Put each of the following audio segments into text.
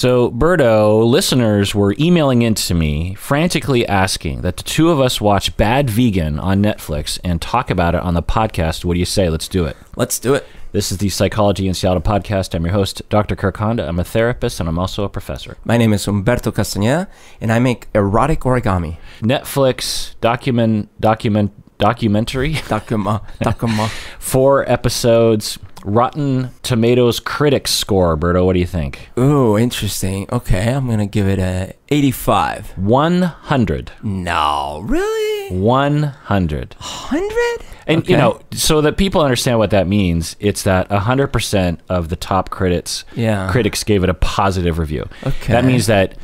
So, Berto, listeners were emailing in to me, frantically asking that the two of us watch Bad Vegan on Netflix and talk about it on the podcast. What do you say? Let's do it. Let's do it. This is the Psychology in Seattle podcast. I'm your host, Dr. Kirk Honda. I'm a therapist and I'm also a professor. My name is Humberto Castañeda, and I make erotic origami. Netflix document document documentary, Takuma, Takuma. four episodes. Rotten Tomatoes critics score. Berto, what do you think? Ooh, interesting. Okay, I'm gonna give it a 85. 100. No, really? 100. 100? And you know, so that people understand what that means, it's that 100% of the top critics Yeah. critics gave it a positive review. Okay. That means that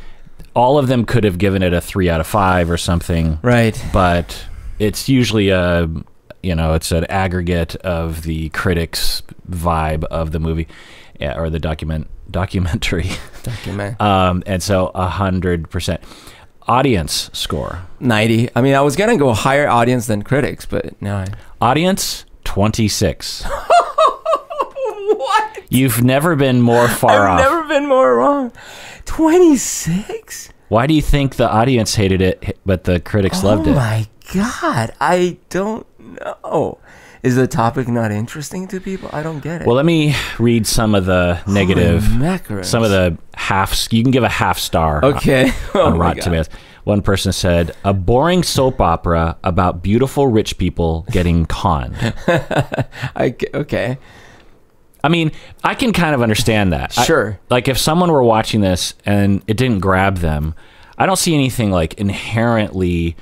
all of them could have given it a 3 out of 5 or something. Right. But it's usually a you know, it's an aggregate of the critics vibe of the movie yeah, or the document documentary. Document. Um, and so a 100% audience score. 90. I mean, I was gonna go higher audience than critics, but no. I... Audience 26. What? You've never been more far I've off. never been more wrong. 26? Why do you think the audience hated it, but the critics loved it? oh it? my god, I don't know. Is the topic not interesting to people? I don't get it. Well, let me read some of the negative, some of the half. You can give a half star Okay. Oh on my Rotten Tomatoes. One person said, "A boring soap opera about beautiful rich people getting conned." I, okay. I mean, I can kind of understand that. I- Sure. like if someone were watching this and it didn't grab them, I don't see anything like inherently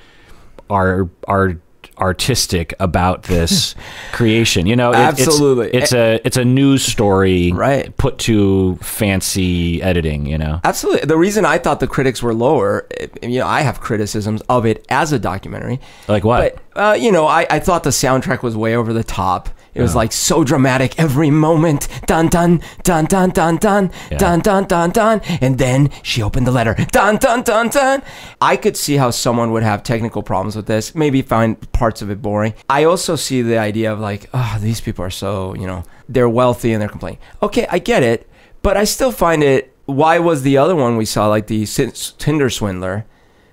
are are artistic about this creation. You know, It- Absolutely. It's, a it's a news story Right. put to fancy editing, you know. Absolutely. The reason I thought the critics were lower, eh, you know, I have criticisms of it as a documentary. Like what? But, uh, you know, I, I thought the soundtrack was way over the top. It was like so dramatic every moment. Dun dun dun dun dun dun Yeah. dun dun dun dun. And then she opened the letter. Dun dun dun dun. I could see how someone would have technical problems with this. Maybe find parts of it boring. I also see the idea of like, oh, these people are so you know they're wealthy and they're complaining. Okay, I get it, but I still find it. Why was the other one we saw like the Sin- Tinder swindler?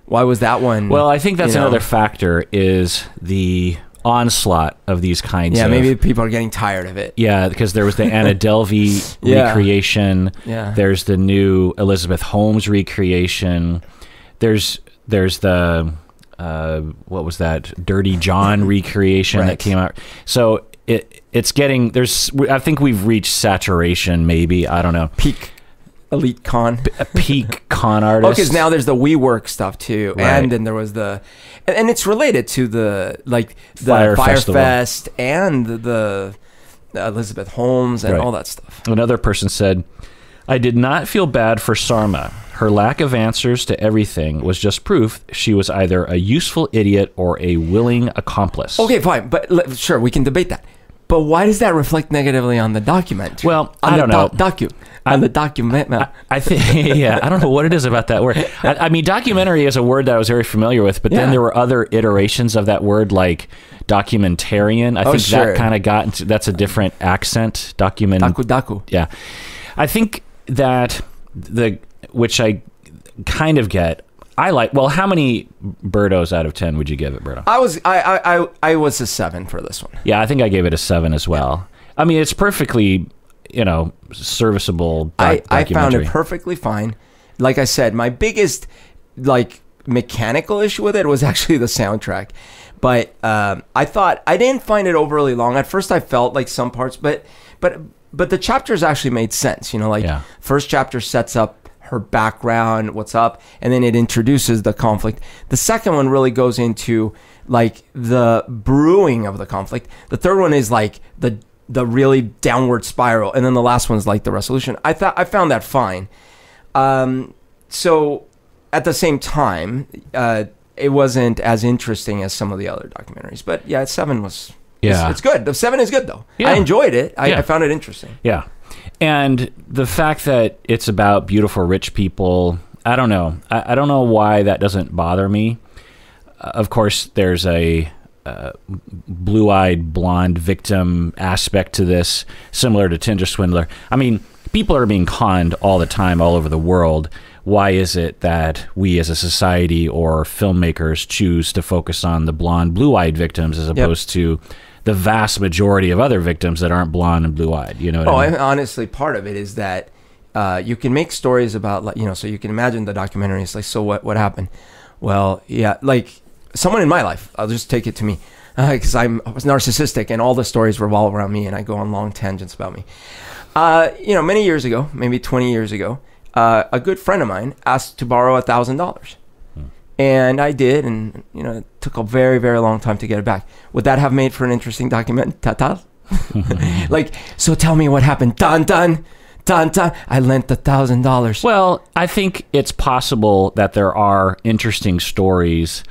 Why was that one? well, I think that's you know? another factor is the onslaught of these kinds Yeah, of maybe people are getting tired of it. Yeah, because there was the Anna Delvey Yeah. recreation. Yeah. There's the new Elizabeth Holmes recreation. There's there's the uh, what was that Dirty John recreation that came out. So it it's getting there's I think we've reached saturation. Maybe I don't know Peak elite con. a peak con Oh, artist. because now there's the WeWork stuff too, Right. and then there was the, and, and it's related to the like the Fyre Fyre, Fest and the, the Elizabeth Holmes and Right. all that stuff. Another person said, I did not feel bad for Sarma. Her lack of answers to everything was just proof she was either a useful idiot or a willing accomplice. Okay, fine, but sure we can debate that. But why does that reflect negatively on the document? Well, on I don't know. docu on the document. I think, yeah, I don't know what it is about that word. I, I mean, documentary is a word that I was very familiar with, but then there were other iterations of that word, like documentarian. I Oh, think sure. that kind of got into that's a different accent. Document. daku daku. Yeah, I think that the which I kind of get. I like. Well, how many Bertos out of ten would you give it, Berto? I was I, I I I was a seven for this one. Yeah, I think I gave it a seven as well. I mean, it's perfectly, you know, serviceable. Doc- I, I found it perfectly fine. Like I said, my biggest like mechanical issue with it was actually the soundtrack. But um, I thought I didn't find it overly long. At first, I felt like some parts, but but but the chapters actually made sense. You know, like Yeah. first chapter sets up her background, what's up, and then it introduces the conflict. The second one really goes into like the brewing of the conflict. The third one is like the the really downward spiral, and then the last one's like the resolution. I thought I found that fine. Um, so at the same time, uh, it wasn't as interesting as some of the other documentaries. But yeah, seven was. Yeah. it's, it's good. The seven is good though. Yeah. I enjoyed it. I, Yeah. I found it interesting. Yeah. And the fact that it's about beautiful rich people, I don't know. I, I don't know why that doesn't bother me. Uh, of course, there's a uh, blue eyed blonde victim aspect to this, similar to Tinder Swindler. I mean, people are being conned all the time, all over the world. Why is it that we as a society or filmmakers choose to focus on the blonde, blue eyed victims as opposed to the vast majority of other victims that aren't blonde and blue eyed? You know what Oh, I mean? honestly, part of it is that uh, you can make stories about, like, you know, so you can imagine the documentary. It's like, so what? What happened? Well, yeah, like someone in my life. I'll just take it to me because I'm I was narcissistic, and all the stories revolve around me, and I go on long tangents about me. Uh, you know, many years ago, maybe 20 years ago, uh, a good friend of mine asked to borrow a thousand dollars. And I did, and you know, it took a very, very long time to get it back. Would that have made for an interesting document? Ta-ta? like, so tell me what happened. Dun dun, dun dun. I lent a thousand dollars. Well, I think it's possible that there are interesting stories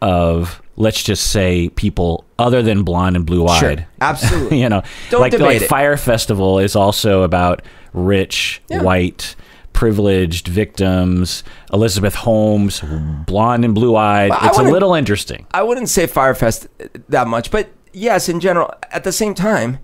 of, let's just say, people other than blonde and blue eyed. absolutely. you know, Don't like debate like it. Fyre Festival is also about rich, Yeah. white, privileged victims. Elizabeth Holmes, blonde and blue eyed. Well, It's a little interesting. I wouldn't say Fyre Fest that much, but yes, in general. At the same time,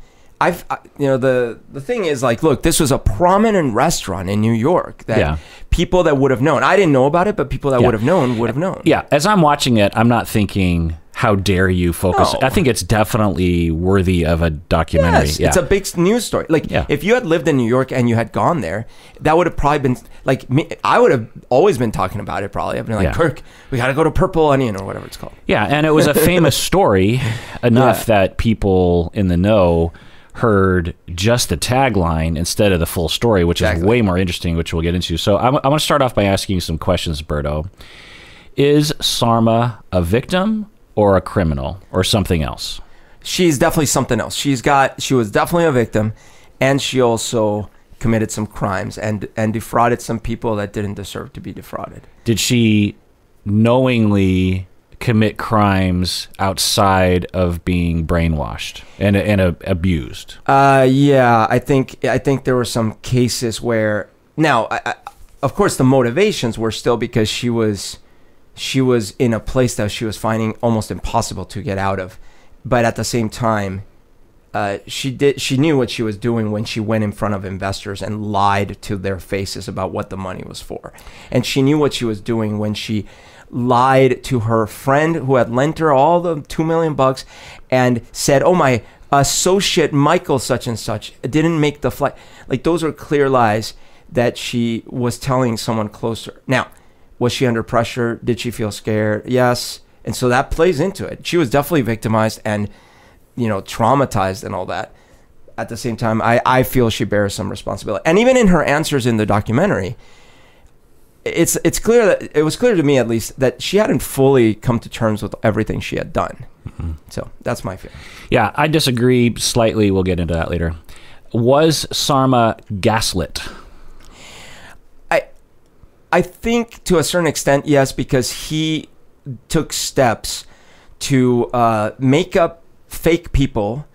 I've I- you know the the thing is like, look, this was a prominent restaurant in New York that Yeah. people that would have known. I didn't know about it, but people that Yeah. would have known would have known. Yeah, as I'm watching it, I'm not thinking, "How dare you focus?" No. I think it's definitely worthy of a documentary. Yes, yeah. it's a big news story. Like Yeah. if you had lived in New York and you had gone there, that would have probably been like me. I would have always been talking about it. Probably, I've been like. Kirk, we got to go to Purple Onion or whatever it's called. Yeah, and it was a famous story enough that people in the know heard just the tagline instead of the full story, which Exactly. is way more interesting, which we'll get into. So I'm, I want to start off by asking you some questions, Berto. Is Sarma a victim or a criminal or something else? she's definitely something else. She's got she was definitely a victim, and she also committed some crimes and and defrauded some people that didn't deserve to be defrauded. Did she knowingly commit crimes outside of being brainwashed and, and uh, abused? Uh, yeah, I think I think there were some cases where now, I, I, of course, the motivations were still because she was she was in a place that she was finding almost impossible to get out of, but at the same time. Uh, she did. She knew what she was doing when she went in front of investors and lied to their faces about what the money was for, and she knew what she was doing when she lied to her friend who had lent her all the two million bucks, and said, "Oh my associate Michael such and such didn't make the flight." Like those are clear lies that she was telling someone closer. Now, was she under pressure? Did she feel scared? Yes, and so that plays into it. She was definitely victimized and you know, traumatized and all that. At the same time, I, I feel she bears some responsibility. And even in her answers in the documentary, it's it's clear that it was clear to me at least that she hadn't fully come to terms with everything she had done. So that's my feeling. Yeah, I disagree slightly. We'll get into that later. Was Sarma gaslit? I I think to a certain extent, yes, because he took steps to uh, make up fake people,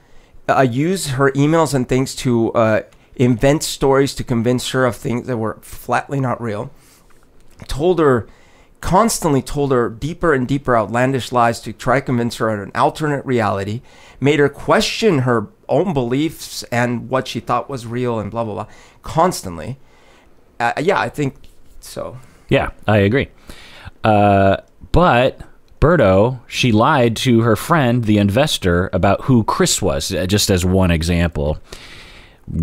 uh, use her emails and things to uh, invent stories to convince her of things that were flatly not real. Told her, constantly told her deeper and deeper outlandish lies to try to convince her of an alternate reality, made her question her own beliefs and what she thought was real and blah, blah, blah, constantly. Uh, yeah, I think so. Yeah, I agree. Uh, but Berto, she lied to her friend, the investor, about who Chris was, uh, just as one example.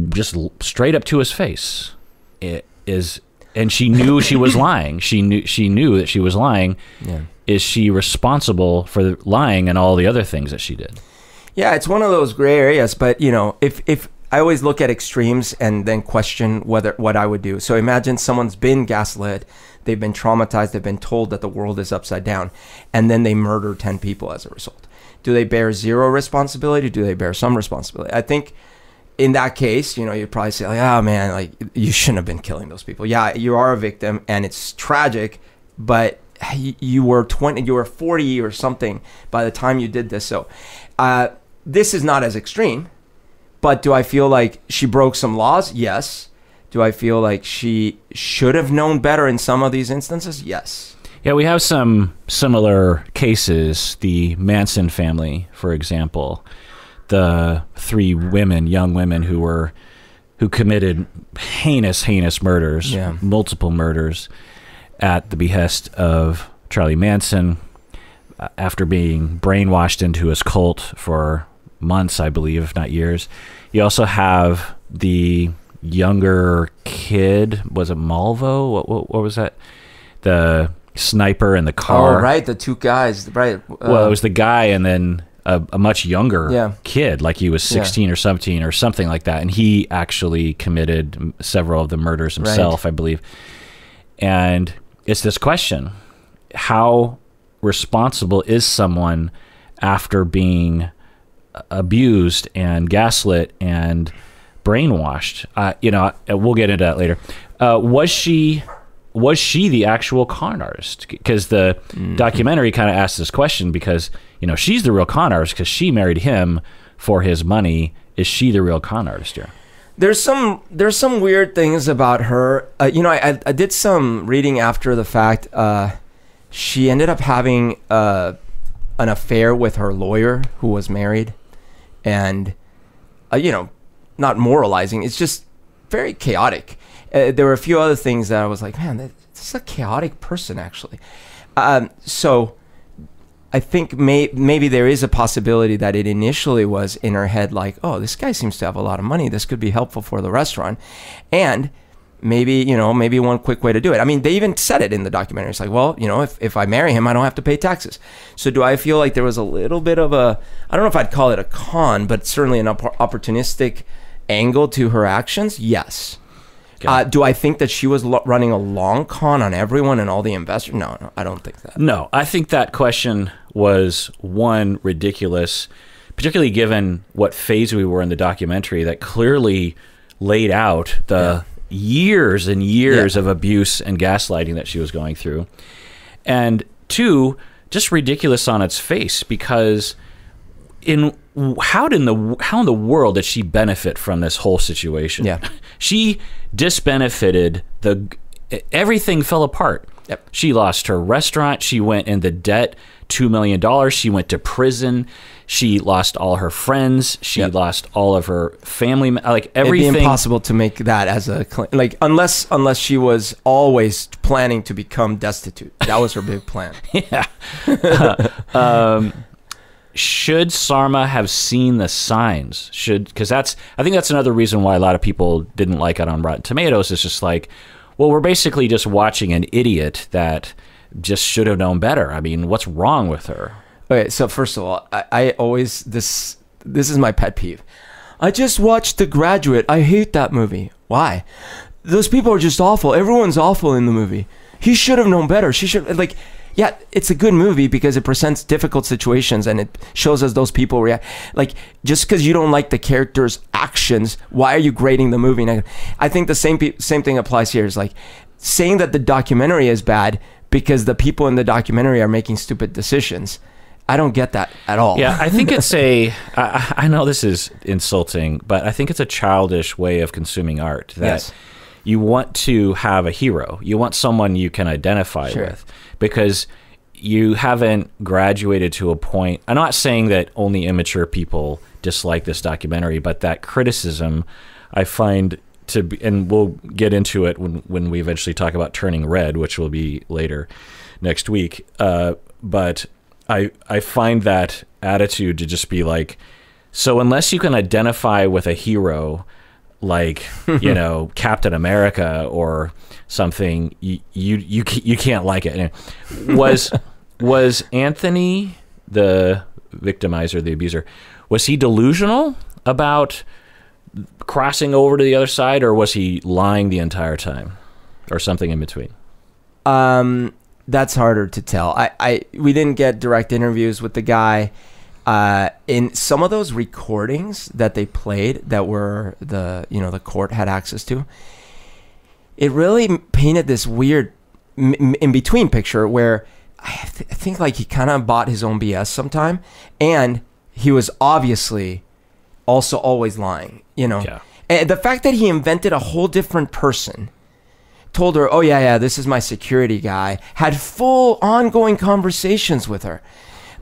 Just straight up to his face. It is and she knew she was lying. She knew she knew that she was lying. Yeah. Is she responsible for lying and all the other things that she did? Yeah, it's one of those gray areas, but you know, if if I always look at extremes and then question whether what I would do. So imagine someone's been gaslit, they've been traumatized, they've been told that the world is upside down, and then they murder 10 people as a result. Do they bear zero responsibility? Do they bear some responsibility? I think in that case, you know, you'd probably say, like, oh man, like you shouldn't have been killing those people. Yeah, you are a victim and it's tragic, but you were 20, you were 40 or something by the time you did this. So, uh, this is not as extreme, but do I feel like she broke some laws? Yes. Do I feel like she should have known better in some of these instances? Yes. Yeah, we have some similar cases. The Manson family, for example, the three women, young women who were who committed heinous, heinous murders, Yeah. multiple murders, at the behest of Charlie Manson, uh, after being brainwashed into his cult for months, I believe, if not years. You also have the younger kid. Was it Malvo? What, what, what was that? The sniper in the Oh, car. right, the two guys, right? Uh, Well, it was the guy and then a, a much younger Yeah. kid, like he was Yeah. 16 or 17 or something like that. And he actually committed several of the murders himself, I believe. And it's this question how responsible is someone after being abused and gaslit and brainwashed? Uh, you know, uh, we'll get into that later. Uh, was she was she the actual con artist? Because the documentary kind of asks this question because you know she's the real con artist because she married him for his money. Is she the real con artist here? there's some there's some weird things about her. Uh, you know, I, I did some reading after the fact. Uh, she ended up having uh, an affair with her lawyer who was married, and uh, you know, not moralizing. It's just very chaotic. Uh, there were a few other things that I was like, man, this is a chaotic person actually. Um, so I think may, maybe there is a possibility that it initially was in her head like, oh, this guy seems to have a lot of money. This could be helpful for the restaurant. And maybe, you know, maybe one quick way to do it. I mean, they even said it in the documentary. It's like, well, you know, if, if I marry him, I don't have to pay taxes. So do I feel like there was a little bit of a, I don't know if I'd call it a con, but certainly an oppor- opportunistic angle to her actions? Yes. Okay. Uh, do I think that she was running a long con on everyone and all the investors? No, no, I don't think that. No, I think that question was one ridiculous, particularly given what phase we were in the documentary that clearly laid out the years and years Yeah. of abuse and gaslighting that she was going through. And two, just ridiculous on its face because in how did in the how in the world did she benefit from this whole situation? Yeah. she disbenefited the everything fell apart. Yep. She lost her restaurant. She went into debt, two million dollars. She went to prison. She lost all her friends. She Yep. lost all of her family. Like It'd everything. be impossible to make that as a like unless unless she was always planning to become destitute. That was her big plan. Yeah. um, should Sarma have seen the signs? Should because that's I think that's another reason why a lot of people didn't like it on Rotten Tomatoes. It's just like, well, we're basically just watching an idiot that just should have known better. I mean, what's wrong with her? Okay, so first of all, I, I always this this is my pet peeve. I just watched The Graduate. I hate that movie. Why? Those people are just awful. Everyone's awful in the movie. He should have known better. She should like yeah, it's a good movie because it presents difficult situations and it shows us those people react. Like just because you don't like the character's actions, why are you grading the movie? negative? I think the same same thing applies here. Is like saying that the documentary is bad because the people in the documentary are making stupid decisions. I don't get that at all. Yeah, I think it's a. I, I know this is insulting, but I think it's a childish way of consuming art. That Yes. you want to have a hero, you want someone you can identify Sure. with, because you haven't graduated to a point. I'm not saying that only immature people dislike this documentary, but that criticism, I find to be, and we'll get into it when when we eventually talk about Turning Red, which will be later next week. Uh, but I I find that attitude to just be like, so unless you can identify with a hero like you know Captain America or something, you you you, you can't like it. Was was Anthony the victimizer, the abuser? Was he delusional about crossing over to the other side, or was he lying the entire time, or something in between? Um, that's harder to tell. I, I we didn't get direct interviews with the guy. Uh, in some of those recordings that they played that were the you know the court had access to, it really painted this weird in between picture where I, th- I think like he kind of bought his own BS sometime, and he was obviously also always lying. You know, Yeah. and the fact that he invented a whole different person told her, "Oh yeah, yeah, this is my security guy." Had full ongoing conversations with her.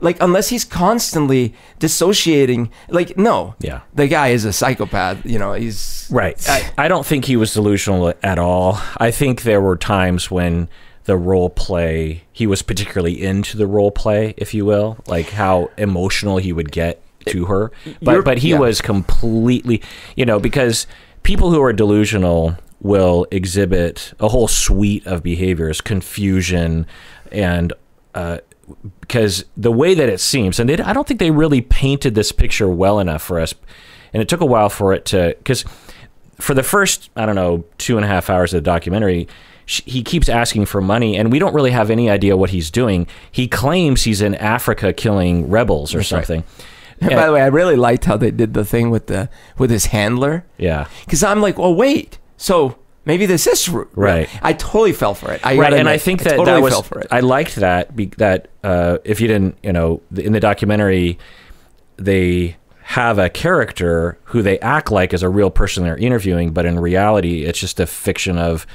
like unless he's constantly dissociating like no Yeah. the guy is a psychopath you know he's Right. I- I, don't think he was delusional at all. I think there were times when the role play, he was particularly into the role play, if you will, like how emotional he would get to her. You're- But but he yeah. was completely, you know, because people who are delusional will exhibit a whole suite of behaviors, confusion and uh, because the way that it seems, and they, I don't think they really painted this picture well enough for us, and it took a while for it to, because for the first, I don't know, two and a half hours of the documentary, he keeps asking for money, and we don't really have any idea what he's doing. He claims he's in Africa killing rebels or right. By the way i really liked how they did the thing with the with his handler. Yeah. because i'm like well wait. So maybe this is r- Right. i totally fell for it. I right and i think that totally that was fell for it. I liked that be, that uh, if you didn't you know in the documentary they have a character who they act like is a real person they're interviewing but in reality it's just a fiction of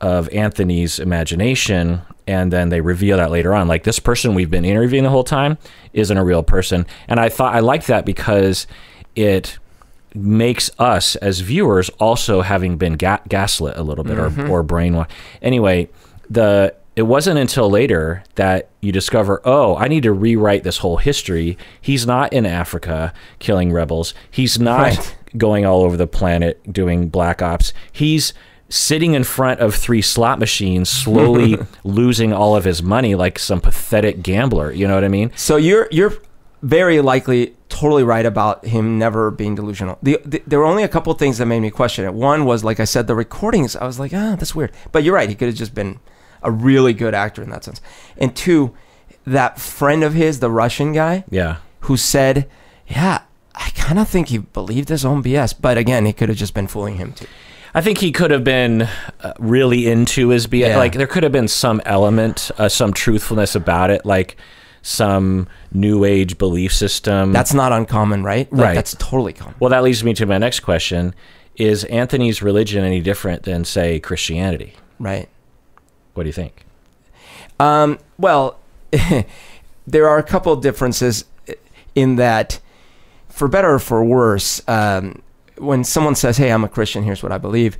of anthony's imagination and then they reveal that later on like this person we've been interviewing the whole time isn't a real person and i thought i liked that because it makes us as viewers also having been ga- gaslit a little bit or, mm-hmm. or brainwashed. Anyway, the it wasn't until later that you discover, oh, I need to rewrite this whole history. He's not in Africa killing rebels. He's not Right. going all over the planet doing black ops. He's sitting in front of three slot machines, slowly losing all of his money like some pathetic gambler. You know what I mean? So you're you're very likely totally right about him never being delusional. The, the, there were only a couple things that made me question it. One was like I said, the recordings. I was like, ah, that's weird. But you're right. He could have just been a really good actor in that sense. And two, that friend of his, the Russian guy, Yeah. who said, yeah. I kind of think he believed his own BS, but again, he could have just been fooling him too. I think he could have been uh, really into his BS. Yeah. Like there could have been some element, uh, some truthfulness about it, like some new age belief system. That's not uncommon, right? Like, Right. That's totally common. well, that leads me to my next question: Is Anthony's religion any different than, say, Christianity? Right. What do you think? Um, well, there are a couple differences in that, for better or for worse, um, when someone says, "Hey, I'm a Christian. Here's what I believe,"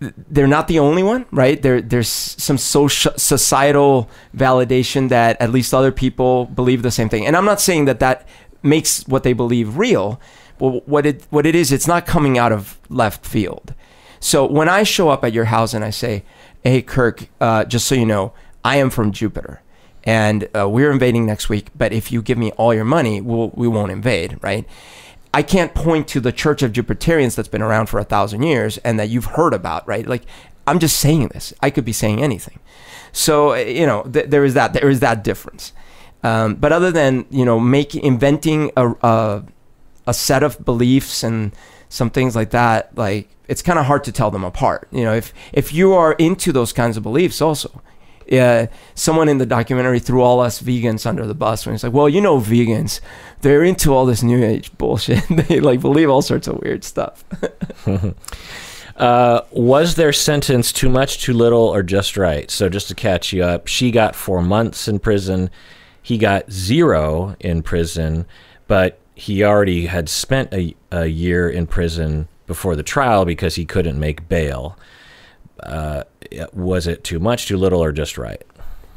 they're not the only one, right? There, there's some social, societal validation that at least other people believe the same thing, and I'm not saying that that makes what they believe real. Well, what it what it is, it's not coming out of left field. So when I show up at your house and I say, "Hey, Kirk, uh, just so you know, I am from Jupiter, and uh, we're invading next week. But if you give me all your money, we'll, we won't invade, right?" I can't point to the Church of Jupiterians that's been around for a thousand years and that you've heard about, right? Like, I'm just saying this. I could be saying anything. So you know, th- there is that. There is that difference. Um, but other than you know, making inventing a, a a set of beliefs and some things like that, like it's kind of hard to tell them apart. You know, if if you are into those kinds of beliefs, also, yeah, someone in the documentary threw all us vegans under the bus when it's like, well, you know, vegans, they're into all this new age bullshit. they like believe all sorts of weird stuff. Uh, was their sentence too much, too little, or just right? So, just to catch you up, she got four months in prison. He got zero in prison, but he already had spent a, a year in prison before the trial because he couldn't make bail. Uh, was it too much, too little, or just right?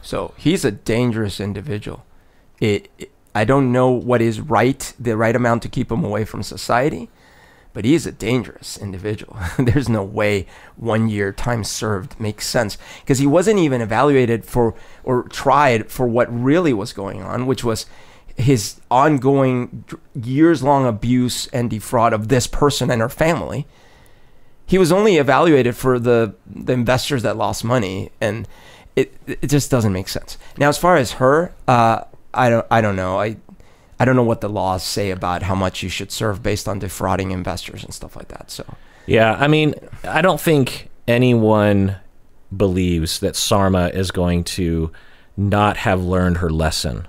So he's a dangerous individual. It, it- I don't know what is right, the right amount to keep him away from society, but he's a dangerous individual. There's no way one year time served makes sense because he wasn't even evaluated for or tried for what really was going on, which was his ongoing years long abuse and defraud of this person and her family he was only evaluated for the the investors that lost money and it it just doesn't make sense. Now as far as her uh i don't i don't know. I i don't know what the laws say about how much you should serve based on defrauding investors and stuff like that so. Yeah, I mean, I don't think anyone believes that Sarma is going to not have learned her lesson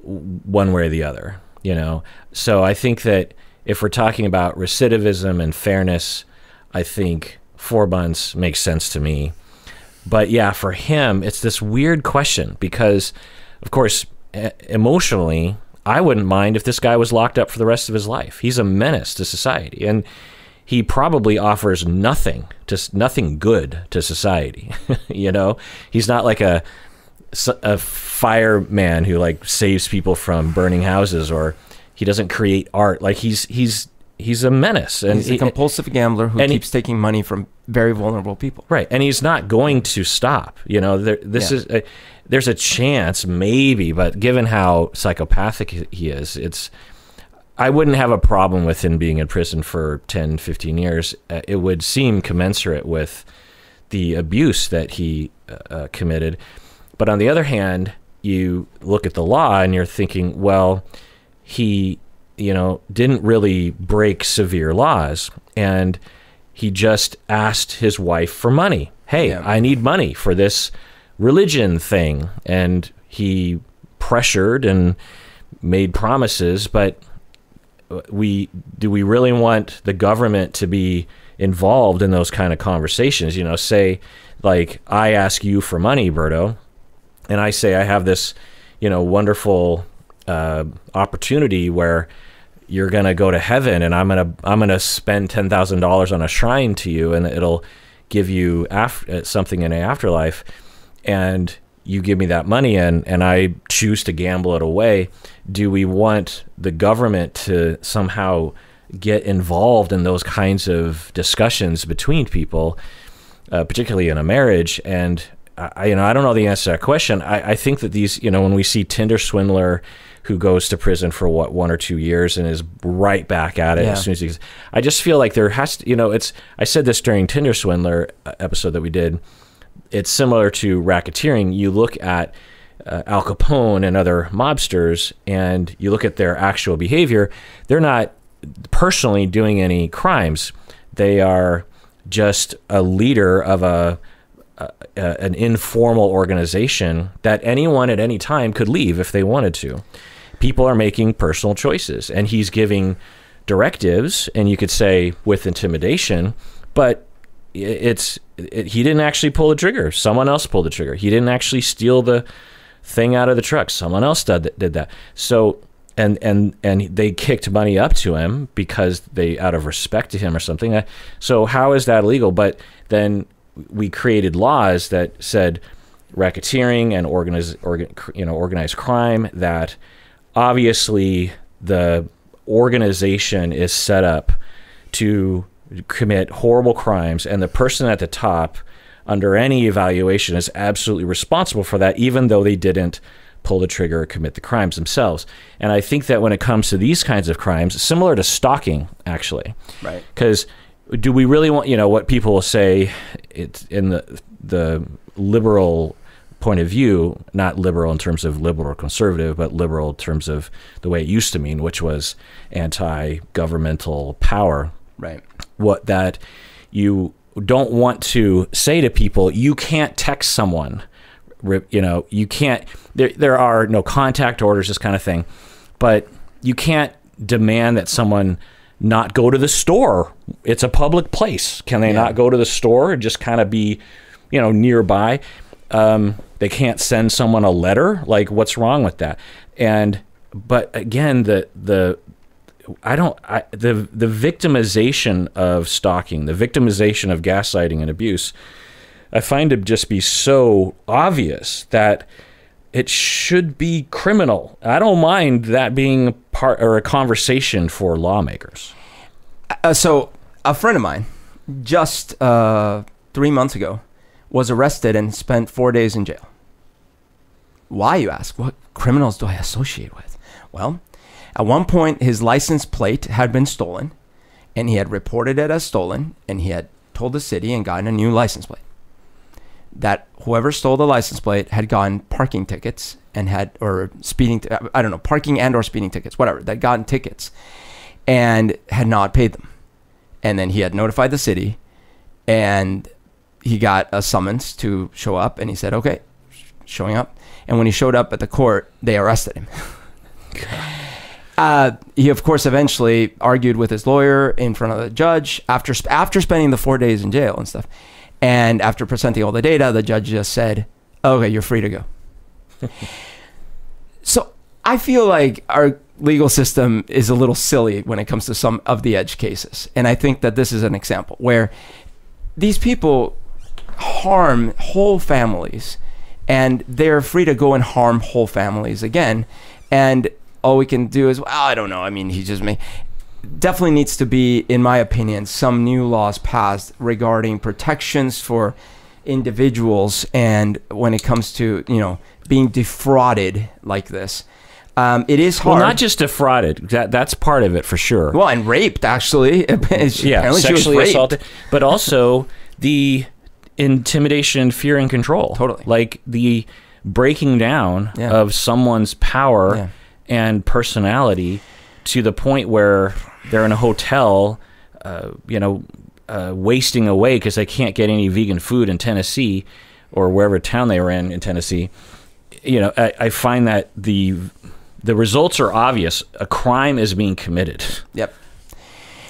one way or the other, you know? So I think that if we're talking about recidivism and fairness, I think four months makes sense to me. But yeah, for him, it's this weird question because, of course, emotionally, I wouldn't mind if this guy was locked up for the rest of his life. He's a menace to society, and he probably offers nothing to nothing good to society. you know, he's not like a a fireman who like saves people from burning houses, or he doesn't create art. Like he's he's he's a menace and he's a compulsive gambler who keeps he, taking money from very vulnerable people. Right, and he's not going to stop. You know, there, this yeah. is a, there's a chance maybe, but given how psychopathic he is, it's I wouldn't have a problem with him being in prison for 10, 15 years. Uh, it would seem commensurate with the abuse that he uh, uh, committed. But on the other hand, you look at the law and you're thinking, well, he you know, didn't really break severe laws. And he just asked his wife for money. Hey, yeah. I need money for this religion thing. And he pressured and made promises, but we do we really want the government to be involved in those kind of conversations? You know, say like I ask you for money, Berto, and I say I have this, you know, wonderful uh, opportunity where you're gonna go to heaven, and I'm gonna I'm gonna spend ten thousand dollars on a shrine to you, and it'll give you uh, something in the afterlife, and you give me that money, and and I choose to gamble it away. Do we want the government to somehow get involved in those kinds of discussions between people, uh, particularly in a marriage? And I, you know, I don't know the answer to that question. I, I think that these, you know, when we see Tinder swindler who goes to prison for what one or two years and is right back at it yeah. as soon as he's. I just feel like there has to, you know, it's. I said this during Tinder Swindler uh, episode that we did. It's similar to racketeering. You look at uh, Al Capone and other mobsters, and you look at their actual behavior. They're not personally doing any crimes. They are just a leader of a uh, an informal organization that anyone at any time could leave if they wanted to. People are making personal choices and he's giving directives and you could say with intimidation but it's it, he didn't actually pull the trigger. Someone else pulled the trigger. He didn't actually steal the thing out of the truck. Someone else did, did that. So and and and they kicked money up to him because they out of respect to him or something. So how is that legal? But then we created laws that said racketeering and organize, organ, you know organized crime that obviously the organization is set up to commit horrible crimes and the person at the top under any evaluation is absolutely responsible for that even though they didn't pull the trigger or commit the crimes themselves. And i think that when it comes to these kinds of crimes similar to stalking actually. Right. Because do we really want you know what people will say it's in the the liberal point of view, not liberal in terms of liberal or conservative, but liberal in terms of the way it used to mean, which was anti-governmental power. Right. What that you don't want to say to people, you can't text someone. You know, you can't. There, there are no contact orders, this kind of thing, but you can't demand that someone not go to the store. It's a public place. Can they yeah. not go to the store and just kind of be, you know, nearby? Um, they can't send someone a letter. Like, what's wrong with that? And but again, the the I don't I, the the victimization of stalking, the victimization of gaslighting and abuse, I find to just be so obvious that it should be criminal. I don't mind that being part or a conversation for lawmakers. Uh, so a friend of mine just uh, three months ago was arrested and spent four days in jail. Why, you ask? What criminals do I associate with? Well, at one point, his license plate had been stolen, and he had reported it as stolen, and he had told the city and gotten a new license plate. That whoever stole the license plate had gotten parking tickets and had, or speeding, I don't know, parking and or speeding tickets, whatever, that gotten tickets and had not paid them. And then he had notified the city and he got a summons to show up and he said, okay, showing up. And when he showed up at the court, they arrested him. uh, he, of course, eventually argued with his lawyer in front of the judge after, after spending the four days in jail and stuff. And after presenting all the data, the judge just said, okay, you're free to go. So I feel like our legal system is a little silly when it comes to some of the edge cases. And I think that this is an example where these people harm whole families and they're free to go and harm whole families again. And all we can do is, well, I don't know. I mean, he just may definitely needs to be, in my opinion, some new laws passed regarding protections for individuals and when it comes to, you know, being defrauded like this. Um, it is hard. Well, not just defrauded. That that's part of it for sure. Well, and raped actually. She- yeah, apparently she was sexually assaulted, but also the intimidation, fear, and control. Totally. like the breaking down Yeah. of someone's power Yeah. and personality to the point where they're in a hotel, uh, you know, uh, wasting away because they can't get any vegan food in Tennessee or wherever town they were in in Tennessee. You know, I, I find that the the results are obvious. A crime is being committed. Yep.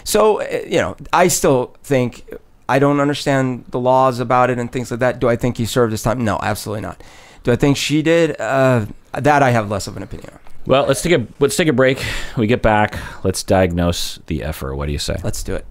So, uh, you know, I still think I don't understand the laws about it and things like that. Do I think he served his time? No, absolutely not. Do I think she did? Uh, that I have less of an opinion on. Well, let's take a let's take a break. We get back. Let's diagnose the effer. What do you say? Let's do it.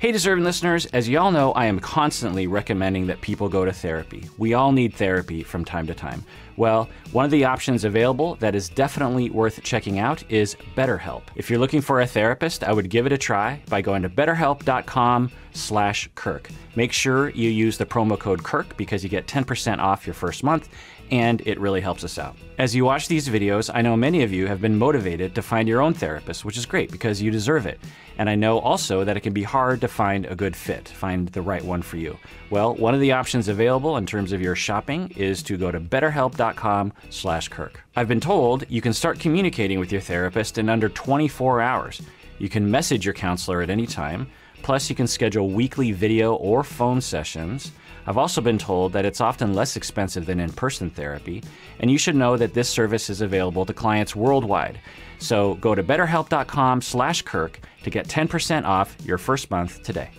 Hey, deserving listeners, as y'all know, I am constantly recommending that people go to therapy. We all need therapy from time to time. Well, one of the options available that is definitely worth checking out is BetterHelp. If you're looking for a therapist, I would give it a try by going to betterhelp.com slash Kirk. Make sure you use the promo code Kirk because you get 10% off your first month and it really helps us out. As you watch these videos, I know many of you have been motivated to find your own therapist, which is great because you deserve it. And I know also that it can be hard to find a good fit, find the right one for you. Well, one of the options available in terms of your shopping is to go to betterhelp.com/kirk. I've been told you can start communicating with your therapist in under 24 hours. You can message your counselor at any time, plus you can schedule weekly video or phone sessions. I've also been told that it's often less expensive than in person therapy, and you should know that this service is available to clients worldwide. So go to betterhelp.com slash Kirk to get 10% off your first month today.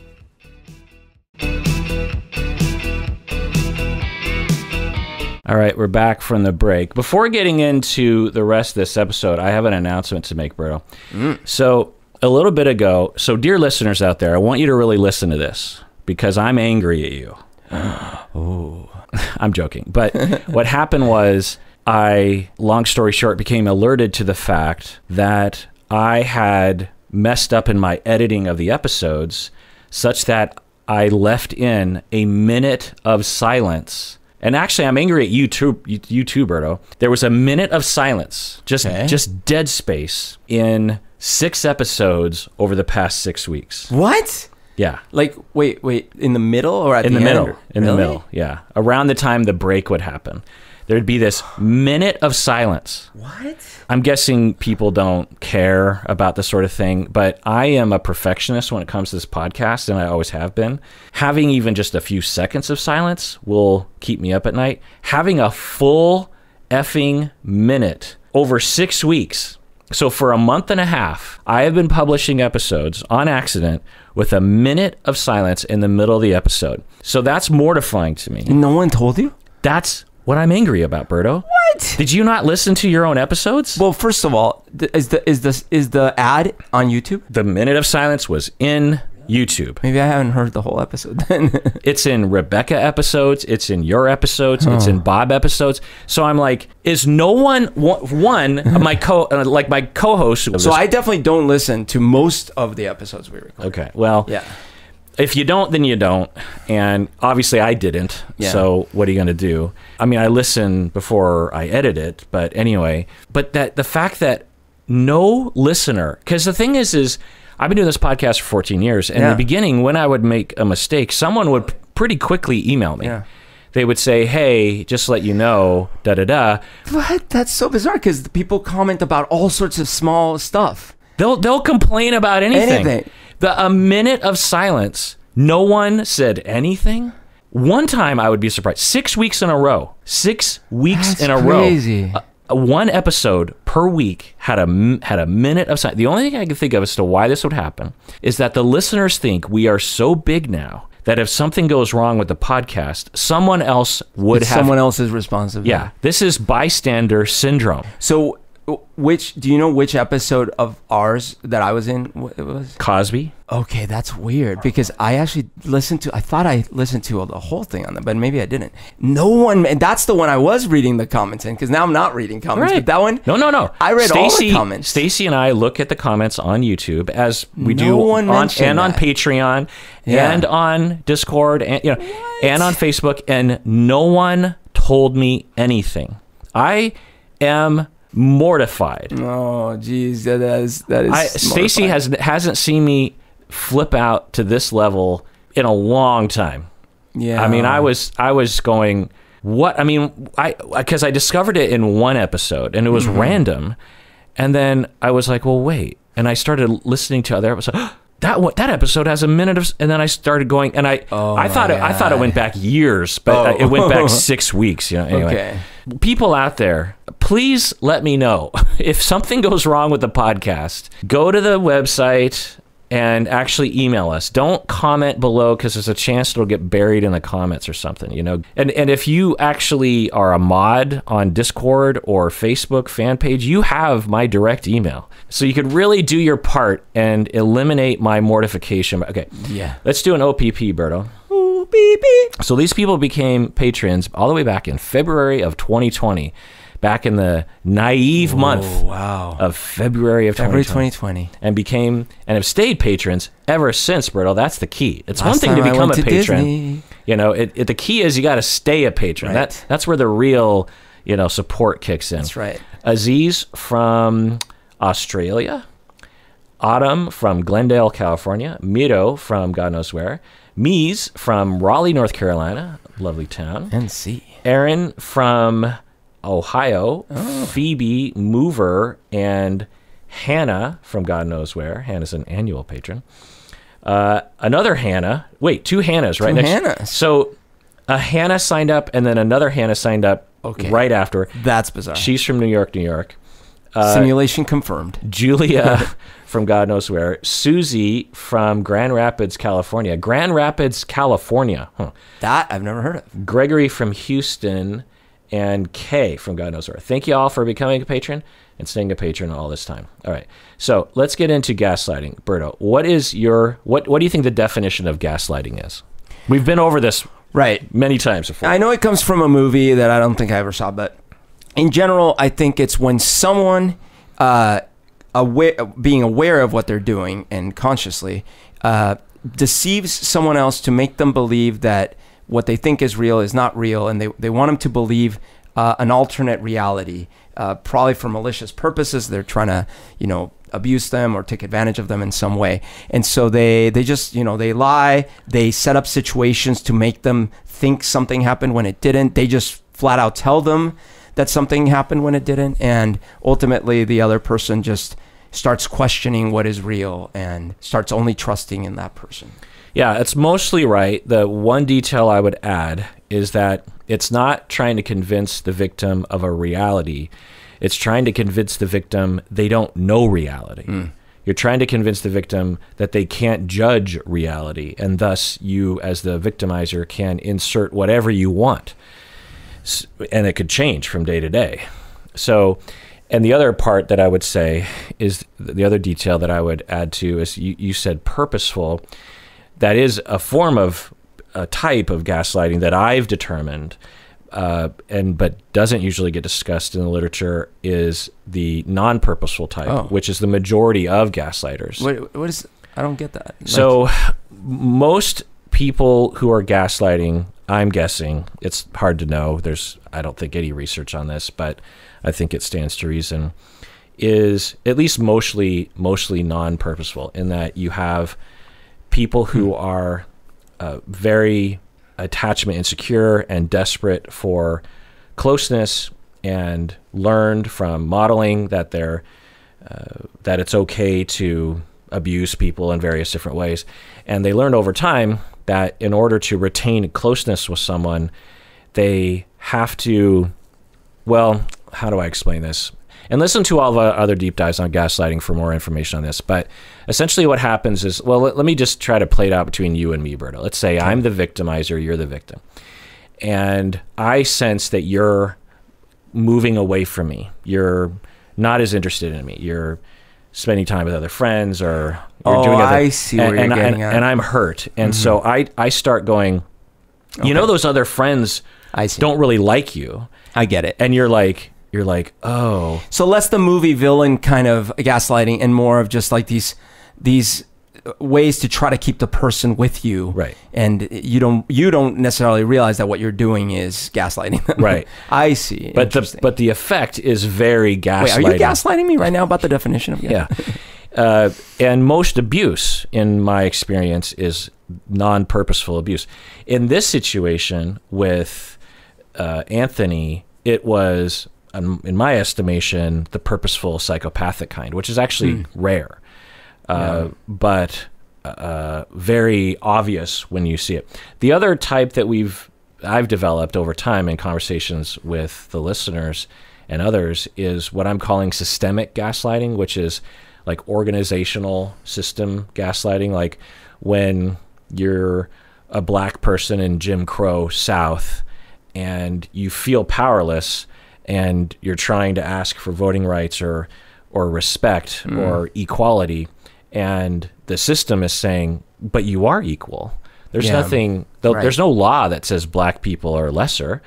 All right, we're back from the break. Before getting into the rest of this episode, I have an announcement to make, Berto. Mm. So, a little bit ago, so dear listeners out there, I want you to really listen to this because I'm angry at you. Oh, I'm joking. But what happened was, I, long story short, became alerted to the fact that I had messed up in my editing of the episodes such that I left in a minute of silence. And actually, I'm angry at you too, you, too, Berto. There was a minute of silence, just Okay. just dead space in six episodes over the past six weeks. What? Yeah, Like, wait, wait, in the middle or at in the, the, end? middle, in the middle. Yeah, around the time the break would happen, there'd be this minute of silence. What? I'm guessing people don't care about this sort of thing, but I am a perfectionist when it comes to this podcast, and I always have been. Having even just a few seconds of silence will keep me up at night. Having a full effing minute over six weeks. So, for a month and a half, I have been publishing episodes on accident with a minute of silence in the middle of the episode. So, that's mortifying to me. No one told you? That's what I'm angry about, Berto. What? Did you not listen to your own episodes? Well, first of all, is the is this is the ad on YouTube? the minute of silence was in YouTube. Maybe I haven't heard the whole episode then. It's in Rebecca episodes. It's in your episodes. It's in Bob episodes. So I'm like, is no one one, my co uh, like my co-host? so I definitely don't listen to most of the episodes we record. okay. Well, Yeah. if you don't, then you don't. And obviously, I didn't. Yeah. So what are you going to do? I mean, I listen before I edit it, but anyway. But that the fact that no listener, because the thing is, is I've been doing this podcast for 14 years, and in the beginning, when I would make a mistake, someone would pretty quickly email me. Yeah. They would say, "Hey, just to let you know, da da da." What? That's so bizarre because people comment about all sorts of small stuff. They'll they'll complain about anything. Anything. The a minute of silence, no one said anything. One time I would be surprised. Six weeks in a row. Six weeks That's in a crazy. row. Uh, one episode per week had a m- had a minute of silence. The only thing I can think of as to why this would happen is that the listeners think we are so big now that if something goes wrong with the podcast, someone else would It's have. someone else's responsibility. yeah, this is bystander syndrome. So, which do you know which episode of ours that I was in it was? Cosby. Okay, that's weird because I actually listened to. I thought I listened to the whole thing on that, but maybe I didn't. No one, and that's the one I was reading the comments in because now I'm not reading comments. But that one, No, no, no. I read all the Stacy, comments. Stacy and I look at the comments on YouTube as we No do one on and on. Patreon Yeah. and on Discord and you know and on Facebook and no one told me anything. I am mortified. Oh, geez, that is that is. Stacy has hasn't seen me flip out to this level in a long time. Yeah, I mean, I was I was going what I mean I because I discovered it in one episode and it was Mm-hmm. random, and then I was like, well, wait, and I started listening to other episodes. That one, that episode has a minute of, and then I started going, and I Oh I thought it, I thought it went back years, but Oh. it went back oh. six weeks. You know, anyway. Okay. People out there, please let me know if something goes wrong with the podcast. Go to the website and actually email us. Don't comment below because there's a chance it'll get buried in the comments or something, you know. And and if you actually are a mod on Discord or Facebook fan page, you have my direct email. So you could really do your part and eliminate my mortification. Okay. Yeah. Let's do an OPP, Berto. Ooh, beep, beep. So these people became patrons all the way back in February of 2020, back in the naive month Oh, wow. of February of February 2020, 2020. and became and have stayed patrons ever since. Berto, that's the key. It's one thing to become a to patron. Disney. You know, it, it, the key is you got to stay a patron. Right. That that's where the real you know support kicks in. That's right. Aziz from Australia, Autumn from Glendale, California, Miro from God knows where, Mies from Raleigh, North Carolina, lovely town, NC. Aaron from Ohio, Oh. Phoebe Mover, and Hannah from God knows where. Hannah's an annual patron. Uh, another Hannah. Wait, two Hannahs right Two next. Hannahs. So a Hannah signed up, and then another Hannah signed up Okay. right after. That's bizarre. She's from New York, New York. Uh, Simulation confirmed. Julia from God knows where. Susie from Grand Rapids, California. Grand Rapids, California. Huh. That I've never heard of. Gregory from Houston, and Kay from God knows where. Thank you all for becoming a patron and staying a patron all this time. All right, so let's get into gaslighting. Berto, what is your what? What do you think the definition of gaslighting is? We've been over this Right. many times before. I know it comes from a movie that I don't think I ever saw, but in general, I think it's when someone uh, aware, being aware of what they're doing and consciously uh, deceives someone else to make them believe that what they think is real is not real, and they, they want them to believe uh, an alternate reality, uh, probably for malicious purposes. They're trying to, you know, abuse them or take advantage of them in some way. And so they they just, you know, they lie, they set up situations to make them think something happened when it didn't. They just flat out tell them that something happened when it didn't and ultimately the other person just starts questioning what is real and starts only trusting in that person. Yeah, it's mostly right. The one detail I would add is that it's not trying to convince the victim of a reality. It's trying to convince the victim they don't know reality. Hmm. You're trying to convince the victim that they can't judge reality, and thus you, as the victimizer, can insert whatever you want. And it could change from day to day. So, and the other part that I would say is the other detail that I would add to is you, you said purposeful that is a form of a type of gaslighting that I've determined, uh, and but doesn't usually get discussed in the literature is the non-purposeful type, Oh. which is the majority of gaslighters. What what is I don't get that. Like- So most people who are gaslighting, I'm guessing, it's hard to know. There's I don't think any research on this, but I think it stands to reason is at least mostly mostly non-purposeful in that you have people who are uh, very attachment insecure and desperate for closeness and learned from modeling that they're uh, that it's okay to abuse people in various different ways. And they learned over time that in order to retain closeness with someone they have to well how do i explain this and listen to all the other deep dives on gaslighting for more information on this. But essentially, what happens is, well, let, let me just try to play it out between you and me, Berto. Let's say I'm the victimizer, you're the victim, and I sense that you're moving away from me. You're not as interested in me. You're spending time with other friends or you're Oh, doing other, I see and, you're and, and, and I'm hurt. And mm-hmm. so I I start going, you know those other friends I see. don't really like you. I get it. And you're like you're like, "Oh, So less the movie villain kind of gaslighting and more of just like these these ways to try to keep the person with you. Right. And you don't you don't necessarily realize that what you're doing is gaslighting them. Right. I see. but the but the effect is very gaslighting." Wait, are you gaslighting me right now about the definition of yeah. Uh, and most abuse, in my experience, is non purposeful abuse. In this situation with uh, Anthony, it was, in my estimation, the purposeful psychopathic kind, which is actually rare, uh, but uh, very obvious when you see it. The other type that we've I've developed over time in conversations with the listeners and others is what I'm calling systemic gaslighting, which is like organizational system gaslighting, like when you're a black person in Jim Crow South and you feel powerless and you're trying to ask for voting rights or or respect or equality and the system is saying but you are equal there's Yeah. nothing th- Right. there's no law that says black people are lesser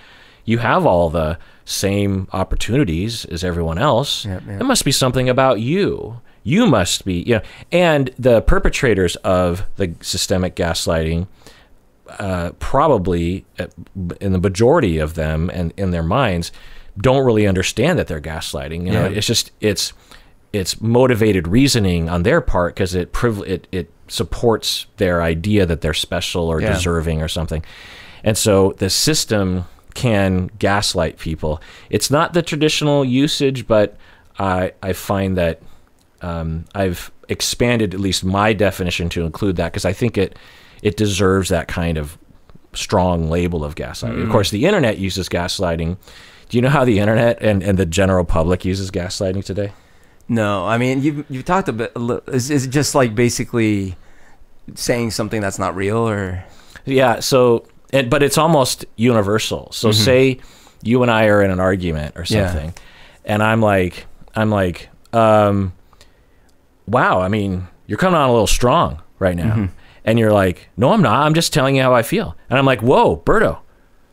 you have all the same opportunities as everyone else Yep, yep. it must be something about you you must be you know and the perpetrators of the systemic gaslighting uh, probably uh, in the majority of them and in their minds don't really understand that they're gaslighting you know Yeah. it's just it's it's motivated reasoning on their part because it, priv- it it supports their idea that they're special or Yeah. deserving or something and so the system can gaslight people it's not the traditional usage but i i find that um, I've expanded at least my definition to include that because I think it it deserves that kind of strong label of gaslighting. Of course, the internet uses gaslighting. Do you know how the internet and, and the general public uses gaslighting today? No, I mean you've you've talked a bit. A little, is, is it just like basically saying something that's not real, or Yeah. So, it, but it's almost universal. So, say you and I are in an argument or Mm-hmm. Yeah. something, and I'm like, I'm like, um, wow. I mean, you're coming on a little strong right now, Mm-hmm. and you're like, no, I'm not. I'm just telling you how I feel. And I'm like, whoa, Berto,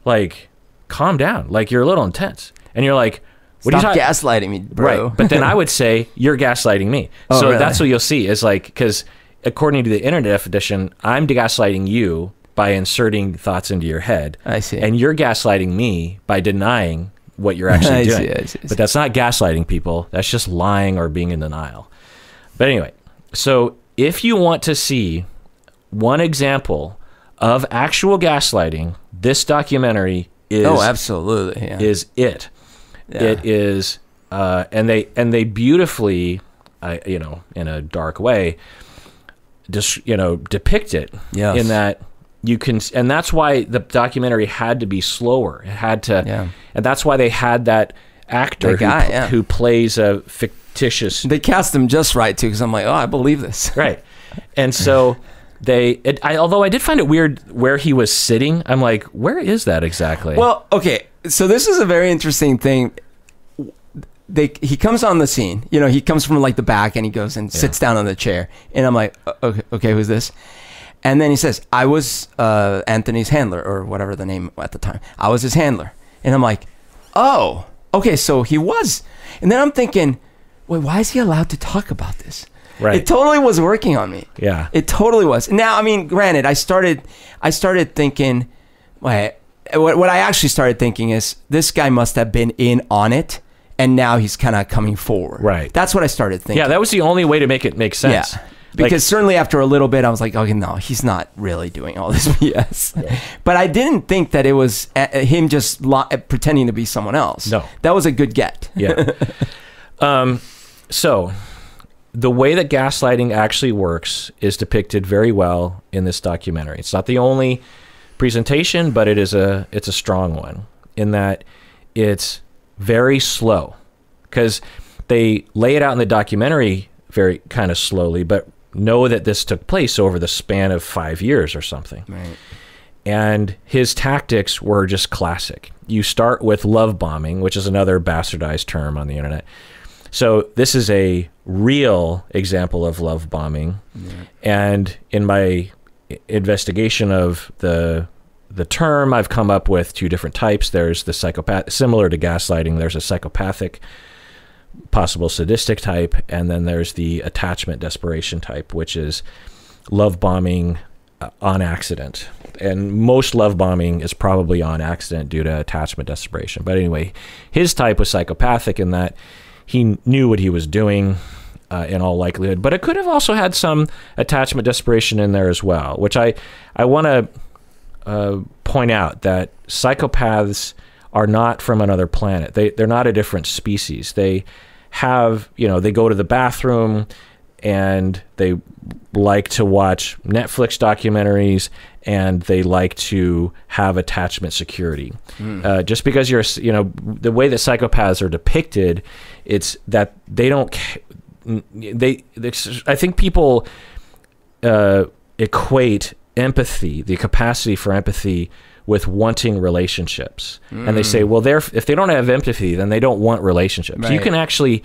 like, calm down. Like, you're a little intense. And you're like, what stop are you talking? gaslighting me, bro? Right. But then I would say you're gaslighting me. Oh, so really? that's what you'll see is like because according to the internet definition, I'm gaslighting you by inserting thoughts into your head, I see. and you're gaslighting me by denying what you're actually I see, doing. I see, I see. But that's not gaslighting people. That's just lying or being in denial. But anyway, so if you want to see one example of actual gaslighting, this documentary is oh, absolutely. Yeah. is it. Yeah. It is, uh, and they and they beautifully, uh, you know, in a dark way, just you know, depict it Yes. in that you can, and that's why the documentary had to be slower. It had to, Yeah. and that's why they had that actor guy, who, yeah. who plays a fictitious They cast him just right too, because I'm like, oh, I believe this. right and so they it, I, although i did find it weird where he was sitting i'm like where is that exactly Well, okay. So this is a very interesting thing. They he comes on the scene. You know, he comes from like the back and he goes and sits down on the chair. And I'm like, "Uh, okay, okay, who's this? And then he says, I was uh, Anthony's handler or whatever the name at the time. I was his handler. And I'm like, oh, okay, so he was. And then I'm thinking, wait, why is he allowed to talk about this? Right. It totally was working on me. Yeah. It totally was. Now, I mean, granted, I started, I started thinking, wait, what, what I actually started thinking is this guy must have been in on it, and now he's kind of coming forward. Right. That's what I started thinking. yeah that was the only way to make it make sense. Yeah. Because certainly after a little bit, I was like, okay, no, he's not really doing all this BS. Yeah. But I didn't think that it was uh, him just li- pretending to be someone else. No. That was a good get. yeah. um, so the way that gaslighting actually works is depicted very well in this documentary. It's not the only presentation, but it is a it's a strong one in that it's very slow because they lay it out in the documentary very kind of slowly, but know that this took place over the span of five years or something. Right. And his tactics were just classic. You start with love bombing, which is another bastardized term on the internet. So this is a real example of love bombing. And in my investigation of the the term, I've come up with two different types. There's the psychopath, similar to gaslighting. There's a psychopathic, possible sadistic type, and then there's the attachment desperation type, which is love bombing uh, on accident. And most love bombing is probably on accident due to attachment desperation. But anyway, his type was psychopathic in that he knew what he was doing. Uh, in all likelihood, but it could have also had some attachment desperation in there as well, which I I want to uh, point out that psychopaths are not from another planet. They they're not a different species. They have you know they go to the bathroom and they like to watch Netflix documentaries and they like to have attachment security. Mm. Uh, just because you're you know the way that psychopaths are depicted, it's that they don't they, they I think people uh, equate empathy, the capacity for empathy with wanting relationships. Mm. And they say, well, they're, if they don't have empathy, then they don't want relationships. Right. You can actually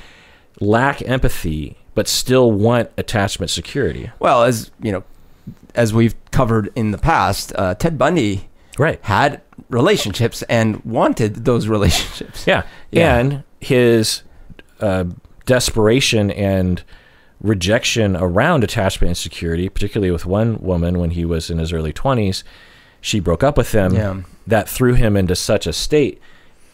lack empathy, but still want attachment security. Well, as you know, as we've covered in the past, uh, Ted Bundy right. had relationships and wanted those relationships. Yeah. yeah. And his uh, desperation and rejection around attachment and security, particularly with one woman when he was in his early 20s. She broke up with him. Yeah. That threw him into such a state.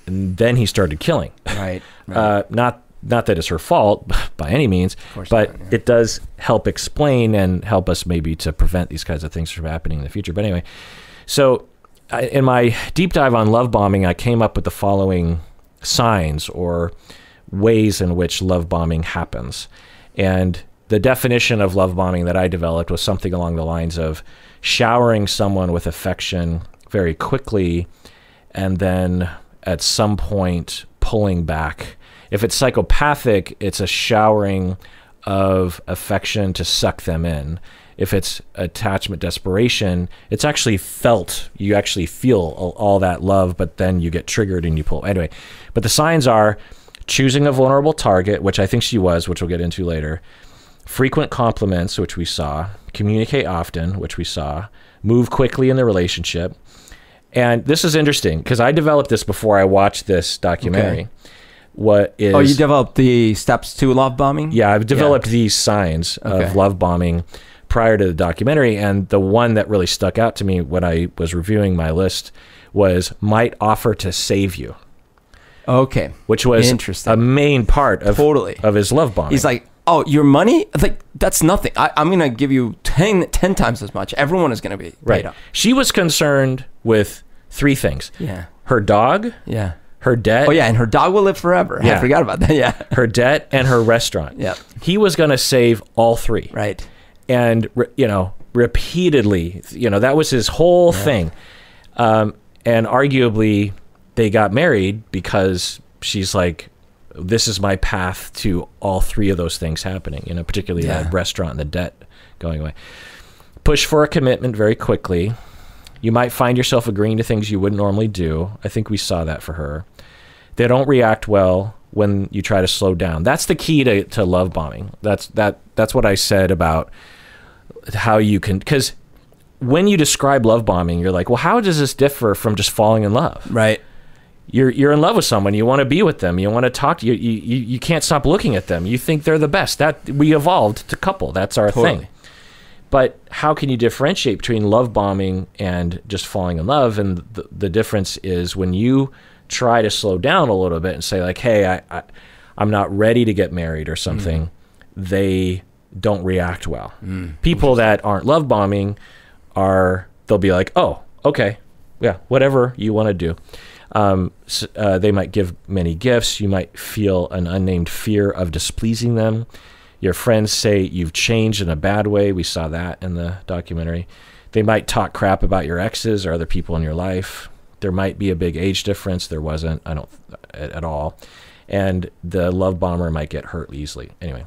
And then he started killing. Right. right. Uh, not not that it's her fault by any means, but not, yeah. it does help explain and help us maybe to prevent these kinds of things from happening in the future. But anyway, so I, in my deep dive on love bombing, I came up with the following signs or ways in which love bombing happens. And the definition of love bombing that I developed was something along the lines of showering someone with affection very quickly and then at some point pulling back. If it's psychopathic, it's a showering of affection to suck them in. If it's attachment desperation, it's actually felt. You actually feel all, all that love, but then you get triggered and you pull. Anyway, but the signs are choosing a vulnerable target, which I think she was, which we'll get into later, frequent compliments, which we saw, communicate often, which we saw, move quickly in the relationship. And this is interesting because I developed this before I watched this documentary. Okay. What is Oh, you developed the steps to love bombing? Yeah, I've developed yeah. these signs okay. of love bombing prior to the documentary and the one that really stuck out to me when I was reviewing my list was might offer to save you. Okay. Which was Interesting. a main part of totally of his love bombing. He's like, oh, your money? Like that's nothing. I, am gonna give you 10, 10 times as much. Everyone is gonna be right. Up. She was concerned with three things. Yeah. Her dog. Yeah. Her debt. Oh yeah, and her dog will live forever. Yeah. I forgot about that. Yeah. Her debt and her restaurant. Yeah. He was gonna save all three. Right. And you know, repeatedly, you know, that was his whole yeah. thing. Um, and arguably they got married because she's like, this is my path to all three of those things happening, you know, particularly yeah. that restaurant and the debt going away. Push for a commitment very quickly. You might find yourself agreeing to things you wouldn't normally do. I think we saw that for her. They don't react well when you try to slow down. That's the key to, to love bombing. That's that that's what I said about how you can because when you describe love bombing, you're like, well, how does this differ from just falling in love? Right you're you're in love with someone. You want to be with them. You want to talk to you. You, you. you can't stop looking at them. You think they're the best. That we evolved to couple. That's our totally. thing. But how can you differentiate between love bombing and just falling in love? And the, the difference is when you try to slow down a little bit and say like, "Hey, I, I am not ready to get married" or something. Mm. They don't react well. Mm. People that aren't love bombing are they'll be like, "Oh, okay, yeah, whatever you want to do." Um, uh, they might give many gifts. You might feel an unnamed fear of displeasing them. Your friends say you've changed in a bad way. We saw that in the documentary. They might talk crap about your exes or other people in your life. There might be a big age difference. There wasn't, I don't, at, at all. and the love bomber might get hurt easily. Anyway,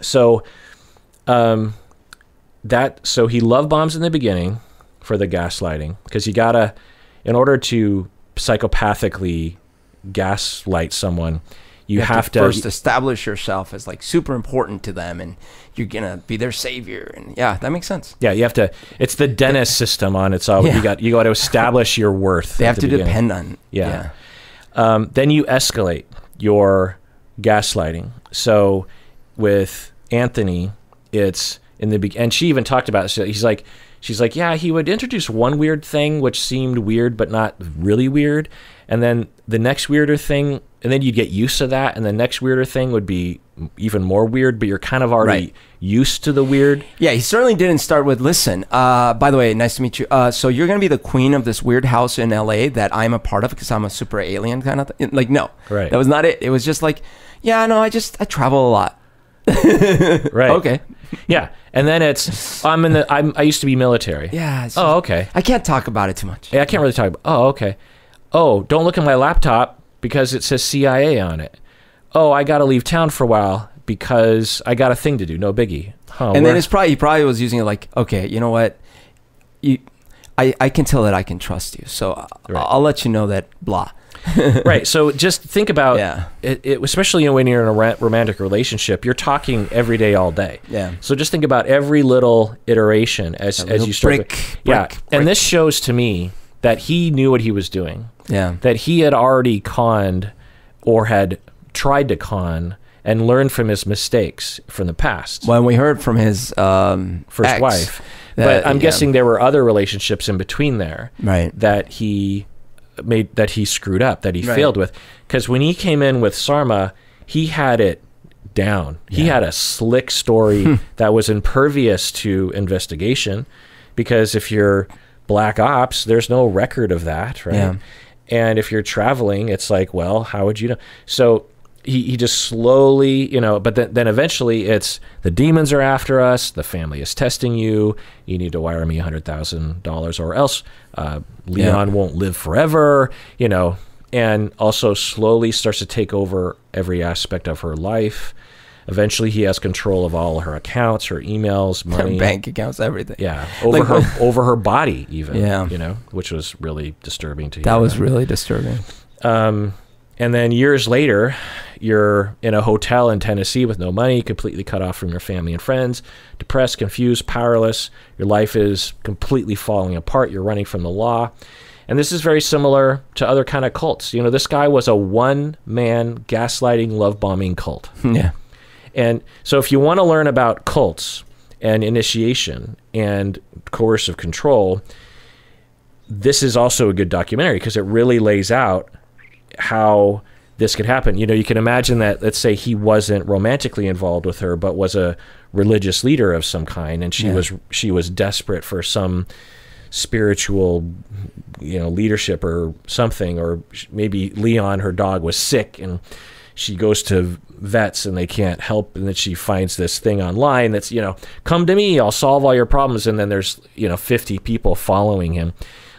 so um, that so he love bombs in the beginning for the gaslighting because you gotta in order to psychopathically gaslight someone you, You have, to, first establish yourself as like super important to them, and you're gonna be their savior. And yeah, that makes sense. yeah you have to it's the dentist system on its own Yeah. you got you got to establish your worth They have the to beginning. depend on. Yeah. Um, then you escalate your gaslighting. So with Anthony, it's in the be- and she even talked about it. So he's like, she's like, yeah, he would introduce one weird thing which seemed weird but not really weird, and then the next weirder thing, and then you'd get used to that, and the next weirder thing would be even more weird, but you're kind of already Right. used to the weird. Yeah, he certainly didn't start with listen. Uh, by the way, nice to meet you. Uh, so you're gonna be the queen of this weird house in LA that I'm a part of because I'm a super alien kind of thing. Like, no, Right. That was not it. It was just like, yeah, no, I just I travel a lot. Right. Okay. Yeah. And then it's I'm in the I'm I used to be military. Yeah. Oh, okay. I can't talk about it too much. Yeah, I can't really talk about. Oh, okay. Oh, don't look at my laptop because it says CIA on it. Oh, I got to leave town for a while because I got a thing to do. No biggie. Huh, and then it's probably he probably was using it like, okay, you know what, you, I I can tell that I can trust you, so I- Right. I'll let you know that blah. right. So just think about Yeah. it, it, especially when you're in a romantic relationship. You're talking every day, all day. Yeah. So just think about every little iteration as as you start. brick, with- yeah. brick, And this shows to me that he knew what he was doing. Yeah. that he had already conned or had tried to con and learned from his mistakes from the past. When we heard from his um, First ex, wife. that- but I'm yeah. guessing there were other relationships in between there Right. that he made that he screwed up, that he Right. failed with. Because when he came in with Sarma, he had it down. He had a slick story that was impervious to investigation. Because if you're black ops, there's no record of that, right? Yeah. And if you're traveling, it's like, well, how would you know? So he, he just slowly, you know, but then, then eventually it's the demons are after us. The family is testing you. You need to wire me a $100,000 or else uh, Leon won't live forever, you know, and also slowly starts to take over every aspect of her life. Eventually, he has control of all her accounts, her emails, Her money, bank accounts, everything. yeah, over Like, her over her body, even. Yeah. you know, which was really disturbing to hear. That was really disturbing. Um, and then years later, you're in a hotel in Tennessee with no money, completely cut off from your family and friends, depressed, confused, powerless. Your life is completely falling apart. You're running from the law. And this is very similar to other kind of cults. You know, this guy was a one-man gaslighting, love bombing cult. yeah. And so, if you want to learn about cults and initiation and coercive control, this is also a good documentary because it really lays out how this could happen. You know, you can imagine that, let's say he wasn't romantically involved with her, but was a religious leader of some kind, and she Yeah. was she was desperate for some spiritual you know leadership or something or maybe leon her dog was sick and she goes to vets and they can't help and then she finds this thing online that's you know come to me i'll solve all your problems. And then there's you know 50 people following him.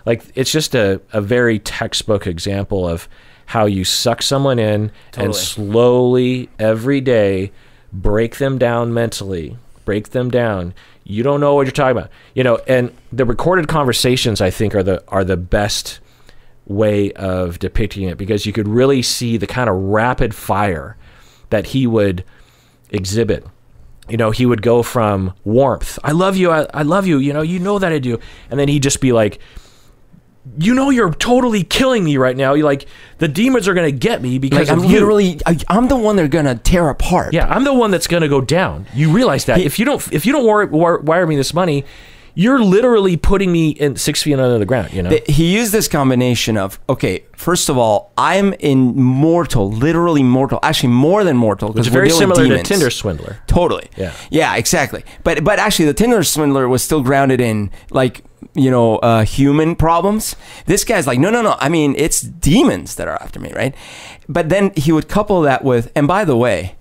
Like it's just a, a very textbook example of how you suck someone in Totally. and slowly every day break them down mentally break them down. You don't know what you're talking about. You know and the recorded conversations i think are the are the best way of depicting it because you could really see the kind of rapid fire that he would exhibit you know he would go from warmth i love you I, I love you you know you know that i do and then he'd just be like you know you're totally killing me right now. You like the demons are gonna get me because Like I'm you. literally, I, I'm the one they're gonna tear apart. Yeah, I'm the one that's gonna go down. You realize that if you don't if you don't wire, wire, wire me this money, you're literally putting me in six feet under the ground. You know. He used this combination of okay. First of all, I'm immortal, literally mortal. Actually, more than mortal. Because very similar demons. to Tinder swindler. Totally. Yeah. Yeah, exactly. But but actually, the Tinder swindler was still grounded in like you know uh, human problems. This guy's like, no, no, no. I mean, it's demons that are after me, right? But then he would couple that with, and by the way,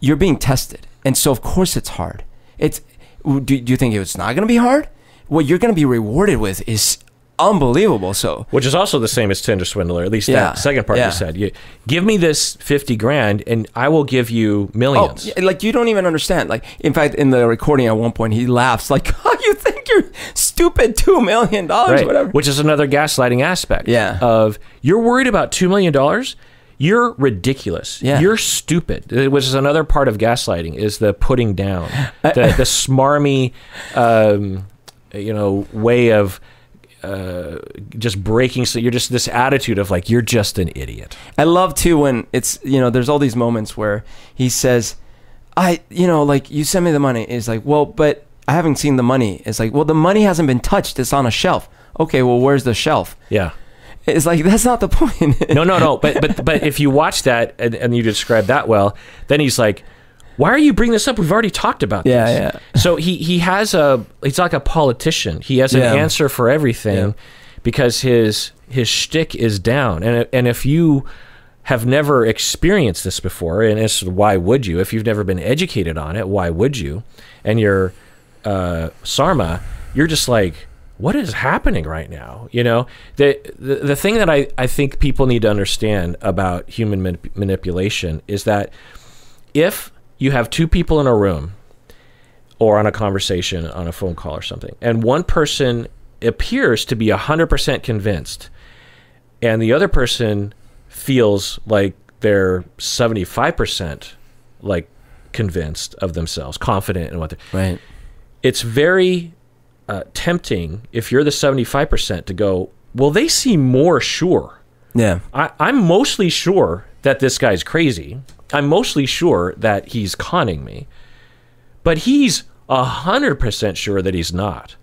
you're being tested, and so of course it's hard. It's. Do, do you think it's not going to be hard? What you're going to be rewarded with is unbelievable. So Which is also the same as Tinder swindler. At least Yeah, that second part yeah. you said. You give me this fifty grand, and I will give you Oh, millions. yeah, like you don't even understand. Like, in fact, in the recording at one point, he laughs like, "Oh, you think you're stupid? Two million dollars, right? whatever." Which is another gaslighting aspect. Yeah. Of you're worried about two million dollars. You're ridiculous. Yeah. You're stupid. Which is another part of gaslighting is the putting down, the, the smarmy, um, you know, way of uh, just breaking. So you're just this attitude of like you're just an idiot. I love too when it's you know there's all these moments where he says, "I you know like you send me the money." It's like, well, but I haven't seen the money. It's like, well, the money hasn't been touched. It's on a shelf. Okay, well, where's the shelf? Yeah. It's like that's not the point. No, no, no. But but but if you watch that and, and you describe that well, then he's like, "Why are you bringing this up? We've already talked about Yeah, this." yeah. So he he has a he's like a politician. He has an Yeah. answer for everything Yeah. because his his shtick is down. And and if you have never experienced this before, and it's why would you? If you've never been educated on it, why would you? And you're uh, Sarma, you're just like, what is happening right now? You know, the the, the thing that I, I think people need to understand about human manip- manipulation is that if you have two people in a room or on a conversation on a phone call or something, and one person appears to be 100% convinced, and the other person feels like they're 75% like convinced of themselves, confident in what they're right. it's very uh, tempting if you're the 75% to go, well, they seem more sure. Yeah. I, I'm mostly sure that this guy's crazy. I'm mostly sure that he's conning me. But he's 100% sure that he's not.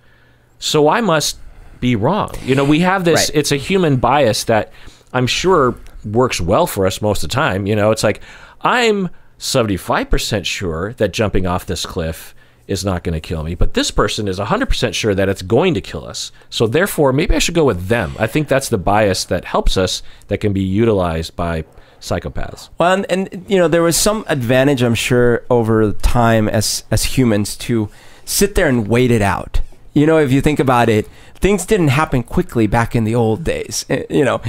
So I must be wrong. You know, we have this, Right. it's a human bias that I'm sure works well for us most of the time. You know, it's like, I'm 75% sure that jumping off this cliff is not going to kill me, but this person is 100% sure that it's going to kill us. So therefore, maybe I should go with them. I think that's the bias that helps us that can be utilized by psychopaths. Well, and, and you know, there was some advantage, I'm sure, over time as as humans to sit there and wait it out. You know, if you think about it, things didn't happen quickly back in the old days. Eh, You know,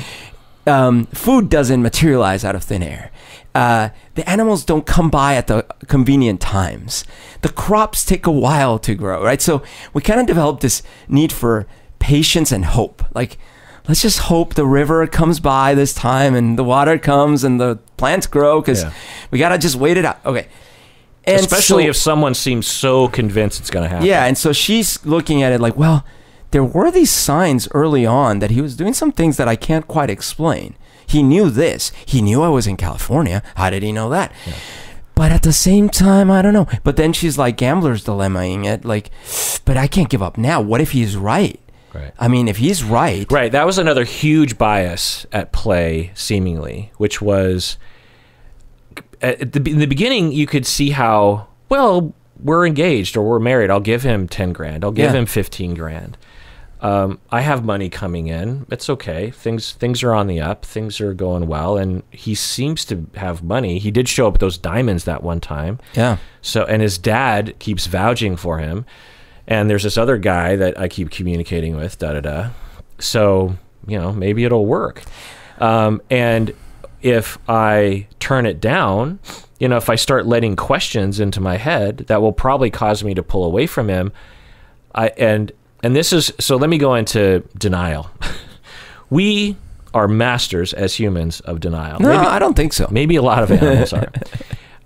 um, food doesn't materialize out of thin air. Uh, the animals don't come by at the convenient times. The crops take a while to grow, right? So we kind of developed this need for patience and hope. Like, let's just hope the river comes by this time and the water comes and the plants grow because Yeah. we gotta just wait it out. Okay. And Especially so- if someone seems so convinced it's going to happen. yeah, and so she's looking at it like, well, there were these signs early on that he was doing some things that I can't quite explain. He knew this. He knew I was in California. How did he know that? But at the same time, I don't know. But then she's like gambler's dilemmaing it, like, but I can't give up now. What if he's right? Right. I mean, if he's right, Right. That was another huge bias at play, seemingly, which was uh, at the, in the beginning, you could see how, well, we're engaged or we're married. I'll give him 10 grand. I'll give Yeah. him 15 grand. Um, I have money coming in. It's okay. Things things are on the up. Things are going well, and he seems to have money. He did show up with those diamonds that one time. yeah, So, and his dad keeps vouching for him. And there's this other guy that I keep communicating with, da da da. So, you know, maybe it'll work. Um, and if I turn it down, you know, if I start letting questions into my head, that will probably cause me to pull away from him. I and and this is so. Let me go into denial. we are masters as humans of denial. no, Maybe- I don't think so. Maybe a lot of animals are.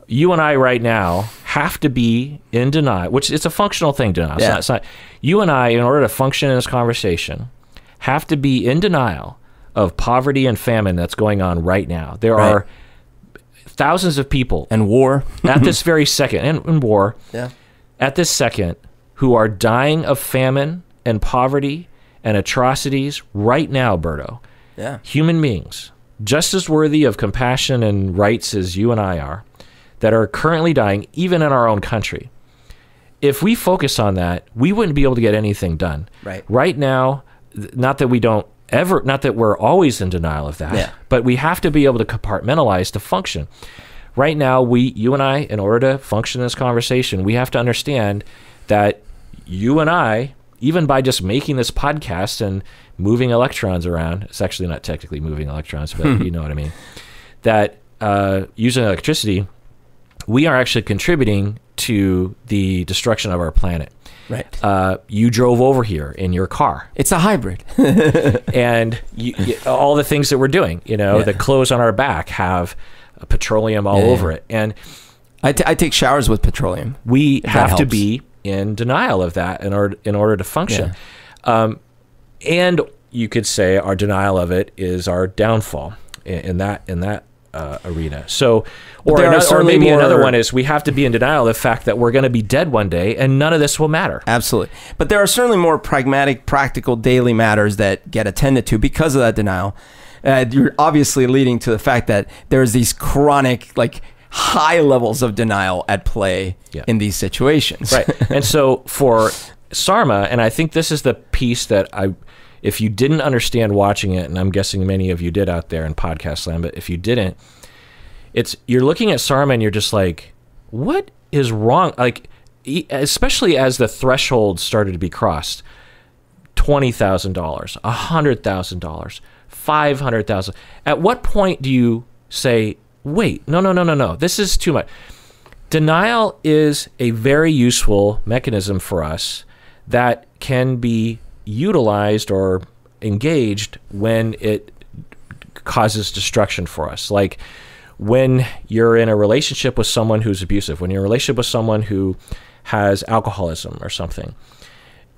You and I right now have to be in denial, which it's a functional thing. Denial. It's Yeah. not, it's not- you and I, in order to function in this conversation, have to be in denial of poverty and famine that's going on right now. There Right. are thousands of people And war. at this very second, and, and war, Yeah. at this second, who are dying of famine and poverty and atrocities right now, Berto Yeah. human beings, just as worthy of compassion and rights as you and I are, that are currently dying, even in our own country. If we focus on that, we wouldn't be able to get anything done. Right. Right now, not that we don't ever, not that we're always in denial of that, Yeah. but we have to be able to compartmentalize to function. Right now, we, you and I, in order to function in this conversation, we have to understand that you and I even by just making this podcast and moving electrons around, it's actually not technically moving electrons, but you know what I mean. That uh, using electricity, we are actually contributing to the destruction of our planet. Right. Uh, you drove over here in your car, It's a hybrid. and you, you- all the things that we're doing, you know, Yeah. the clothes on our back have petroleum all Yeah, over yeah. it, and I, t- I take showers with petroleum. we have to be in denial of that in order in order to function. Um, and you could say our denial of it is our downfall in, in that in that uh, arena. So, or, another, or maybe another one is we have to be in denial of the fact that we're going to be dead one day, and none of this will matter. Absolutely. But there are certainly more pragmatic, practical daily matters that get attended to because of that denial. Uh, you're obviously leading to the fact that there's these chronic, like high levels of denial at play Yeah. in these situations. right and so for sarma and i think this is the piece that i if you didn't understand watching it and i'm guessing many of you did out there in podcast land but if you didn't it's you're looking at sarma and you're just like what is wrong like especially as the threshold started to be crossed $20000 a $100000 $500000 at what point do you say wait no no no no no this is too much Denial is a very useful mechanism for us that can be utilized or engaged when it causes destruction for us. Like when you're in a relationship with someone who's abusive, when you're in a relationship with someone who has alcoholism or something.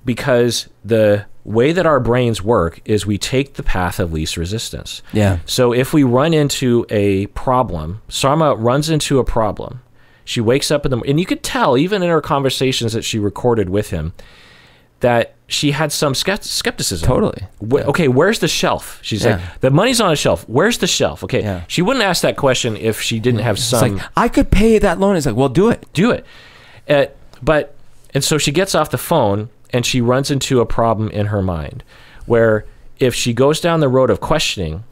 Because the way that our brains work is we take the path of least resistance. Yeah. So if we run into a problem, Sarma runs into a problem. She wakes up in the and you could tell even in her conversations that she recorded with him that she had some skepticism. Totally. Wh- Okay, where's the shelf? She's Yeah. like, the money's on a shelf. Where's the shelf? Okay, Yeah. she wouldn't ask that question if she didn't have It's some like, I could pay that loan. It's like, well, do it. do it. Uh, but and so she gets off the phone and she runs into a problem in her mind where if she goes down the road of questioning,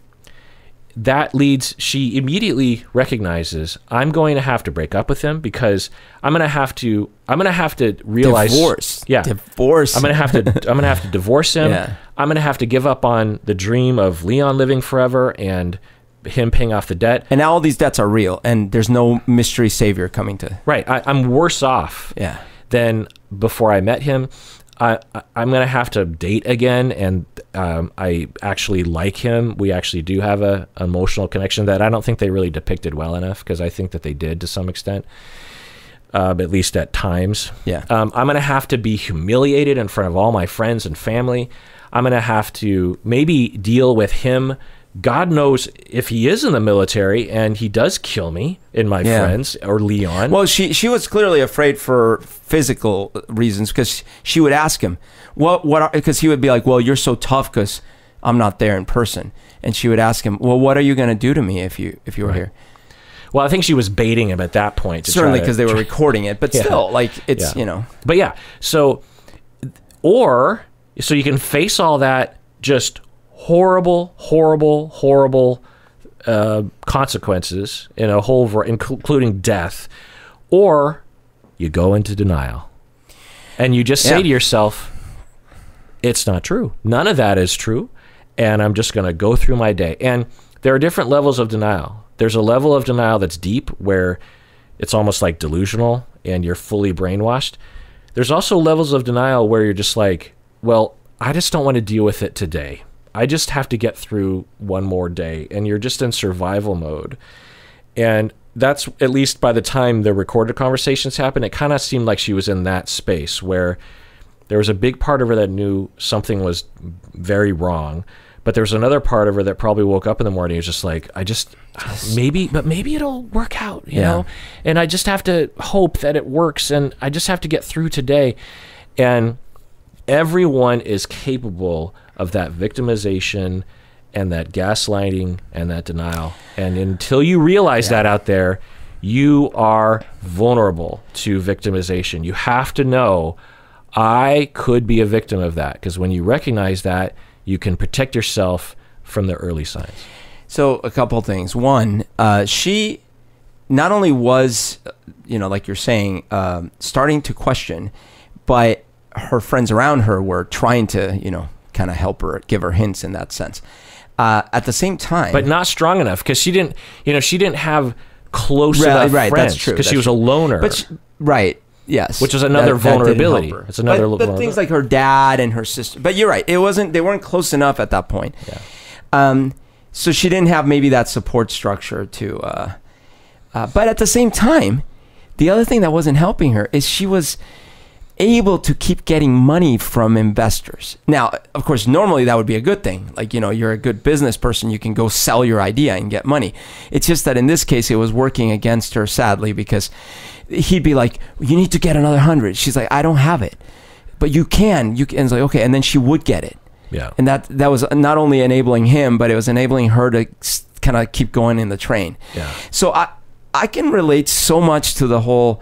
that leads she immediately recognizes I'm going to have to break up with him because I'm going to have to I'm going to have to realize Divorce. Yeah. Divorce. I'm gonna have to. I'm gonna have to divorce him. Yeah. I'm gonna have to give up on the dream of Leon living forever and him paying off the debt. and now all these debts are real, and there's no mystery savior coming to. Right. I, I'm worse off Yeah. than before I met him. I, I I'm gonna have to date again, and um, I actually like him. We actually do have a emotional connection that I don't think they really depicted well enough because I think that they did to some extent, uh, at least at times. Yeah. Um, I'm gonna have to be humiliated in front of all my friends and family. I'm gonna have to maybe deal with him. God knows if he is in the military and he does kill me and my Yeah. friends or Leon. Well, she she was clearly afraid for physical reasons because she would ask him, "What what?" Because he would be like, "Well, you're so tough because I'm not there in person," and she would ask him, "Well, what are you going to do to me if you if you were Right. here?" Well, I think she was baiting him at that point. Certainly because they were recording it, but Yeah. still, like it's Yeah. you know, But yeah, so or so you can face all that just horrible, horrible, horrible uh, consequences in a whole, including death, or you go into denial and you just say Yeah. to yourself, "It's not true. None of that is true," and I'm just going to go through my day. And there are different levels of denial. There's a level of denial that's deep where it's almost like delusional and you're fully brainwashed. There's also levels of denial where you're just like, well, I just don't want to deal with it today. I just have to get through one more day. And you're just in survival mode. And that's at least by the time the recorded conversations happened, it kind of seemed like she was in that space where there was a big part of her that knew something was very wrong. But there was another part of her that probably woke up in the morning and was just like, I just, maybe, but maybe it'll work out, you Yeah. know? And I just have to hope that it works and I just have to get through today. And everyone is capable of that victimization and that gaslighting and that denial. And until you realize that out there, you are vulnerable to victimization. You have to know I could be a victim of that because when you recognize that, you can protect yourself from the early signs. So a couple things. One, uh, she not only was, uh, you know, like you're saying, um, starting to question, but her friends around her were trying to, you know, kind of help her, give her hints in that sense. Uh, at the same time, but not strong enough because she didn't. You know, she didn't have close Right, enough right, friends because she was a loner. But she- right, yes, Which is another didn't vulnerability. her. It's another But, but vulnerability. things like her dad and her sister. But you're right. It wasn't. They weren't close enough at that point. Yeah. Um, so she didn't have maybe that support structure to. Uh, uh, but at the same time, the other thing that wasn't helping her is she was able to keep getting money from investors. Now, of course, normally that would be a good thing. Like, you know, you're a good business person, you can go sell your idea and get money. It's just that in this case, it was working against her, sadly, because he'd be like, You need to get another hundred. She's like, I don't have it. But you can. You can. And it's like, okay. And then she would get it. yeah. And that, that was not only enabling him, but it was enabling her to kind of keep going in the train. Yeah. So I I can relate so much to the whole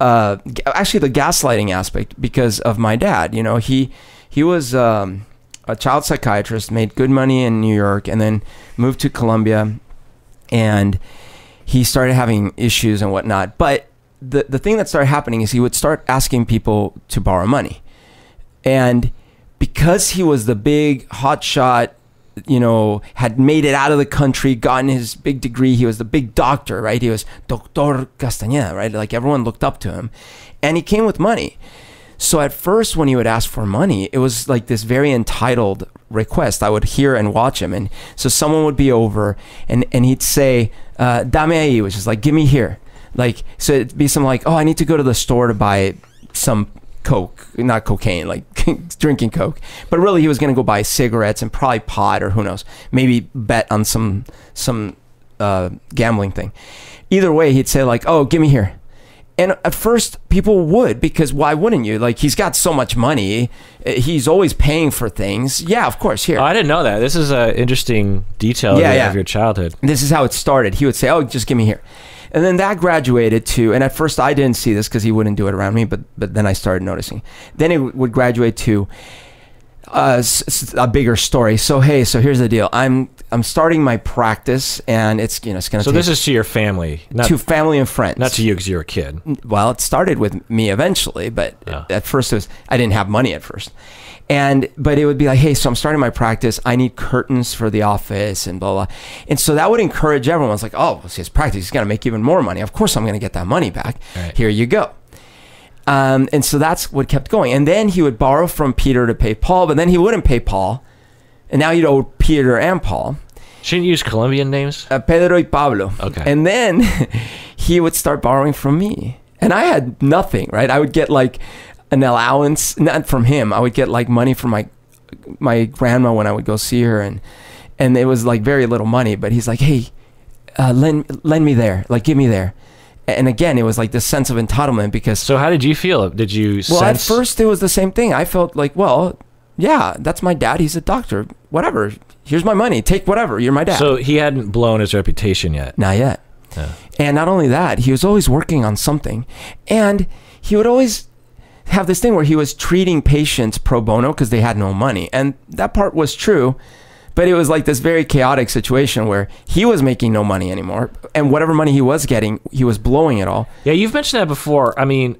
uh, actually the gaslighting aspect because of my dad. You know, he he was um, a child psychiatrist, made good money in New York, and then moved to Colombia, and he started having issues and whatnot. But the the thing that started happening is he would start asking people to borrow money, and because he was the big hotshot you know, had made it out of the country, gotten his big degree. He was the big doctor, right? He was Doctor Castañeda, right? Like everyone looked up to him. And he came with money. So at first, when he would ask for money, it was like this very entitled request. I would hear and watch him. And so someone would be over and, and he'd say, uh, dame ahí, which is like, give me here. Like, so it'd be something like, oh, I need to go to the store to buy some coke, not cocaine, like drinking coke. But really, he was going to go buy cigarettes and probably pot or who knows, maybe bet on some some uh, gambling thing. Either way, he'd say like, "Oh, give me here." And at first, people would because why wouldn't you? Like he's got so much money, eh, he's always paying for things. Yeah, of course. Here, Oh, I didn't know that. This is an interesting detail Yeah, of, yeah. of your childhood. this is how it started. He would say, "Oh, just give me here," and then that graduated to. And at first, I didn't see this because he wouldn't do it around me, but but then I started noticing. Then it would graduate to uh, a bigger story. So hey, so here's the deal. I'm I'm starting my practice, and it's you know it's gonna So this is to your family, not to family and friends. not to you because you're a kid. well, it started with me eventually, but Yeah. at first it was I didn't have money at first. And but it would be like, hey, so I'm starting my practice. I need curtains for the office and blah blah. And so that would encourage everyone. It's like, oh, well, see, his practice, he's gonna make even more money. Of course, I'm gonna get that money back. Right. Here you go. Um, and so that's what kept going. And then he would borrow from Peter to pay Paul, but then he wouldn't pay Paul. And now he'd owe Peter and Paul Shouldn't you use Colombian names? uh, Pedro y Pablo. Okay. And then he would start borrowing from me. And I had nothing, right? I would get like an allowance, not from him. I would get like money from my my grandma when I would go see her and and it was like very little money, but he's like, "Hey, uh, lend lend me there. Like give me there." And again, it was like this sense of entitlement because So how did you feel? Did you well, at first it was the same thing. I felt like, well, yeah, that's my dad. He's a doctor. Whatever. Here's my money. Take whatever. You're my dad. so he hadn't blown his reputation yet. Not yet. Yeah. And not only that, he was always working on something. And he would always have this thing where he was treating patients pro bono because they had no money. And that part was true. But it was like this very chaotic situation where he was making no money anymore. And whatever money he was getting, he was blowing it all. Yeah, you've mentioned that before. I mean,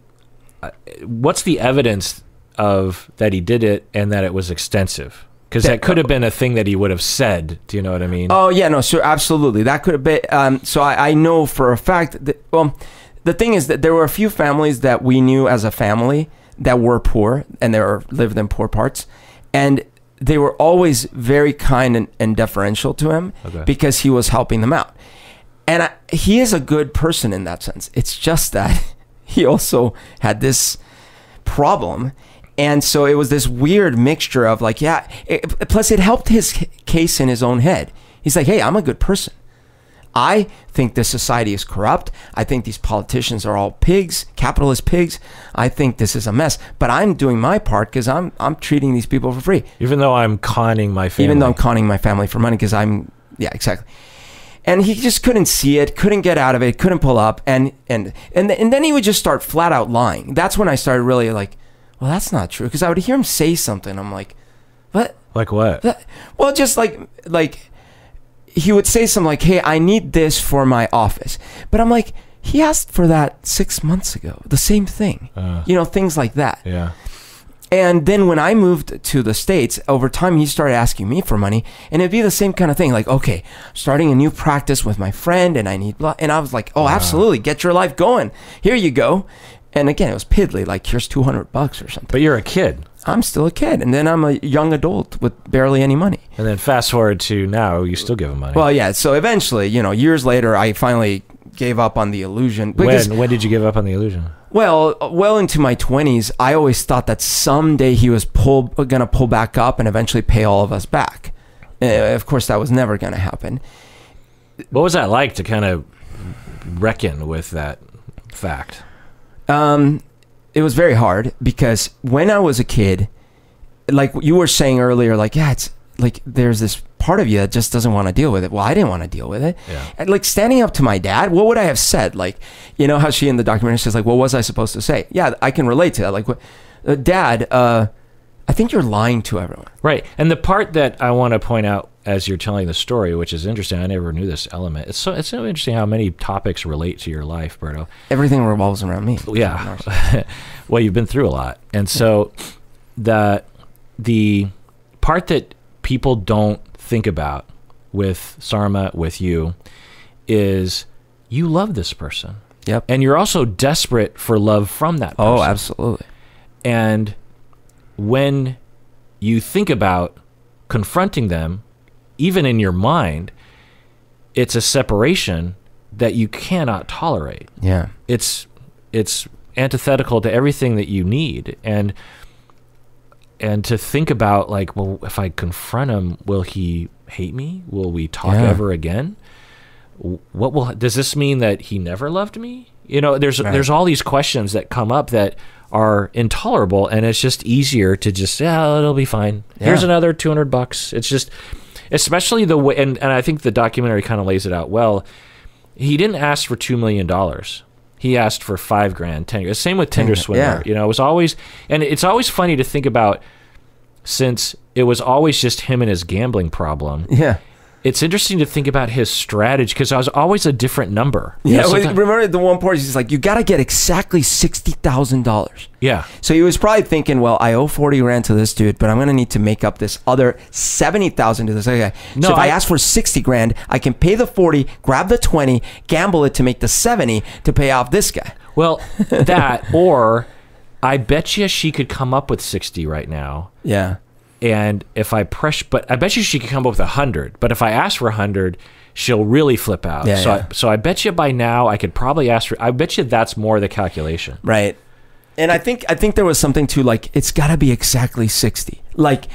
uh, what's the evidence of that he did it and that it was extensive? Because that could have been a thing that he would have said. Do you know what I mean? Oh yeah, no, sure, absolutely. That could have been. Um, so I, I know for a fact that. Well, the thing is that there were a few families that we knew as a family that were poor and they were lived in poor parts, and they were always very kind and, and deferential to him Okay. because he was helping them out. And I, he is a good person in that sense. It's just that he also had this problem. And so it was this weird mixture of like, yeah, it, plus it helped his case in his own head. He's like, hey, I'm a good person. I think this society is corrupt. I think these politicians are all pigs, capitalist pigs. I think this is a mess. But I'm doing my part because I'm I'm treating these people for free Even though I'm conning my family. even though I'm conning my family for money because I'm yeah exactly. And he just couldn't see it, couldn't get out of it, couldn't pull up, and and and and then he would just start flat out lying. That's when I started really like, well, that's not true because I would hear him say something. I'm like, what? like what? That- Well, just like like he would say something like, "Hey, I need this for my office," but I'm like, he asked for that six months ago. The same thing, Uh, you know, things like that. yeah. And then when I moved to the States, over time he started asking me for money. And it'd be the same kind of thing. Like, okay, starting a new practice with my friend and I need blah. And I was like, oh, absolutely. Get your life going. Here you go. And again, it was piddly. Like, here's 200 bucks or something. But you're a kid. I'm still a kid. And then I'm a young adult with barely any money. And then fast forward to now, you still give him money. Well, yeah. So eventually, you know, years later, I finally gave up on the illusion. Because, when when did you give up on the illusion? well, well into my 20s, I always thought that someday he was pull, going to pull back up and eventually pay all of us back. Uh, of course, that was never going to happen. What was that like to kind of reckon with that fact? Um, it was very hard because when I was a kid, like you were saying earlier, like, yeah, it's like there's this part of you that just doesn't want to deal with it. Well, I didn't want to deal with it. Yeah. And like standing up to my dad, what would I have said? Like, you know how she in the documentary says, like, what was I supposed to say? Yeah, I can relate to that. Like, what, uh, dad, uh, I think you're lying to everyone. Right. And the part that I want to point out as you're telling the story, which is interesting, I never knew this element. It's so it's so interesting how many topics relate to your life, Berto. Everything revolves around me. Yeah. well, you've been through a lot. And so the the part that people don't think about with Sarma, with you, is you love this person. Yep. And you're also desperate for love from that oh, person. Oh, absolutely. And when you think about confronting them, even in your mind, it's a separation that you cannot tolerate. Yeah. It's it's antithetical to everything that you need. And and to think about like, well, if I confront him, will he hate me? Will we talk Yeah. ever again? What will does this mean that he never loved me? You know, there's Right. there's all these questions that come up that are intolerable, and it's just easier to just yeah, it'll be fine. Here's another two hundred bucks. It's just, especially the way, and, and I think the documentary kind of lays it out well. He didn't ask for two million dollars. He asked for five grand, ten. grand. Same with Tinder Ten, Swindler. yeah. You know, it was always, and it's always funny to think about, since it was always just him and his gambling problem. Yeah. It's interesting to think about his strategy because I was always a different number. You Yeah. know, well, remember the one part? He's like, you got to get exactly sixty thousand dollars. yeah. So he was probably thinking, well, I owe forty grand to this dude, but I'm gonna need to make up this other seventy thousand to this other guy. No, so if I, I- ask for sixty grand, I can pay the forty, grab the twenty, gamble it to make the seventy to pay off this guy. Well, that or I bet you she could come up with sixty right now. Yeah. And if I press, but I bet you she could come up with a hundred. But if I ask for a hundred, she'll really flip out. Yeah, so, yeah. I, so I bet you by now I could probably ask for. I bet you that's more the calculation. Right. And I think I think there was something to like it's got to be exactly sixty. Like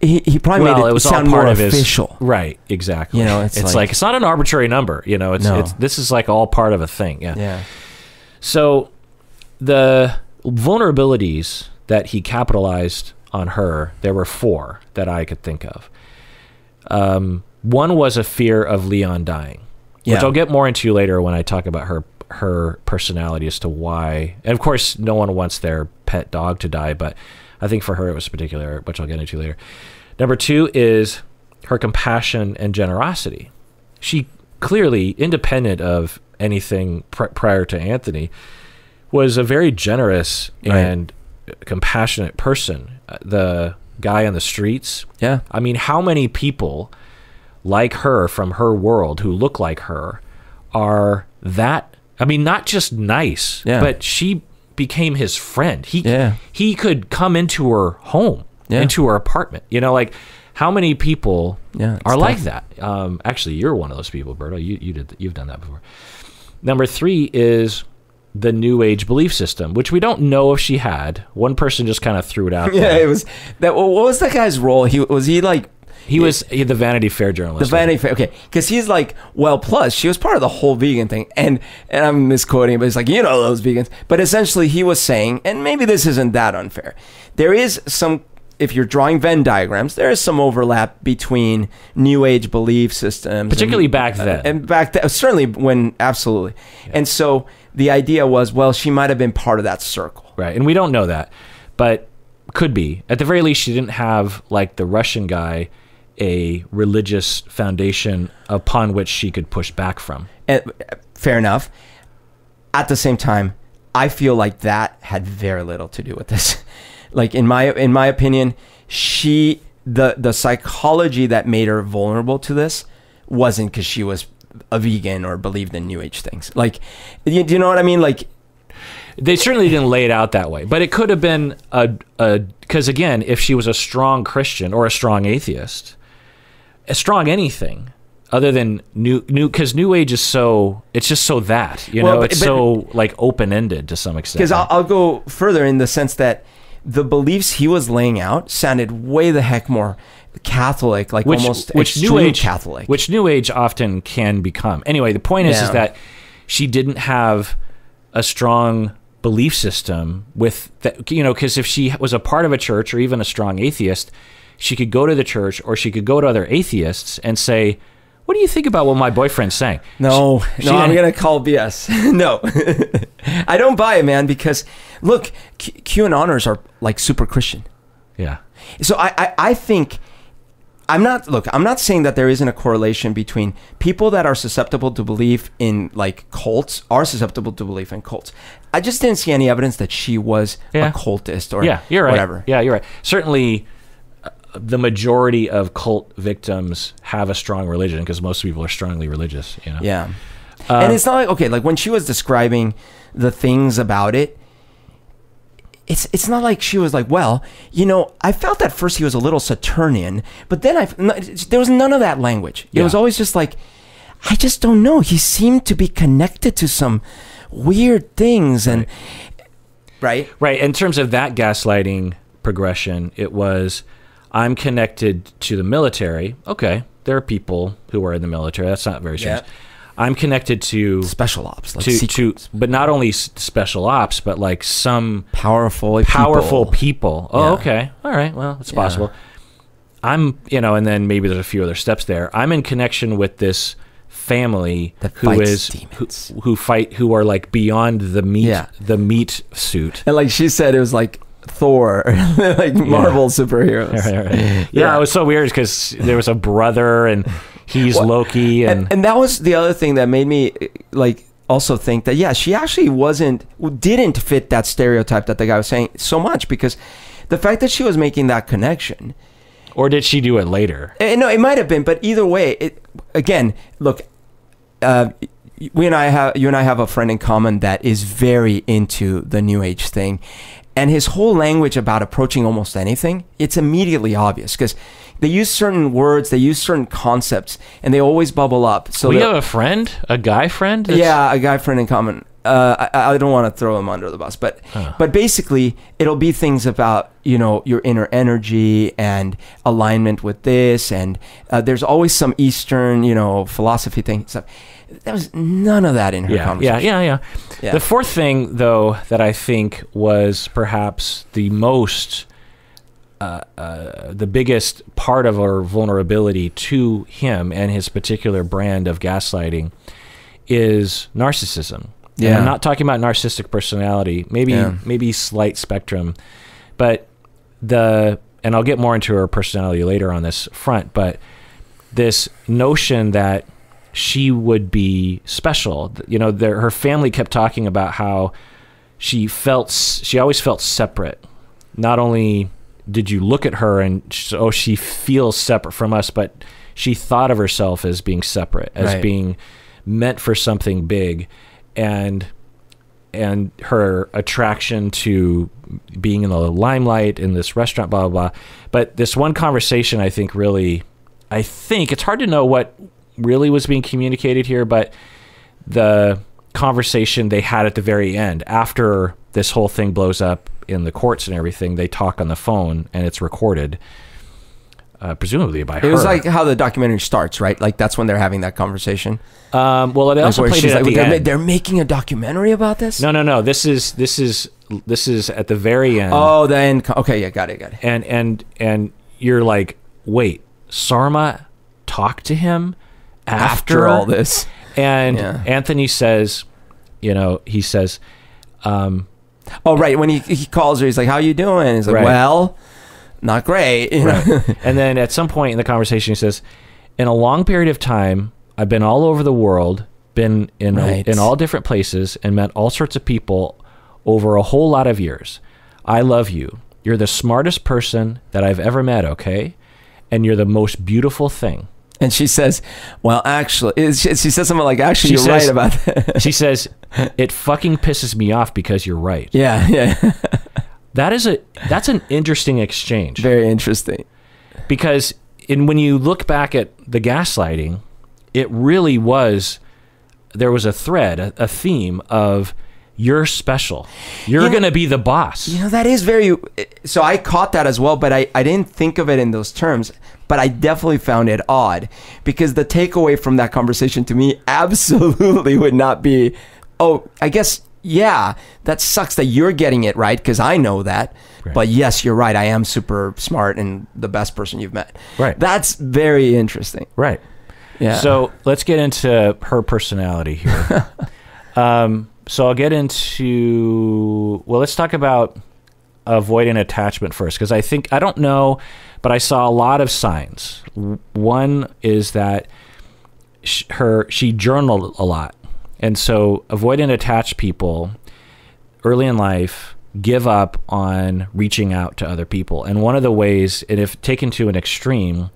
he, he probably made it, it was sound more official. his right. Exactly. You know, it's like, like- it's not an arbitrary number. You know, it's No. it's this is like all part of a thing. Yeah. Yeah. So the vulnerabilities that he capitalized on her, there were four that I could think of. Um, one was a fear of Leon dying, which I'll get more into later when I talk about her her personality as to why. And of course, no one wants their pet dog to die, but I think for her it was particular, which I'll get into later. Number two is her compassion and generosity. She clearly, independent of anything pr- prior to Anthony, was a very generous Right. and compassionate person. The guy on the streets, Yeah. I mean, how many people like her from her world who look like her are that? I mean, not just nice, Yeah. but she became his friend. He Yeah. he could come into her home, Yeah. into her apartment. You know, like how many people Yeah, are like that? Um, actually, you're one of those people, Berto. You you did you've done that before. Number three is the new age belief system, which we don't know if she had. One person just kind of threw it out. Yeah, there. it was that. What was that guy's role? He was he like He was he, the Vanity Fair journalist. the. Vanity Fair? Okay, because he's like, well, plus she was part of the whole vegan thing, and and I'm misquoting, but it's like you know those vegans. But essentially, he was saying, and maybe this isn't that unfair. There is some. If you're drawing Venn diagrams, there is some overlap between New Age belief systems, Particularly and- back uh, then. and back then, certainly when absolutely. And so the idea was, well, she might have been part of that circle. Right. And we don't know that, but could be. At the very least, she didn't have, like the Russian guy, a religious foundation upon which she could push back from. And, fair enough. At the same time, I feel like that had very little to do with this. like in my in my opinion, she the the psychology that made her vulnerable to this wasn't because she was a vegan or believed in new age things. Like, you, do you know what I mean? Like, They certainly didn't lay it out that way, but it could have been a a because again, if she was a strong Christian or a strong atheist, a strong anything other than new new because New Age is so it's just so that you Well, know but- it's but- so like open ended to some extent. because I'll, I'll go further in the sense that the beliefs he was laying out sounded way the heck more Catholic, like almost extreme Catholic. which New Age often can become. Anyway, the point is, Yeah. is that she didn't have a strong belief system with that. You know, because if she was a part of a church or even a strong atheist, she could go to the church or she could go to other atheists and say, "What do you think about what my boyfriend's saying?" No, She- no, she I'm gonna call BS. no, I don't buy it, man. Because look, Q- QAnoners are like super Christian. Yeah, So I, I, I think I'm not look. I'm not saying that there isn't a correlation between people that are susceptible to belief in like cults are susceptible to belief in cults. I just didn't see any evidence that she was Yeah. a cultist or yeah, you're right. whatever. Yeah, you're right. Certainly. uh, The majority of cult victims have a strong religion because most people are strongly religious. You know. Yeah. Um, and it's not like okay, like when she was describing the things about it, it's it's not like she was like, well, you know, I felt at first he was a little Saturnian, but then I there was none of that language. It Yeah. was always just like, I just don't know. He seemed to be connected to some weird things, and right, Right. In terms of that gaslighting progression, it was I'm connected to the military. Okay. There are people who are in the military. That's not very strange. Yeah. I'm connected to special ops, like to, to but not only special ops, but like some powerful, powerful people. people. Oh, Yeah. okay. All right. Well, it's Yeah. possible. I'm, you know, and then maybe there's a few other steps there. I'm in connection with this family That who is who, who fight who are like beyond the meat Yeah. the meat suit. And like she said, it was like Thor, like Marvel superheroes. Right, right. Yeah, Yeah. it was so weird because there was a brother and he's Well, Loki and, and, and that was the other thing that made me like also think that yeah she actually wasn't didn't fit that stereotype that the guy was saying so much because the fact that she was making that connection or did she do it later? eh, no it might have been but either way it again look uh, we and I have you and I have a friend in common that is very into the new age thing and his whole language about approaching almost anything it's immediately obvious because they use certain words they use certain concepts and they always bubble up so we have a friend, a guy friend. yeah, a guy friend in common. Uh, I, I don't want to throw him under the bus, but Huh. but basically, it'll be things about you know your inner energy and alignment with this, and uh, there's always some Eastern you know philosophy thing stuff. There was none of that in her yeah, yeah, conversation. yeah, yeah, Yeah. The fourth thing, though, that I think was perhaps the most, uh, uh, the biggest part of our vulnerability to him and his particular brand of gaslighting is narcissism. And Yeah. I'm not talking about narcissistic personality, maybe Yeah. maybe slight spectrum, but the and I'll get more into her personality later on this front, but this notion that she would be special. You know, there, her family kept talking about how she felt she always felt separate. Not only did you look at her and sh- oh she feels separate from us, but she thought of herself as being separate, as Right. being meant for something big, and and her attraction to being in the limelight in this restaurant, blah blah blah. But this one conversation, I think, really, I think it's hard to know what really was being communicated here, but the conversation they had at the very end after this whole thing blows up in the courts and everything, they talk on the phone and it's recorded, uh, presumably by her. It was like how the documentary starts, right? Like that's when they're having that conversation. um, well, it also where played it at like, the they're, ma- they're making a documentary about this. No, no, no. This is this is this is at the very end. Oh, the end. Okay, yeah, got it, got it. and and and you're like, wait, Sarma talked to him after, After all this, and Yeah. Anthony says, you know, he says, um, oh right, when he he calls her, he's like, "How you doing?" He's like, Right. "Well, not great." You know? and then at some point in the conversation, he says, in a long period of time, I've been all over the world, been in Right. in all different places, and met all sorts of people over a whole lot of years. I love you. You're the smartest person that I've ever met, okay? And you're the most beautiful thing. And she says, "Well, actually," she, she says something like, "Actually, She you're says- right about that." She says, "It fucking pisses me off because you're right." yeah, yeah, That is a that's an interesting exchange very interesting. because in when you look back at the gaslighting, it really was there was a thread, a, a theme of you're special. You're going to be the boss. You know, that is very. So I caught that as well, but I, I didn't think of it in those terms. But I definitely found it odd because the takeaway from that conversation to me absolutely would not be, oh, I guess, yeah, that sucks that you're getting it right because I know that. Right. But yes, you're right. I am super smart and the best person you've met. Right. That's very interesting. Right. Yeah. So let's get into her personality here. um, so I'll get into well, let's talk about avoiding attachment first because I think I don't know, but I saw a lot of signs. One is that sh- her she journaled a lot, and so avoidant attached people early in life give up on reaching out to other people, and one of the ways, and if taken to an extreme,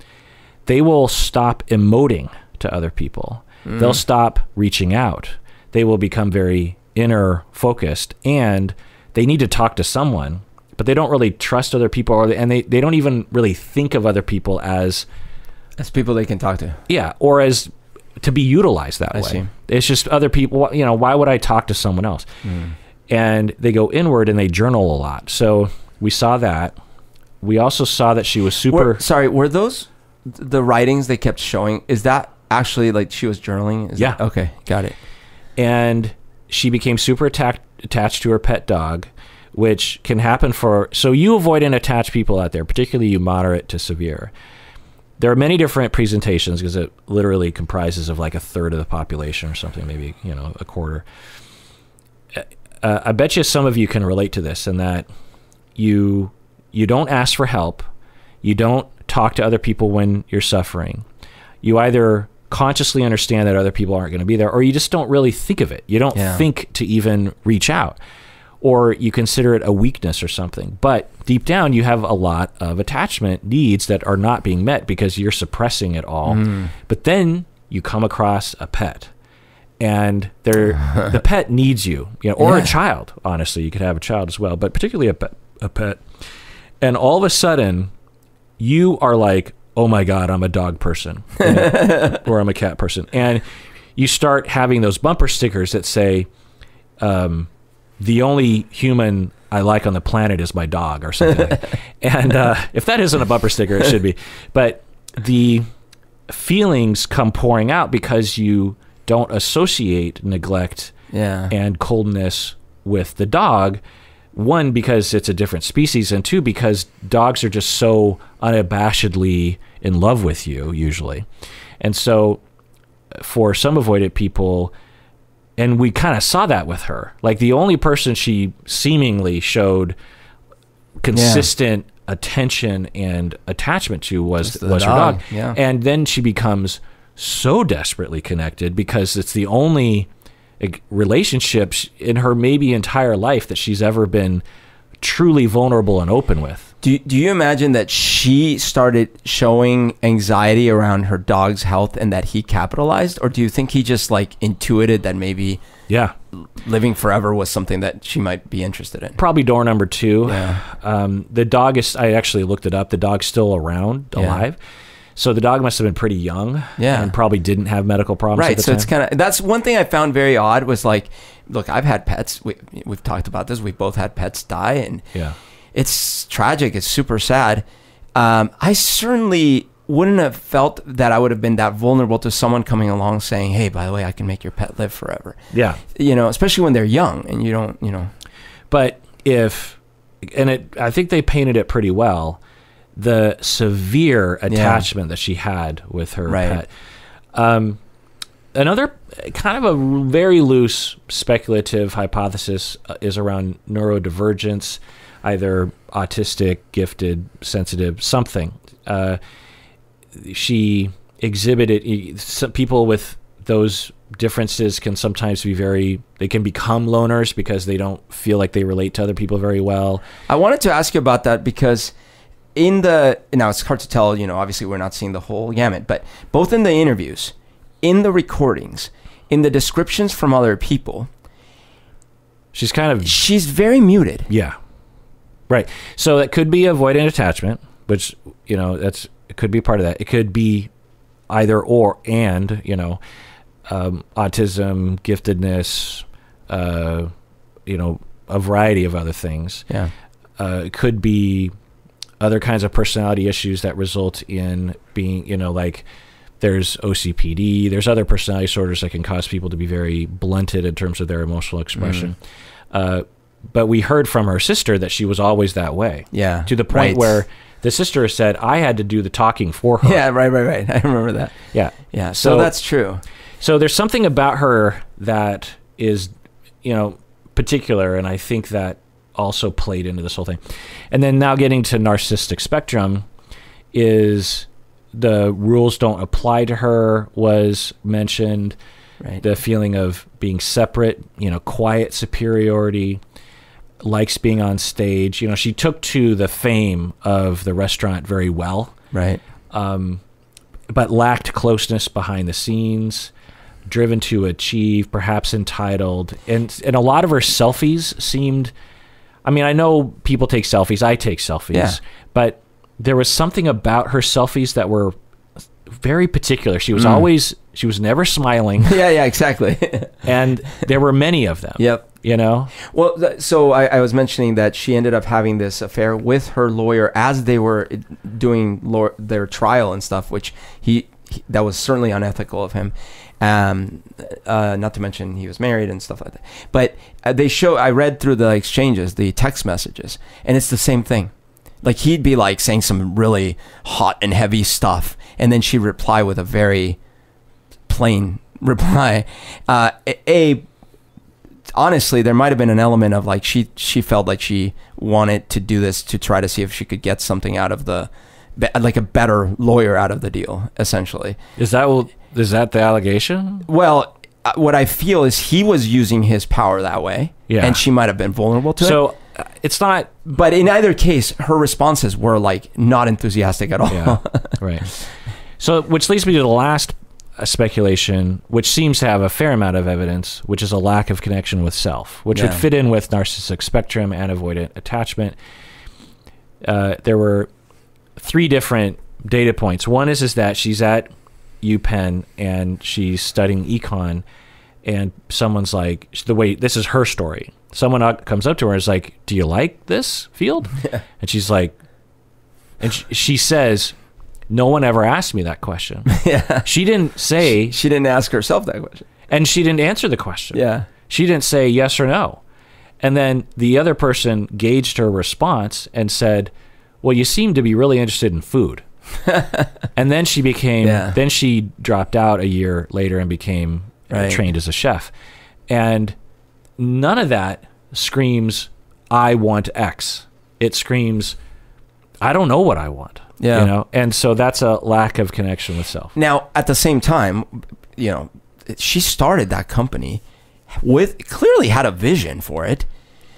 they will stop emoting to other people. Mm. They'll stop reaching out. They will become very inner focused and they need to talk to someone, but they don't really trust other people or and they, they don't even really think of other people as as people they can talk to. yeah, or as to be utilized that I way. see. It's just other people, you know, why would I talk to someone else? Hmm. And they go inward and they journal a lot. So we saw that. We also saw that she was super Were, sorry, were those the writings they kept showing? Is that actually like she was journaling? Is Yeah. that- okay, got it. and she became super attached to her pet dog, which can happen for. So you avoid and attach people out there, particularly you moderate to severe. There are many different presentations because it literally comprises of like a third of the population or something, maybe you know a quarter. Uh, I bet you some of you can relate to this, in that you you don't ask for help, you don't talk to other people when you're suffering. You either consciously understand that other people aren't going to be there, or you just don't really think of it. You don't Yeah. think to even reach out, or you consider it a weakness or something. But deep down, you have a lot of attachment needs that are not being met because you're suppressing it all. Hmm. But then you come across a pet. And they're, the pet needs you, you know, or Yeah. a child. Honestly, you could have a child as well, but particularly a pet. A pet, and all of a sudden, you are like, oh my god, I'm a dog person, you know, or I'm a cat person, and you start having those bumper stickers that say, um, "The only human I like on the planet is my dog," or something. like- and uh, if that isn't a bumper sticker, it should be. But the feelings come pouring out because you don't associate neglect Yeah. and coldness with the dog. One, because it's a different species, and two, because dogs are just so unabashedly in love with you, usually. And so, for some avoidant people, and we kind of saw that with her. Like, the only person she seemingly showed consistent attention and attachment to was, was her dog, dog. yeah. And then she becomes so desperately connected because it's the only relationship in her maybe entire life that she's ever been truly vulnerable and open with. Do, do you imagine that she started showing anxiety around her dog's health and that he capitalized? Or do you think he just like intuited that maybe Yeah. living forever was something that she might be interested in? Probably door number two. Yeah. Um, the dog is, I actually looked it up. The dog's still around, alive. Yeah. So the dog must have been pretty young. Yeah. And probably didn't have medical problems. at Right. So it's kind of that's one thing I found very odd was like, look, I've had pets. We, we've talked about this. We've both had pets die, and Yeah. It's tragic. It's super sad. Um, I certainly wouldn't have felt that I would have been that vulnerable to someone coming along saying, "Hey, by the way, I can make your pet live forever." Yeah. You know, especially when they're young and you don't, you know. But if, and it, I think they painted it pretty well, the severe attachment that she had with her Right. pet. Um, another kind of a very loose speculative hypothesis uh, is around neurodivergence, either autistic, gifted, sensitive, something. Uh, she exhibited some people with those differences can sometimes be very they can become loners because they don't feel like they relate to other people very well I wanted to ask you about that because in the now it's hard to tell, you know, obviously we're not seeing the whole gamut, but both in the interviews, in the recordings, in the descriptions from other people, she's kind of she's very muted. yeah right so it could be avoidant attachment which you know that's it could be part of that it could be either or and you know um, autism giftedness uh, you know a variety of other things Yeah. uh, it could be other kinds of personality issues that result in being, you know, like there's OCPD, there's other personality disorders that can cause people to be very blunted in terms of their emotional expression. Uh, but we heard from her sister that she was always that way. Yeah, To the point right. where the sister said, I had to do the talking for her. Yeah, right, right, right. I remember that. Yeah. Yeah, so, So- that's true. So there's something about her that is, you know, particular, and I think that also played into this whole thing. And then now getting to narcissistic spectrum is the rules don't apply to her was mentioned. Right. The feeling of being separate, you know, quiet superiority, likes being on stage. You know, she took to the fame of the restaurant very well right. um, but lacked closeness behind the scenes, driven to achieve, perhaps entitled, and and a lot of her selfies seemed. I mean, I know people take selfies. I take selfies, Yeah. but there was something about her selfies that were very particular. She was always she was never smiling, Yeah, yeah, exactly. and there were many of them. yep. You know, Well, so I, I was mentioning that she ended up having this affair with her lawyer as they were uh, doing law- their trial and stuff, which he, he that was certainly unethical of him. Um, uh, not to mention he was married and stuff like that. But uh, they show. I read through the exchanges, the text messages, and it's the same thing. Like he'd be like saying some really hot and heavy stuff, and then she'd reply with a very plain reply. Uh, a honestly, there might have been an element of like she she felt like she wanted to do this to try to see if she could get something out of the like a better lawyer out of the deal, essentially. is that what is that the allegation? Well, uh, what I feel is he was using his power that way, Yeah. and she might have been vulnerable to it. So uh, it's not. But in either case, her responses were like not enthusiastic at all. Yeah, right. So, which leads me to the last uh, speculation, which seems to have a fair amount of evidence, which is a lack of connection with self, which would fit in with narcissistic spectrum and avoidant attachment. Uh, there were three different data points. One is is that she's at UPenn and she's studying econ, and someone's like, the way this is her story. Someone comes up to her and is like, "Do you like this field?" And she's like, and she, she says, "No one ever asked me that question." yeah. She didn't say, She didn't ask herself that question. and she didn't answer the question. Yeah. She didn't say yes or no. And then the other person gauged her response and said, Well, you seem to be really interested in food. and then she became, Yeah. then she dropped out a year later and became uh, Right. trained as a chef. And none of that screams, I want X. It screams, I don't know what I want. Yeah. You know? And so that's a lack of connection with self. Now, at the same time, you know, she started that company with clearly had a vision for it.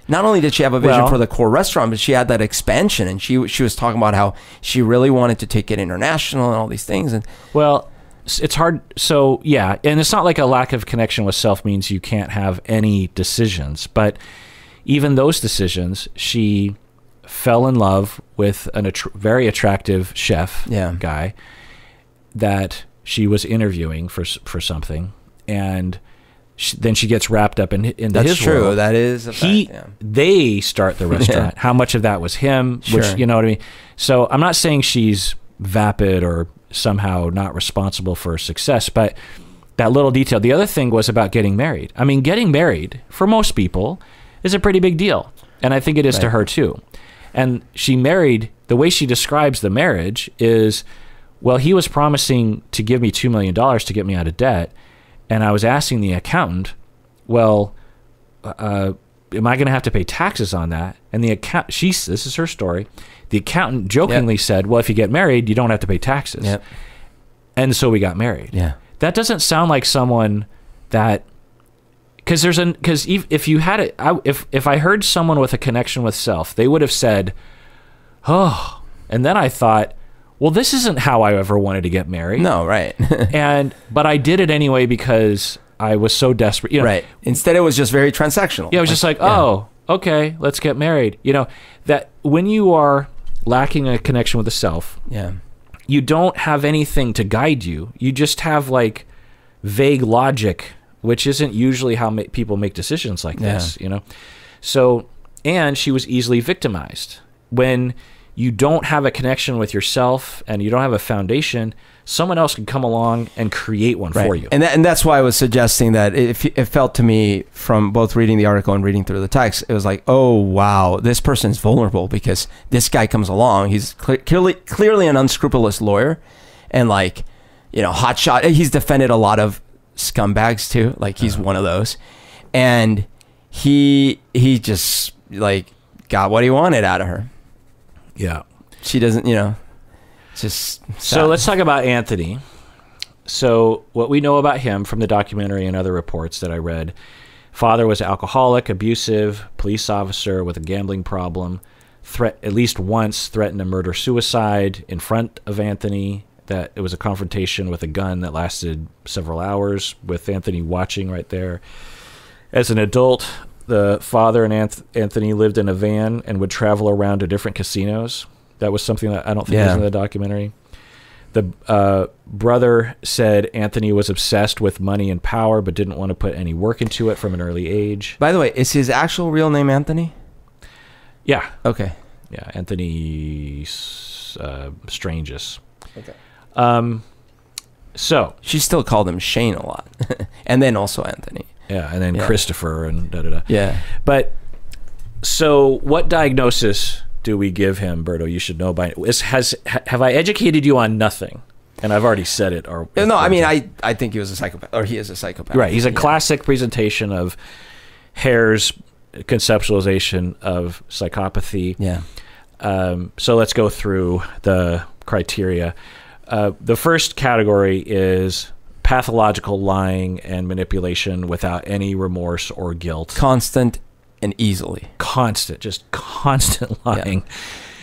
Not only did she have a vision Well- for the core restaurant, but she had that expansion, and she she was talking about how she really wanted to take it international and all these things. And Well, it's hard. So yeah, and it's not like a lack of connection with self means you can't have any decisions, but even those decisions, she fell in love with an attr very attractive chef Yeah. guy that she was interviewing for for something, and she, then she gets wrapped up in into that's true. world That is a he fact, yeah. they start the restaurant how much of that was him Sure. which you know what i mean so i'm not saying she's vapid or somehow not responsible for success but that little detail the other thing was about getting married i mean getting married for most people is a pretty big deal and i think it is to her too and she married the way she describes the marriage is well he was promising to give me $2 million to get me out of debt and i was asking the accountant well uh, am I going to have to pay taxes on that? And the account, she's, this is her story. The accountant jokingly said, well, if you get married, you don't have to pay taxes. Yep. And so we got married. Yeah. That doesn't sound like someone that because there's an because if, if you had it I, if if I heard someone with a connection with self, they would have said, "Oh," and then I thought, "Well, this isn't how I ever wanted to get married." No, right. and but I did it anyway because I was so desperate. You know, right. Instead, it was just very transactional. Yeah, it was just like, oh, okay, let's get married. You know, that when you are lacking a connection with the self, yeah. you don't have anything to guide you. You just have like vague logic, which isn't usually how ma- people make decisions like this, you know? So, and she was easily victimized. When you don't have a connection with yourself and you don't have a foundation, someone else can come along and create one for you. And that, and that's why I was suggesting that it, it felt to me from both reading the article and reading through the text, it was like, oh wow, this person's vulnerable because this guy comes along. He's cle- clearly clearly an unscrupulous lawyer, and like, you know, hotshot. He's defended a lot of scumbags too. Like he's uh-huh. one of those, and he he just like got what he wanted out of her. yeah. She doesn't, you know, just So let's talk about Anthony. So what we know about him from the documentary and other reports that I read, father was alcoholic, abusive, police officer with a gambling problem, threat at least once threatened to murder suicide in front of Anthony. That it was a confrontation with a gun that lasted several hours with Anthony watching right there. As an adult, the father and Anth- Anthony lived in a van and would travel around to different casinos. That was something that I don't think was in the documentary. The uh, brother said Anthony was obsessed with money and power, but didn't want to put any work into it from an early age. By the way, is his actual real name Anthony? Yeah, Okay. yeah, Anthony uh, Strangis. Okay. Um, so She still called him Shane a lot, and then also Anthony. yeah, and then Yeah. Christopher and da da da. Yeah. But so, what diagnosis do we give him, Berto? You should know by is, has ha- have I educated you on nothing? And I've already said it. Or No, I mean, I, I think he was a psychopath, or he is a psychopath. right. He's a Yeah. classic presentation of Hare's conceptualization of psychopathy. Yeah. Um, so let's go through the criteria. Uh, the first category is pathological lying and manipulation without any remorse or guilt. Constant and easily. constant, just constant lying.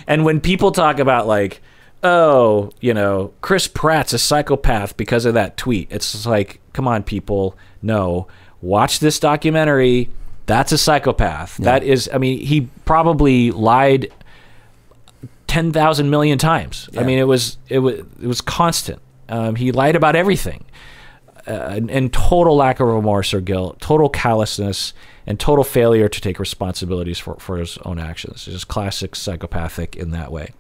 And when people talk about like, oh, you know, Chris Pratt's a psychopath because of that tweet, it's like, come on, people, no, watch this documentary. That's a psychopath. That is, I mean, he probably lied ten thousand million times. I mean, it was it was it was constant. Um, he lied about everything, uh, and, and total lack of remorse or guilt, total callousness, and total failure to take responsibilities for, for his own actions. It's just classic psychopathic in that way.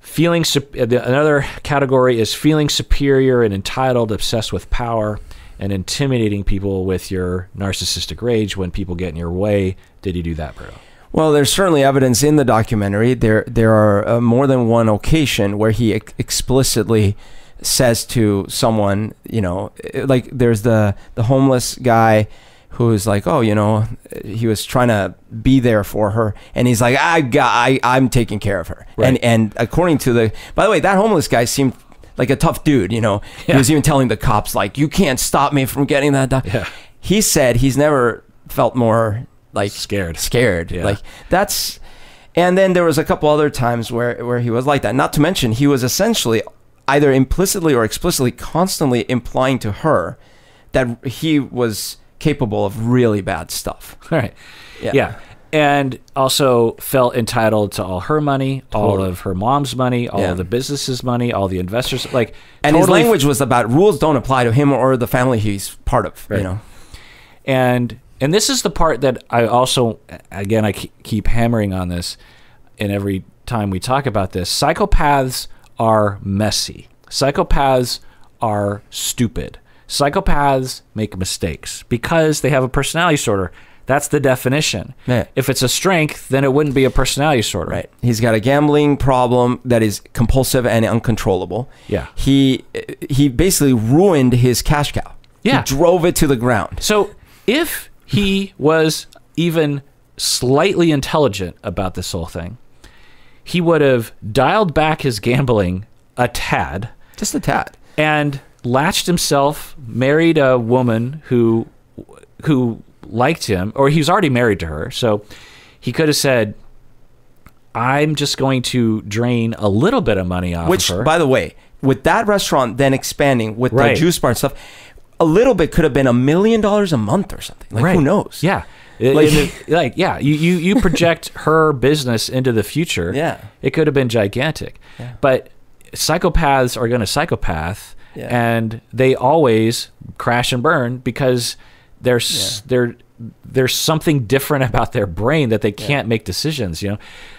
Feeling uh, another category is feeling superior and entitled, obsessed with power, and intimidating people with your narcissistic rage when people get in your way. Did he do that, bro? Well, there's certainly evidence in the documentary. There, there are uh, more than one occasion where he ex- explicitly says to someone, you know, eh, like there's the the homeless guy who's like, oh, you know, he was trying to be there for her, and he's like, I got, I, I'm taking care of her, Right. and and according to the, by the way, that homeless guy seemed like a tough dude, you know. He was even telling the cops like, you can't stop me from getting that done. Yeah. He said he's never felt more like Scared. scared. Yeah. Like that's and then there was a couple other times where where he was like that. Not to mention he was essentially either implicitly or explicitly constantly implying to her that he was capable of really bad stuff. All right. Yeah. Yeah. And also felt entitled to all her money, all of her mom's money, all Yeah. of the business's money, all the investors. Like, And his totally- language was about rules don't apply to him or the family he's part of, Right. you know. and and this is the part that I also again I keep hammering on this and every time we talk about this psychopaths are messy psychopaths are stupid psychopaths make mistakes because they have a personality disorder that's the definition Yeah. if it's a strength then it wouldn't be a personality disorder Right. He's got a gambling problem that is compulsive and uncontrollable. Yeah. He he basically ruined his cash cow. Yeah. He drove it to the ground. So if he was even slightly intelligent about this whole thing, he would have dialed back his gambling a tad Just a tad. and latched himself, married a woman who who liked him, or he was already married to her. So he could have said, "I'm just going to drain a little bit of money off Which, of her." by the way, with that restaurant then expanding with Right. the juice bar and stuff, a little bit could have been a million dollars a month or something. Like Right. who knows? Yeah. Like- it- like yeah, you, you you project her business into the future. Yeah. It could have been gigantic. Yeah. But psychopaths are going to psychopath Yeah. and they always crash and burn because there's there there's something different about their brain that they can't make decisions, you know.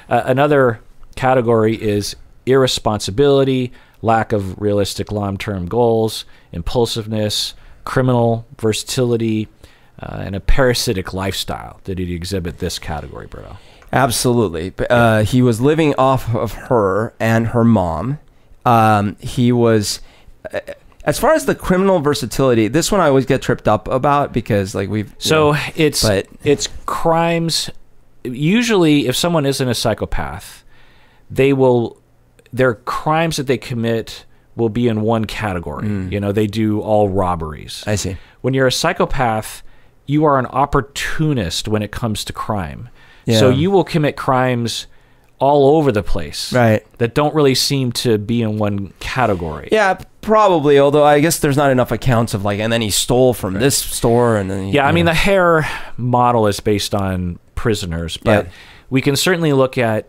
Uh, another category is irresponsibility, lack of realistic long-term goals, impulsiveness, criminal versatility, uh, and a parasitic lifestyle. Did he exhibit this category, Bruno? Absolutely. Uh, he was living off of her and her mom. Um, he was, uh, as far as the criminal versatility, this one I always get tripped up about because like we've you So know, it's but- it's crimes. Usually, if someone isn't a psychopath, they will their crimes that they commit will be in one category. You know, they do all robberies. Mm. I see. when you're a psychopath, you are an opportunist when it comes to crime. Yeah. So you will commit crimes all over the place Right. that don't really seem to be in one category. Yeah, probably. Although I guess there's not enough accounts of like, and then he stole from this store, and then he, Yeah, I you mean the Hare model is based on prisoners, but Yeah. we can certainly look at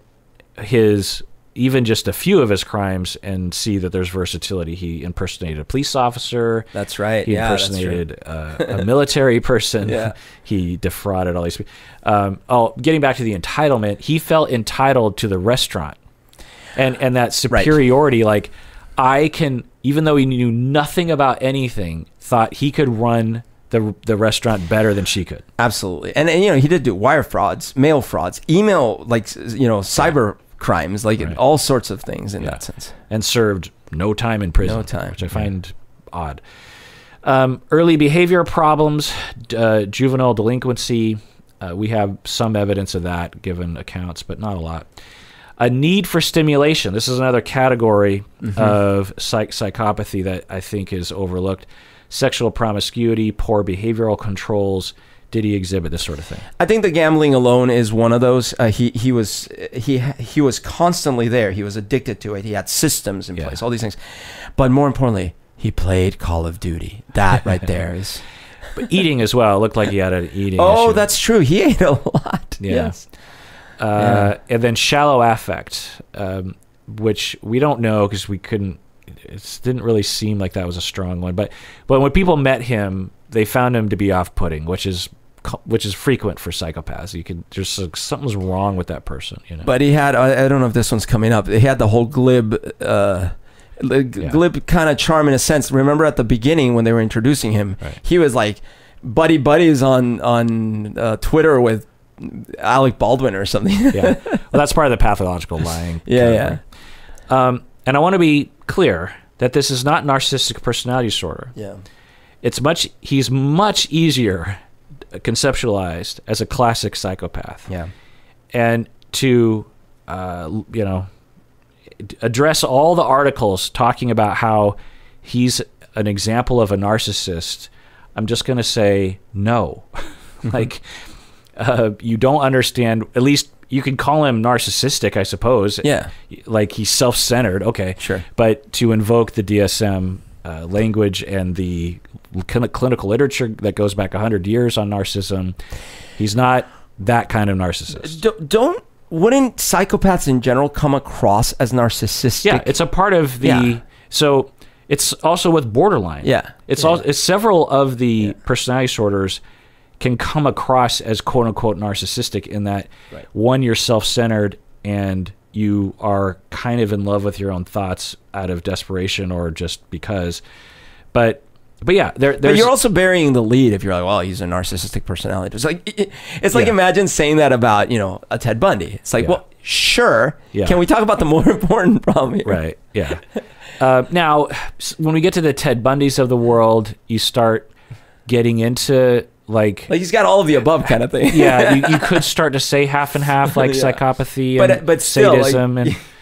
his even just a few of his crimes and see that there's versatility. He impersonated a police officer. That's right. He yeah, impersonated uh, a military person. Yeah. He defrauded all these people. Um, oh, getting back to the entitlement, he felt entitled to the restaurant, and and that superiority. Like I can, even though he knew nothing about anything, thought he could run the the restaurant better than she could. Absolutely. And, and you know, he did do wire frauds, mail frauds, email like you know, cyber crimes, like Right. all sorts of things in Yeah. that sense. and served no time in prison. No time, which I find odd. Um, early behavior problems, uh, juvenile delinquency. Uh, we have some evidence of that given accounts, but not a lot. A need for stimulation. This is another category of psych- psychopathy that I think is overlooked. Sexual promiscuity, poor behavioral controls. Did he exhibit this sort of thing? I think the gambling alone is one of those. Uh, he he was he he was constantly there. He was addicted to it. He had systems in Yeah. place, all these things. But more importantly, he played Call of Duty. That right there is. But eating as well. It looked like he had an eating oh, issue. that's true. He ate a lot. Yeah. Yes. uh, and then shallow affect, um, which we don't know because we couldn't. It didn't really seem like that was a strong one, but but when people met him, they found him to be off-putting, which is which is frequent for psychopaths. You can there's like, something's wrong with that person, you know. But he had. I, I don't know if this one's coming up. He had the whole glib. Uh, Yeah. glib kind of charm in a sense. Remember at the beginning when they were introducing him, Right. he was like buddy buddies on on uh, Twitter with Alec Baldwin or something. yeah, well, that's part of the pathological lying. Yeah, category. Um, and I want to be clear that this is not narcissistic personality disorder. yeah. it's much he's much easier conceptualized as a classic psychopath Yeah. and to uh, you know address all the articles talking about how he's an example of a narcissist i'm just going to say no like uh, you don't understand at least you can call him narcissistic i suppose Yeah. like he's self-centered okay Sure. but to invoke the dsm uh, language and the clinical literature that goes back 100 years on narcissism he's not that kind of narcissist Do, don't wouldn't psychopaths in general come across as narcissistic? yeah it's a part of the Yeah. so it's also with borderline Yeah. it's Yeah. all it's several of the personality disorders can come across as quote unquote narcissistic in that Right. one you're self-centered and you are kind of in love with your own thoughts out of desperation or just because but but yeah there But you're also burying the lead if you're like, well, he's a narcissistic personality. It's like it- it's like Yeah. imagine saying that about you know a Ted Bundy. It's like, Yeah. well, sure. Yeah. Can we talk about the more important problem here? right yeah uh, now when we get to the ted bundys of the world you start getting into like Like he's got all of the above kind of thing. yeah, you, you could start to say half and half, like Yeah. psychopathy But- and but still, like- sadism, and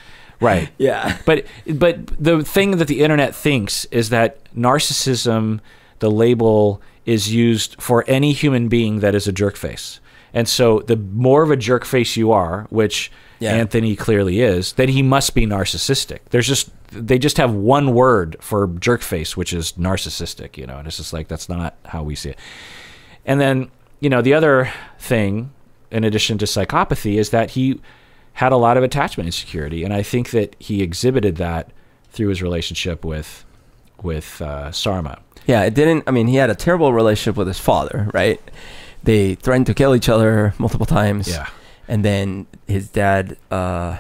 Right. Yeah. But but the thing that the internet thinks is that narcissism, the label, is used for any human being that is a jerk face. And so the more of a jerk face you are, which Yeah. Anthony clearly is, then he must be narcissistic. There's just they just have one word for jerk face, which is narcissistic, you know, and it's just like that's not how we see it. And then, you know, the other thing, in addition to psychopathy, is that he had a lot of attachment insecurity, and I think that he exhibited that through his relationship with with uh, Sarma. Yeah, it didn't. I mean, he had a terrible relationship with his father, right? They threatened to kill each other multiple times. Yeah, and then his dad uh,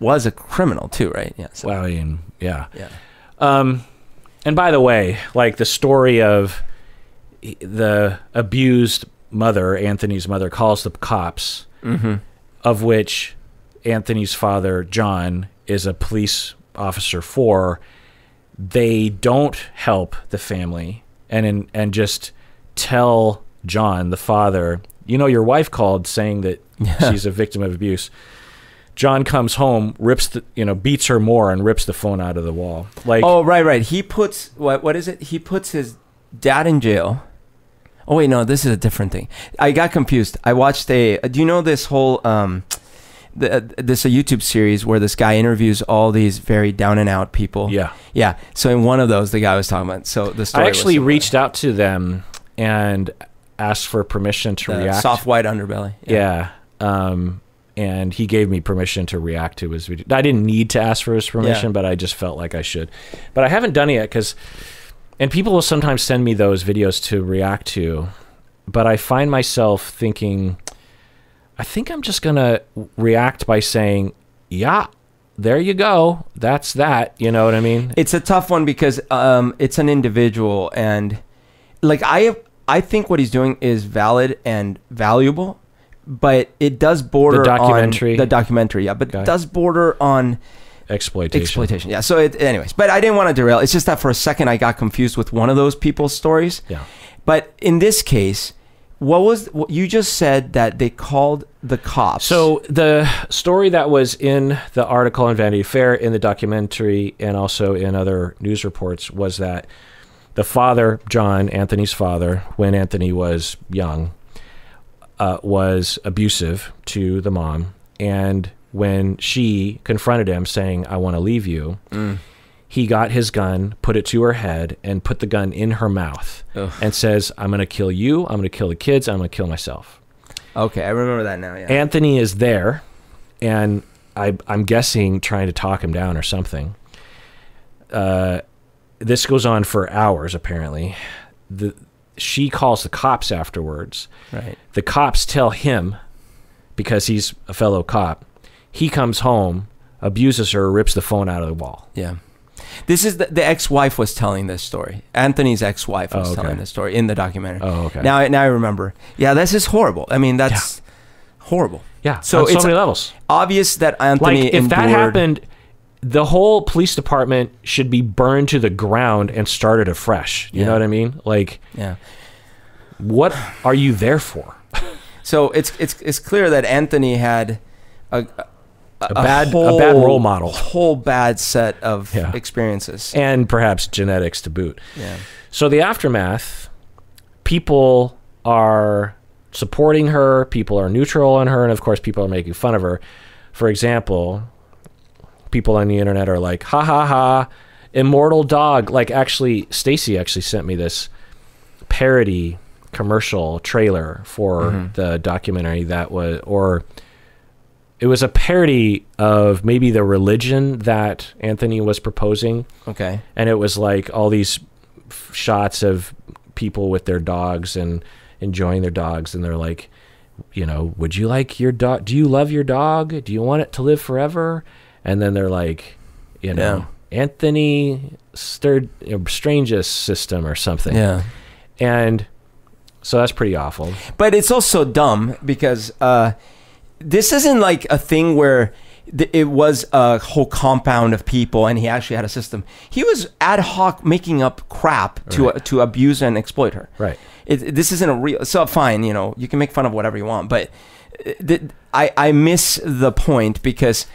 was a criminal too, right? Yeah. So, Well, I mean, yeah. yeah. Um, and by the way, like the story of the abused mother, Anthony's mother, calls the cops, Mm-hmm. of which Anthony's father, John, is a police officer for. They don't help the family and and, and just tell John, the father, you know, your wife called saying that Yeah. she's a victim of abuse. John comes home, rips the, you know, beats her more and rips the phone out of the wall. Like, Oh, right, right. He puts what? What is it? He puts his dad in jail. Oh wait, no, this is a different thing. I got confused. I watched a. Do you know this whole um, the, uh, this a YouTube series where this guy interviews all these very down and out people. yeah. Yeah. So in one of those, the guy was talking about. So the story I actually reached out to them and asked for permission to the react. soft white underbelly. Yeah. Um, and he gave me permission to react to his video. I didn't need to ask for his permission, Yeah. but I just felt like I should. But I haven't done it yet because, and people will sometimes send me those videos to react to, but I find myself thinking, I think I'm just gonna react by saying, "Yeah, there you go. That's that." You know what I mean? It's a tough one because um, it's an individual, and like I, I think what he's doing is valid and valuable, but it does border documentary on the documentary. Yeah, but it does border on Exploitation. exploitation. Yeah. So, it, anyways, but I didn't want to derail. It's just that for a second I got confused with one of those people's stories. Yeah. But in this case, what was what you just said that they called the cops? So the story that was in the article in Vanity Fair, in the documentary, and also in other news reports was that the father, John, Anthony's father, when Anthony was young, uh, was abusive to the mom, and when she confronted him saying, "I want to leave you," Mm. He got his gun, put it to her head, and put the gun in her mouth, Ugh. and says, "I'm going to kill you. I'm going to kill the kids. I'm going to kill myself." okay, I remember that now. Yeah. Anthony is there, and I, I'm guessing trying to talk him down or something. Uh, this goes on for hours. Apparently, the she calls the cops afterwards. right. The cops tell him because he's a fellow cop. He comes home, abuses her, rips the phone out of the wall. Yeah. This is the, the ex-wife was telling this story. Anthony's ex-wife was Oh, okay. telling this story in the documentary. Oh, okay. Now, I- now I remember. Yeah, this is horrible. I mean, that's horrible. yeah, so on so it's- many levels. Obvious that Anthony like if that happened the whole police department should be burned to the ground and started afresh you Yeah. know what i mean like Yeah. what are you there for So it's it's it's clear that Anthony had a a bad a bad role model whole bad set of Yeah. experiences. and perhaps genetics to boot yeah. so the aftermath people are supporting her people are neutral on her and of course people are making fun of her for example people on the internet are like ha ha ha immortal dog like actually stacy actually sent me this parody commercial trailer for Mhm. the documentary that was or it was a parody of maybe the religion that Anthony was proposing. Okay. and it was like all these shots of people with their dogs and enjoying their dogs. And they're like you know would you like your dog do you love your dog? Do you want it to live forever? And then they're like you know anthony stirred Strangis system or something. Yeah. and so that's pretty awful. But it's also dumb because uh, this isn't like a thing where th- it was a whole compound of people and he actually had a system. He was ad hoc making up crap to Right. to abuse and exploit her. right It, this isn't a real. So fine, you know, you can make fun of whatever you want, but uh, th- I I miss the point because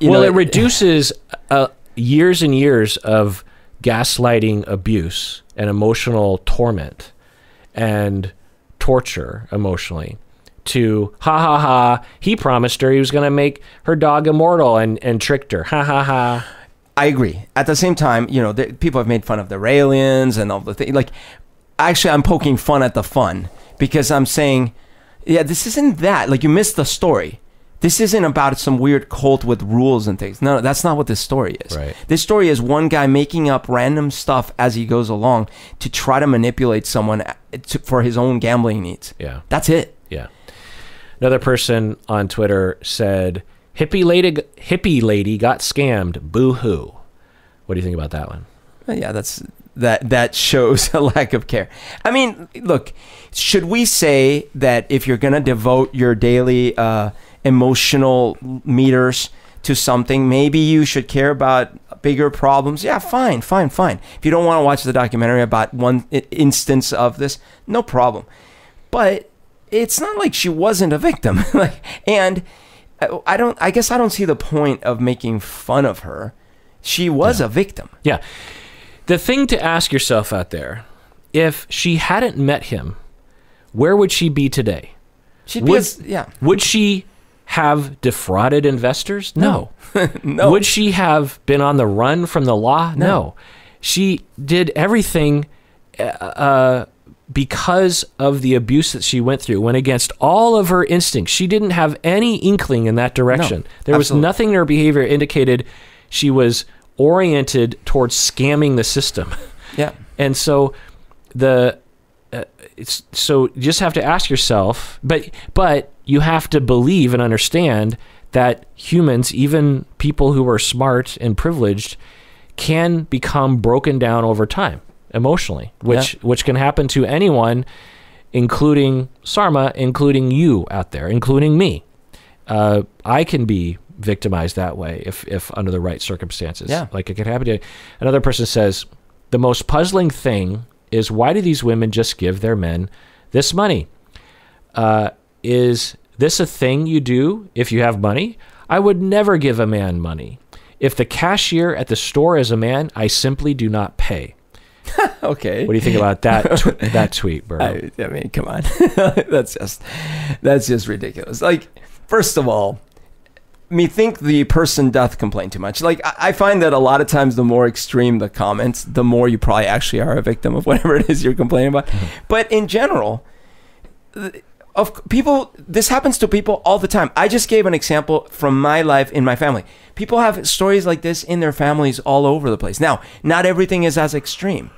You well, know, it reduces uh, years and years of gaslighting abuse and emotional torment and torture emotionally to ha ha ha he promised her he was going to make her dog immortal and and tricked her ha ha ha I agree. At the same time, you know, the, people have made fun of the aliens and all the things. Like, actually, I'm poking fun at the fun because I'm saying, yeah, this isn't that. Like, you missed the story. This isn't about some weird cult with rules and things. No, that's not what this story is. Right. This story is one guy making up random stuff as he goes along to try to manipulate someone uh, to, for his own gambling needs. yeah That's it. Yeah. Another person on Twitter said, "Hippie lady, hippie lady got scammed. Boo hoo." What do you think about that one? Yeah, that's that that shows a lack of care. I mean, look, should we say that if you're going to devote your daily uh, emotional meters to something, maybe you should care about bigger problems? Yeah, fine, fine, fine. If you don't want to watch the documentary about one instance of this, no problem. But it's not like she wasn't a victim. like, and uh, I don't. I guess I don't see the point of making fun of her. She was a victim. Yeah. The thing to ask yourself out there, if she hadn't met him, where would she be today? She'd be yeah. Would she have defrauded investors? No. No. Would she have been on the run from the law? No. She did everything uh, uh, because of the abuse that she went through, went against all of her instincts. She didn't have any inkling in that direction. there was nothing in her behavior indicated she was oriented towards scamming the system. Yeah. And so the uh, it's so you just have to ask yourself, but but you have to believe and understand that humans, even people who are smart and privileged, can become broken down over time emotionally, which which can happen to anyone, including Sarma, including you out there, including me. Uh, I can be victimized that way if if under the right circumstances. Yeah. like it could happen to another person says the most puzzling thing is why do these women just give their men this money? Uh, is this a thing you do if you have money? I would never give a man money. If the cashier at the store is a man, I simply do not pay. Okay. What do you think about that tw- that tweet, bro? I, I mean, come on. that's just that's just ridiculous. Like, first of all, methinks the person doth complain too much. Like, I, I find that a lot of times, the more extreme the comments, the more you probably actually are a victim of whatever it is you're complaining about. Mm-hmm. But in general, of people, this happens to people all the time. I just gave an example from my life in my family. People have stories like this in their families all over the place. Now, not everything is as extreme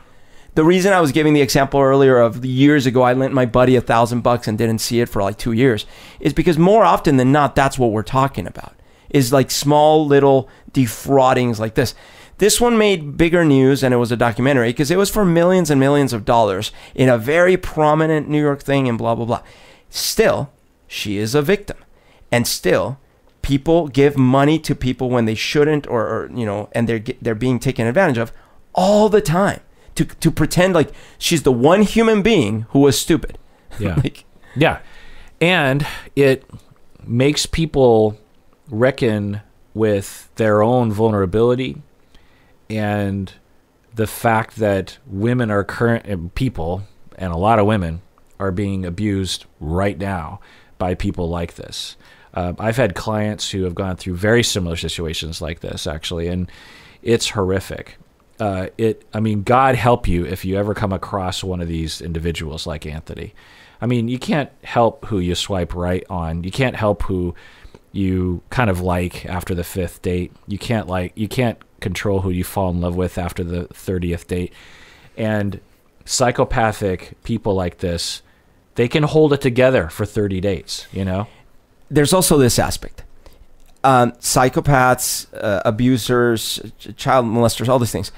the reason I was giving the example earlier of years ago, I lent my buddy a thousand bucks and didn't see it for like two years, is because more often than not, that's what we're talking about. Is like small little defraudings like this. This one made bigger news and it was a documentary because it was for millions and millions of dollars in a very prominent New York thing and blah blah blah. Still, she is a victim, and still, people give money to people when they shouldn't, or, or you know, and they're they're being taken advantage of all the time to to pretend like she's the one human being who was stupid. Yeah. like, Yeah. And it makes people reckon with their own vulnerability and the fact that women are current uh, people and a lot of women are being abused right now by people like this. Uh, I've had clients who have gone through very similar situations like this actually, and it's horrific. Uh, it, I mean, God help you if you ever come across one of these individuals like Anthony. I mean, you can't help who you swipe right on. You can't help who you kind of like after the fifth date. You can't like you can't control who you fall in love with after the 30th date. And psychopathic people like this, they can hold it together for 30 dates, you know? there's also this aspect. Um, psychopaths, uh, abusers, ch- child molesters, all these things.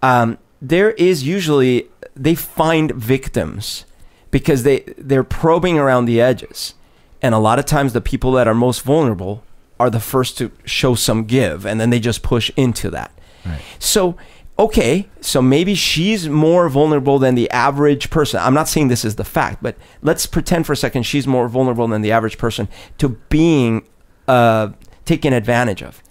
Um, there is usually they find victims because they they're probing around the edges, and a lot of times the people that are most vulnerable are the first to show some give, and then they just push into that. Right. So, okay, so maybe she's more vulnerable than the average person. I'm not saying this is the fact, but let's pretend for a second she's more vulnerable than the average person to being uh, taken advantage of.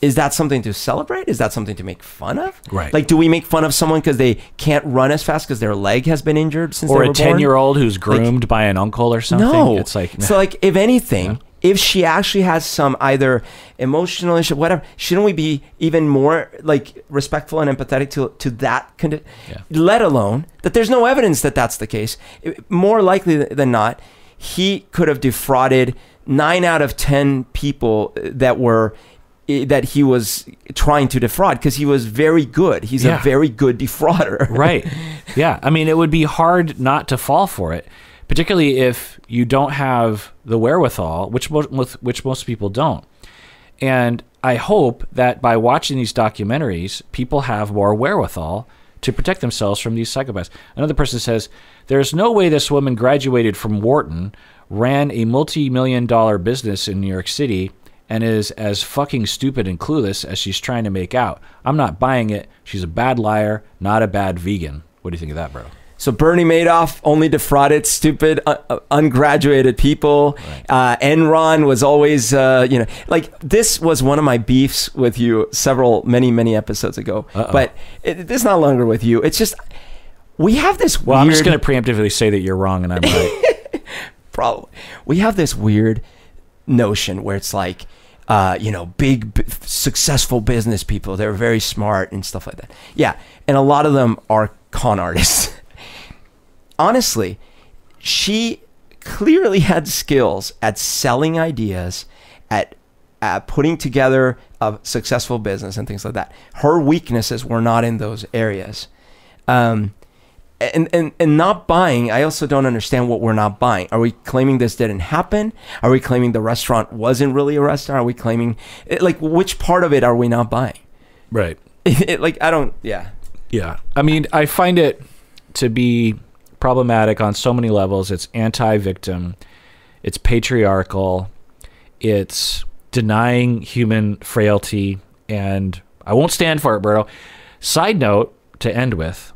is that something to celebrate? Is that something to make fun of? Right. Like, do we make fun of someone because they can't run as fast because their leg has been injured since or they a were born? 10 year old who's groomed by an uncle or something. No, It's like, so like if anything, if she actually has some either emotional issue, whatever, shouldn't we be even more like respectful and empathetic to to that? condition? Yeah. Let alone that there's no evidence that that's the case. It- more likely than not, he could have defrauded nine out of ten people uh, that were that he was trying to defraud because he was very good. He's Yeah. a very good defrauder. right. Yeah. I mean, it would be hard not to fall for it, particularly if you don't have the wherewithal, which most, most- which most people don't. And I hope that by watching these documentaries, people have more wherewithal to protect themselves from these psychopaths. Another person says, There's no way this woman graduated from Wharton, ran a multi million dollar business in New York City, and is as fucking stupid and clueless as she's trying to make out. I'm not buying it. She's a bad liar, not a bad vegan. What do you think of that, bro? So Bernie Madoff only defrauded stupid, uh, uh, ungraduated people. Uh, Enron was always, uh, you know, like this was one of my beefs with you several, many, many episodes ago. Uh-oh. But it, it's not longer with you. It's just we have this Well, weird. I'm just going to preemptively say that you're wrong and I'm right. We have this weird notion where it's like, uh, you know, big, successful business people. They're very smart and stuff like that. Yeah, and a lot of them are con artists. Honestly, she clearly had skills at selling ideas, at at putting together a successful business and things like that. Her weaknesses were not in those areas. Um, and, and and not buying i also don't understand what we're not buying are we claiming this didn't happen are we claiming the restaurant wasn't really a restaurant are we claiming eh, like which part of it are we not buying right. it, like i don't yeah Yeah. I mean, I find it to be problematic on so many levels. It's anti victim, it's patriarchal, it's denying human frailty, and I won't stand for it, Berto. Side note to end with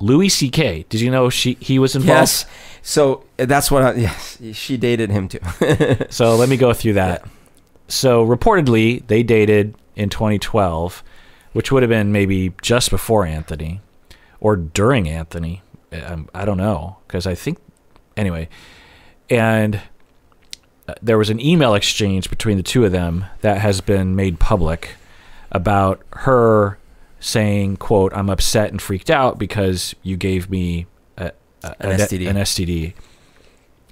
Louis C.K. Did you know she he was involved? yes so that's what I, yes she dated him too So let me go through that. So reportedly, they dated in 2012, which would have been maybe just before Anthony or during Anthony. I don't know because I think anyway. And uh, there was an email exchange between the two of them that has been made public about her saying, "quote I'm upset and freaked out because you gave me a, a, An STD. An STD."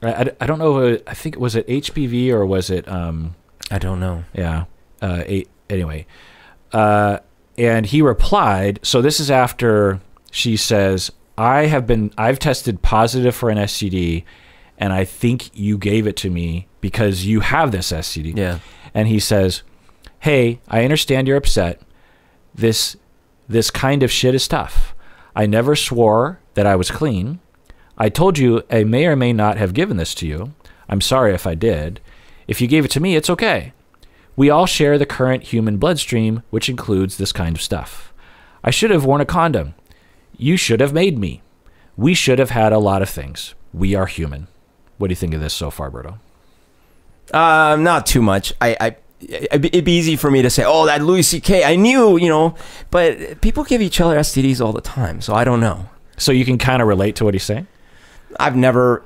I, I, I don't know. It, I think was it HPV or was it um, i don't know yeah. Uh, a, anyway, uh, and he replied. So this is after she says, "I have been. I've tested positive for an STD, and I think you gave it to me because you have this STD." yeah And he says, "Hey, I understand you're upset. This this kind of shit is tough. I never swore that I was clean. I told you I may or may not have given this to you. I'm sorry if I did. If you gave it to me, it's okay. We all share the current human bloodstream, which includes this kind of stuff. I should have worn a condom. You should have made me. We should have had a lot of things. We are human. What do you think of this so far, Berto? um not too much i i it'd be easy for me to say, "Oh, that Louis C.K. I knew," you know, but people give each other STDs all the time, so I don't know. So you can kind of relate to what he's saying? I've never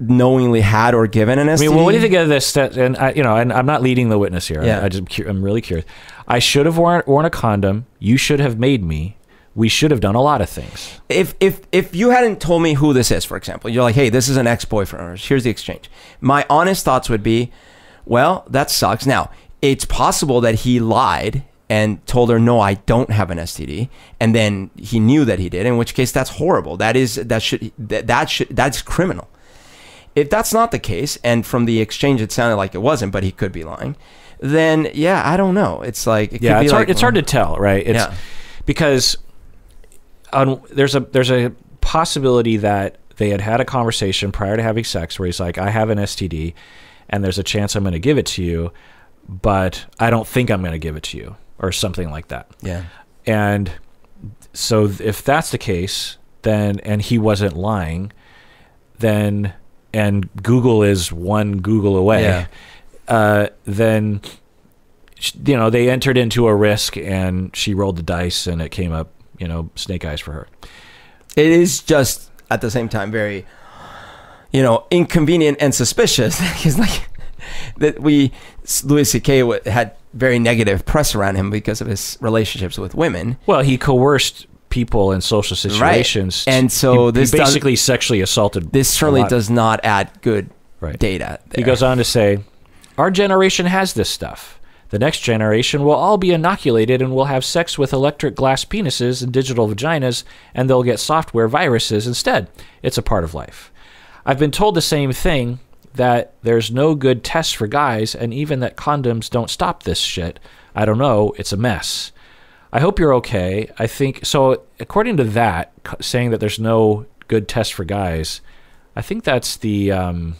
knowingly had or given an STD. I mean, well, what do you think of this? That, and I, you know, and I'm not leading the witness here. Yeah. I, I just, I'm really curious. I should have worn, worn a condom. You should have made me. We should have done a lot of things. if if if you hadn't told me who this is, for example, you're like, "Hey, this is an ex-boyfriend." Here's the exchange. My honest thoughts would be, "Well, that sucks." Now, it's possible that he lied and told her, "No, I don't have an STD," and then he knew that he did. In which case, that's horrible. That is that should that, that should that's criminal. If that's not the case, and from the exchange it sounded like it wasn't, but he could be lying, then yeah, I don't know. It's like it Yeah, could be it's like, hard. It's hard to tell, right? It's Yeah. because on, there's a there's a possibility that they had had a conversation prior to having sex where he's like, "I have an STD, and there's a chance I'm going to give it to you, but I don't think I'm going to give it to you," or something like that. yeah. And so if that's the case, then and he wasn't lying, then and Google is one Google away, Yeah. uh, then you know, they entered into a risk and she rolled the dice and it came up, you know, snake eyes for her. It is just at the same time very, you know, inconvenient and suspicious. Because like that we Louis C.K. had very negative press around him because of his relationships with women. Well, he coerced people in social situations. And so he, this he does- basically sexually assaulted. This certainly does not add good Right. data. He goes on to say, Our generation has this stuff. The next generation will all be inoculated and will have sex with electric glass penises and digital vaginas, and they'll get software viruses instead. It's a part of life. I've been told the same thing that there's no good test for guys, and even that condoms don't stop this shit. I don't know. It's a mess. I hope you're okay. I think so. According to that, saying that there's no good test for guys, I think that's the um,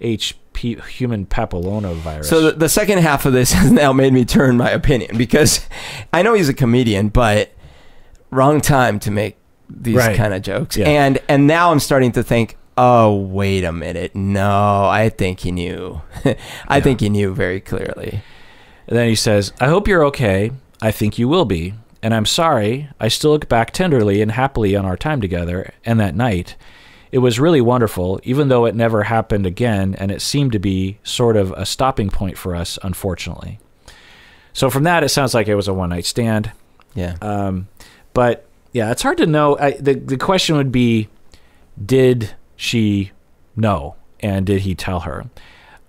HP human papillomavirus. So the, the second half of this has now made me turn my opinion because I know he's a comedian, but wrong time to make these Right. kind of jokes. Yeah. And and now I'm starting to think, oh wait a minute, no, I think he knew. I think he knew very clearly. And then he says, I hope you're okay. I think you will be. And I'm sorry. I still look back tenderly and happily on our time together and that night. It was really wonderful, even though it never happened again, and it seemed to be sort of a stopping point for us, unfortunately. So from that, it sounds like it was a one night stand. Yeah. Um, but yeah, it's hard to know. I, the the question would be, did she know, and did he tell her,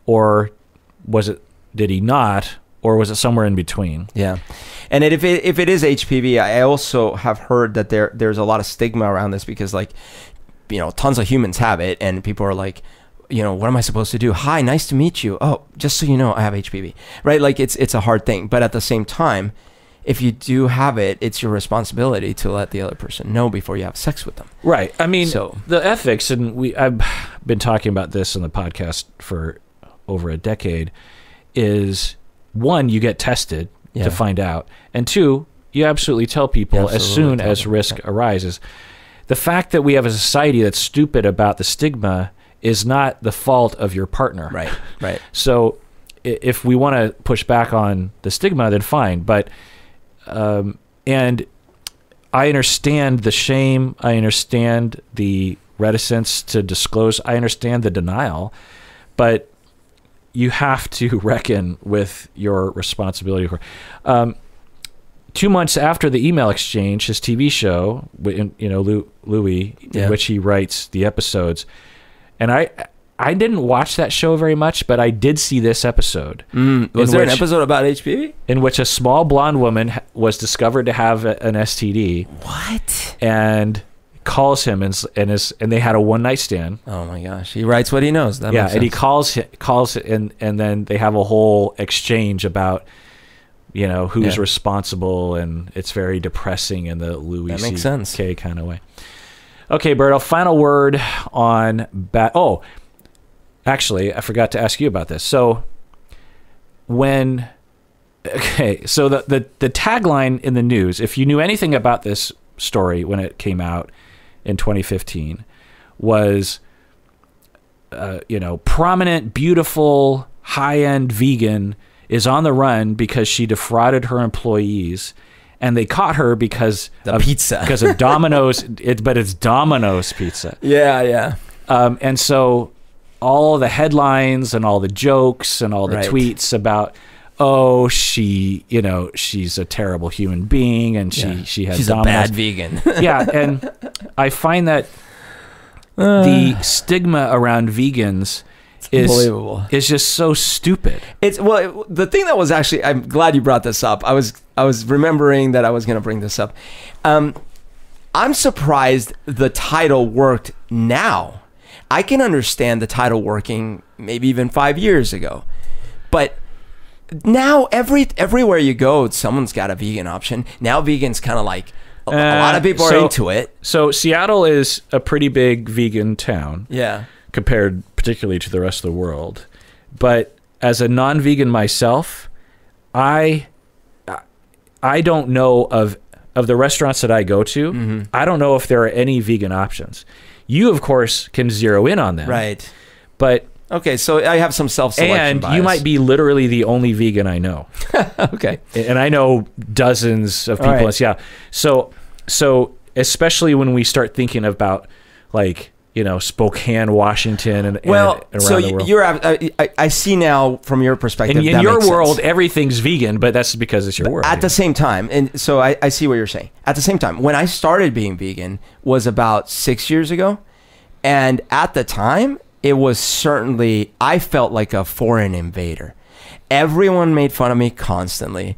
or was it did he not, or was it somewhere in between? Yeah, and if it if it is HPV, I also have heard that there there's a lot of stigma around this because like, you know, tons of humans have it, and people are like, you know, what am I supposed to do? Hi, nice to meet you. Oh, just so you know, I have HPV, right? Like it's it's a hard thing, but at the same time, if you do have it, it's your responsibility to let the other person know before you have sex with them. Right. I mean, So- the ethics, and we I've been talking about this on the podcast for over a decade. Is one, you get tested Yeah. to find out, and two, you absolutely tell people as soon as risk yeah. arises. The fact that we have a society that's stupid about the stigma is not the fault of your partner. Right. Right. So if we want to push back on the stigma, then fine. But um, and I understand the shame. I understand the reticence to disclose. I understand the denial, but you have to reckon with your responsibility. Um, two months after the email exchange, his TV show, you know, Lou, Louie, Yeah. in which he writes the episodes, and I. I didn't watch that show very much, but I did see this episode Mm, was there an which- episode about HPV? in which a small blonde woman was discovered to have a, an STD What? and calls him and and is and they had a one night stand. Oh my gosh, he writes what he knows. That yeah, and he calls calls and and then they have a whole exchange about you know who's Yeah. responsible and it's very depressing in the Louis That makes sense. C.K. kind of way. Okay, Berto, final word on bat. Oh, actually, I forgot to ask you about this. So when okay, so the, the the tagline in the news, if you knew anything about this story when it came out in 2015, was uh, you know prominent, beautiful, high end vegan is on the run because she defrauded her employees. And they caught her because The of, pizza. because of Domino's, it, but it's Domino's pizza. Yeah, yeah. Um, and so all the headlines and all the jokes and all the Right. tweets about, oh, she, you know, she's a terrible human being and she, Yeah. she has She's a Domino's. bad vegan. yeah. And I find that Uh. the stigma around vegans is, unbelievable. is just so stupid. It's well, it, the thing that was actually, I'm glad you brought this up. I was, I was remembering that I was going to bring this up. Um, I'm surprised the title worked now. I can understand the title working maybe even five years ago, but now every everywhere you go, someone's got a vegan option. Now vegans kind of like a, a lot of Uh, people are so- into it. So Seattle is a pretty big vegan town. Yeah. compared particularly to the rest of the world. But as a non-vegan myself, I I don't know of of the restaurants that I go to. Mm-hmm. I don't know if there are any vegan options. You of course can zero in on them. Right. But Okay, so I have some self-selection and bias. you might be literally the only vegan I know. okay. and I know dozens of people. right. Yeah. So so especially when we start thinking about like you know Spokane, Washington, and, and Well, around so the world. you're. I, I- I see now from your perspective. in, in your makes sense. world, everything's vegan, but that's because it's your world. at the same time and so I, I see what you're saying at the same time when i started being vegan was about six years ago and at the time it was certainly i felt like a foreign invader everyone made fun of me constantly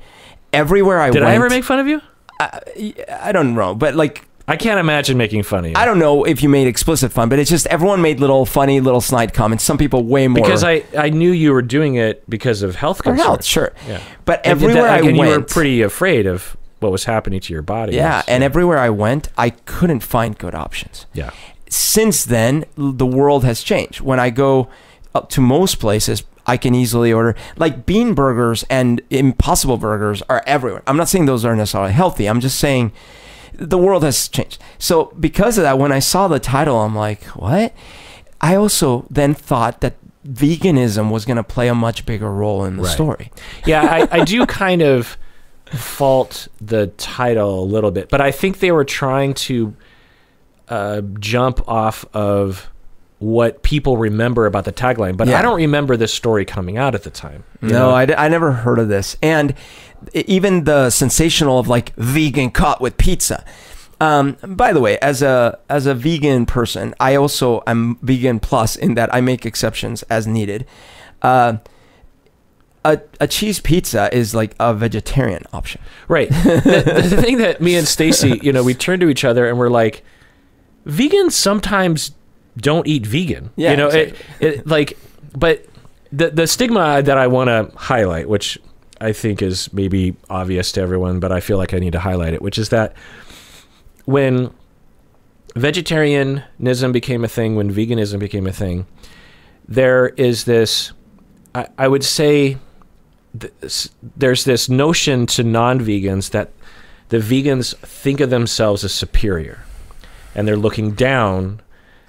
everywhere i Did went Did I ever make fun of you? i don't know but like I can't imagine making funny. i don't know if you made explicit fun but it's just everyone made little funny little snide comments some people way more because I, I knew you were doing it because of health or concerns. health sure Yeah. but And did that- everywhere i again, went you were pretty afraid of what was happening to your body. yeah and everywhere i went i couldn't find good options yeah. since then the world has changed when i go up to most places i can easily order like bean burgers and impossible burgers are everywhere i'm not saying those are necessarily healthy i'm just saying the world has changed so because of that when i saw the title i'm like what i also then thought that veganism was going to play a much bigger role in the Right. story yeah, I, I do kind of fault the title a little bit, but I think they were trying to uh, jump off of what people remember about the tagline. But Yeah. I don't remember this story coming out at the time. No? I, d- I never heard of this. And even the sensational of like vegan caught with pizza. Um, by the way, as a as a vegan person, I also am vegan plus in that I make exceptions as needed. Uh, a, a cheese pizza is like a vegetarian option. Right. the, the thing that me and Stacy, you know, we turned to each other and we're like, vegans sometimes don't eat vegan. Yeah, You know, exactly. it, it like, but the the stigma that I want to highlight, which I think is maybe obvious to everyone, but I feel like I need to highlight it, which is that when vegetarianism became a thing, when veganism became a thing, there is this, I, I would say, this, there's this notion to non-vegans that the vegans think of themselves as superior, and they're looking down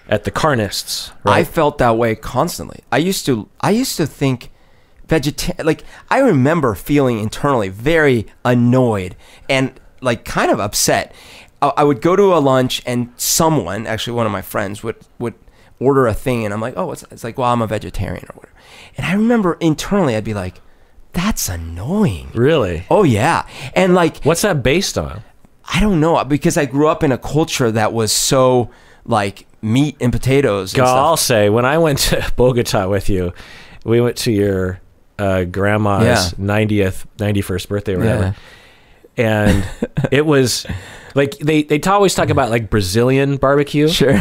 at the carnists. I felt that way constantly. I used to I used to think vegetarian like I remember feeling internally very annoyed and like kind of upset. I, I would go to a lunch and someone, actually one of my friends would would order a thing and I'm like, "Oh, it's, it's like, well, I'm a vegetarian or whatever." And I remember internally I'd be like, "That's annoying." really? Oh yeah. And like What's that based on? I don't know because I grew up in a culture that was so like meat and potatoes and God, stuff. I'll say when I went to Bogota with you, we went to your uh, grandma's Yeah. ninetieth, ninety first birthday, or Yeah. whatever, and it was like they they always talk about like Brazilian barbecue. Sure.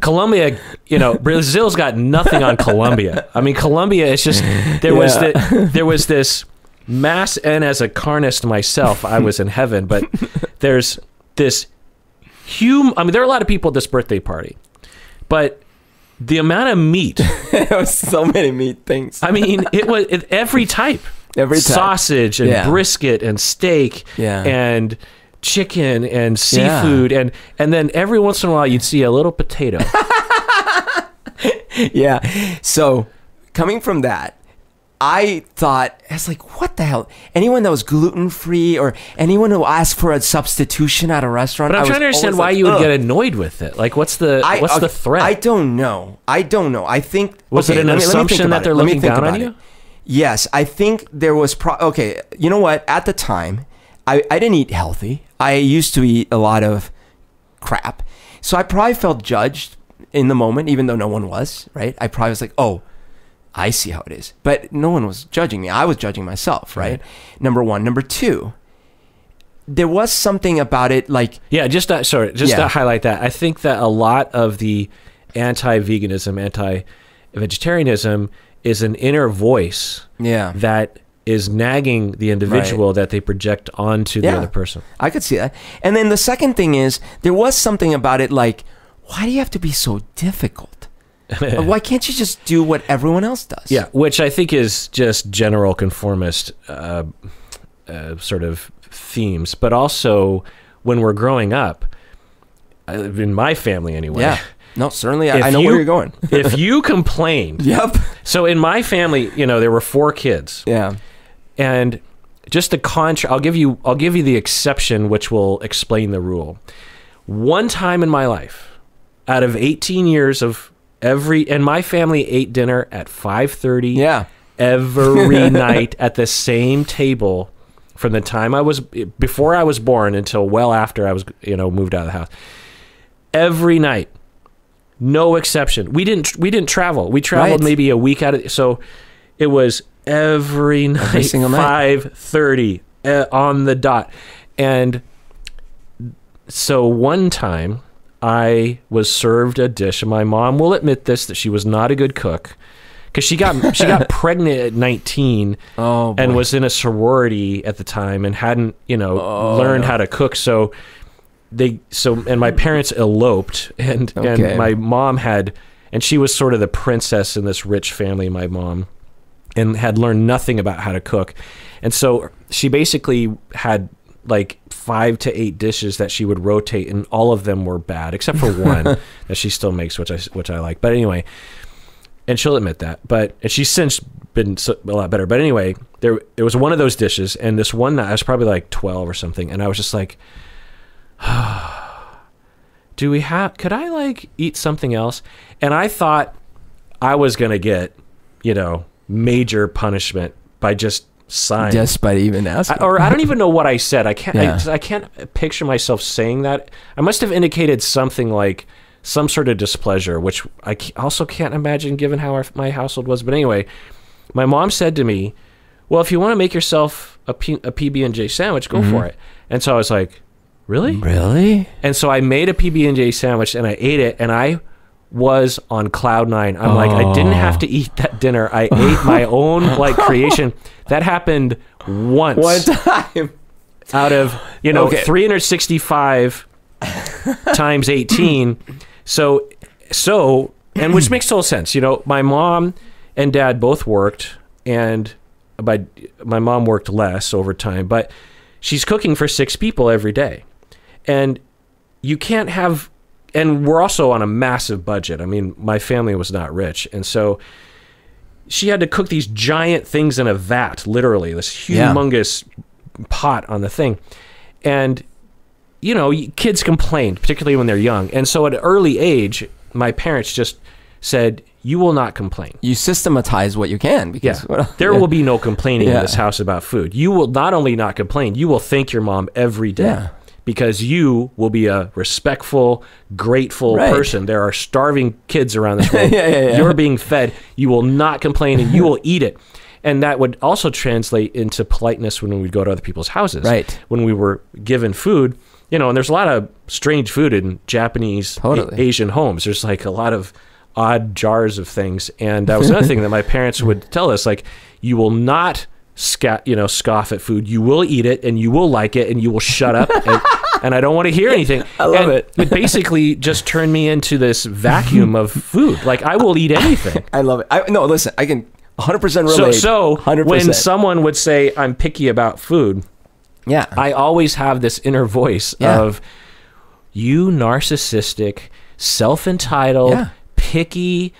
Colombia, you know, Brazil's got nothing on Colombia. I mean, Colombia is just there was the, there was this mass, and as a carnist myself, I was in heaven. But there's this hum. I mean, there are a lot of people at this birthday party, but the amount of meat. there was so many meat things. I mean, it was it, every type. Every type. sausage and Yeah. brisket and steak Yeah. and chicken and seafood and and then every once in a while you'd see a little potato. yeah. So coming from that, I thought I was like, what the hell? Anyone that was gluten free or anyone who asked for a substitution at a restaurant. But I'm trying to understand why like, you would "Ugh." get annoyed with it. Like, what's the I- what's the threat? I don't know. I don't know. I think Was it an let me- let me assumption that they're it. Looking down on you? it. Yes, I think there was pro. Okay, you know what? At the time, I I didn't eat healthy. I used to eat a lot of crap, so I probably felt judged in the moment, even though no one was. Right? I probably was like, oh. I see how it is. But no one was judging me. I was judging myself, right? Right. Number one. Number two, there was something about it like yeah, just that. Sorry, just Yeah. to highlight that. I think that a lot of the anti-veganism, anti-vegetarianism is an inner voice yeah. that is nagging the individual that they project onto the Yeah. other person. I could see that. And then the second thing is there was something about it like, why do you have to be so difficult? Why can't you just do what everyone else does? Yeah, which I think is just general conformist uh, uh, sort of themes, but also when we're growing up, uh, in my family anyway, Yeah. No, certainly. I, I know you- where you're going. if you complained, yep. so in my family, you know, there were four kids, Yeah. and just the contra. I'll give you. I'll give you the exception, which will explain the rule. One time in my life, out of 18 years of every, and my family ate dinner at 5:30. Yeah. every night at the same table from the time I was before I was born until well after I was you know moved out of the house. Every night, no exception. We didn't we didn't travel. We traveled Right. maybe a week out of so it was every night single five thirty uh, on the dot, and so one time I was served a dish, and my mom will admit this that she was not a good cook because she got she got pregnant at 19 Oh, and was in a sorority at the time and hadn't you know Oh, learned no. how to cook so they so and my parents eloped and Okay. and my mom had and she was sort of the princess in this rich family my mom and had learned nothing about how to cook and so she basically had like five to eight dishes that she would rotate and all of them were bad except for one that she still makes which I which I like but anyway and she'll admit that. But and she's since been so, a lot better. But anyway, there it was one of those dishes, and this one night I was probably like twelve or something, and I was just like, "Do we have? Could I like eat something else?" And I thought I was gonna get, you know, major punishment by just just by even I, asking. or I don't even know what I said. I can't. Yeah. I, I can't picture myself saying that. I must have indicated something like some sort of displeasure, which I also can't imagine given how our, my household was. But anyway, my mom said to me, "Well, if you want to make yourself a, P, a PB and J sandwich, go Mm-hmm. for it." And so I was like, "Really?" really? And so I made a PB and J sandwich and I ate it, and I was on cloud nine. I'm like, I didn't have to eat that dinner. I ate my own like creation. That happened once One time. out of you know Okay. 365 times 18 so so and which makes total sense you know my mom and dad both worked and my my mom worked less over time but she's cooking for six people every day and you can't have and we're also on a massive budget. I mean my family was not rich and so she had to cook these giant things in a vat literally this Yeah. humongous pot on the thing. And you know kids complain particularly when they're young. And so at an early age my parents just said you will not complain. You systematize what you can yeah. because there will be no complaining in this house about food. You will not only not complain you will thank your mom every day. Yeah. Because you will be a respectful grateful Right. person there are starving kids around this world Yeah, yeah, yeah. you're being fed you will not complain and you will eat it and that would also translate into politeness when we go to other people's houses Right. when we were given food you know and there's a lot of strange food in japanese Totally. A- asian homes there's like a lot of odd jars of things and that was another thing that my parents would tell us like you will not scat you know scoff at food you will eat it and you will like it and you will shut up and, and i don't want to hear anything I love And it. it basically just turned me into this vacuum of food like i will eat anything I love it. I, no, listen, I can 100% relate. so so 100%. when someone would say i'm picky about food yeah, I always have this inner voice Yeah. of you narcissistic, self-entitled, Yeah. picky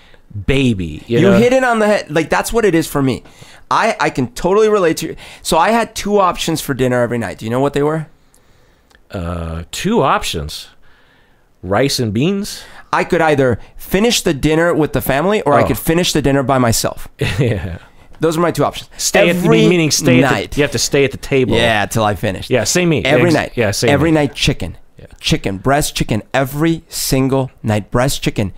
baby. You, you know? hit it on the head. Like that's what it is for me. I I can totally relate to you. So I had two options for dinner every night. Do you know what they were? uh, two options: rice and beans. I could either finish the dinner with the family or I Oh. could finish the dinner by myself. yeah. Those are my two options. Stay at the, Every meaning stay at night. the, you have to stay at the table. Yeah, till I finish. Yeah, same me. Every Ex- night. Yeah, same Every me. night, chicken. Yeah. Chicken, breast chicken, every single night. Breast chicken.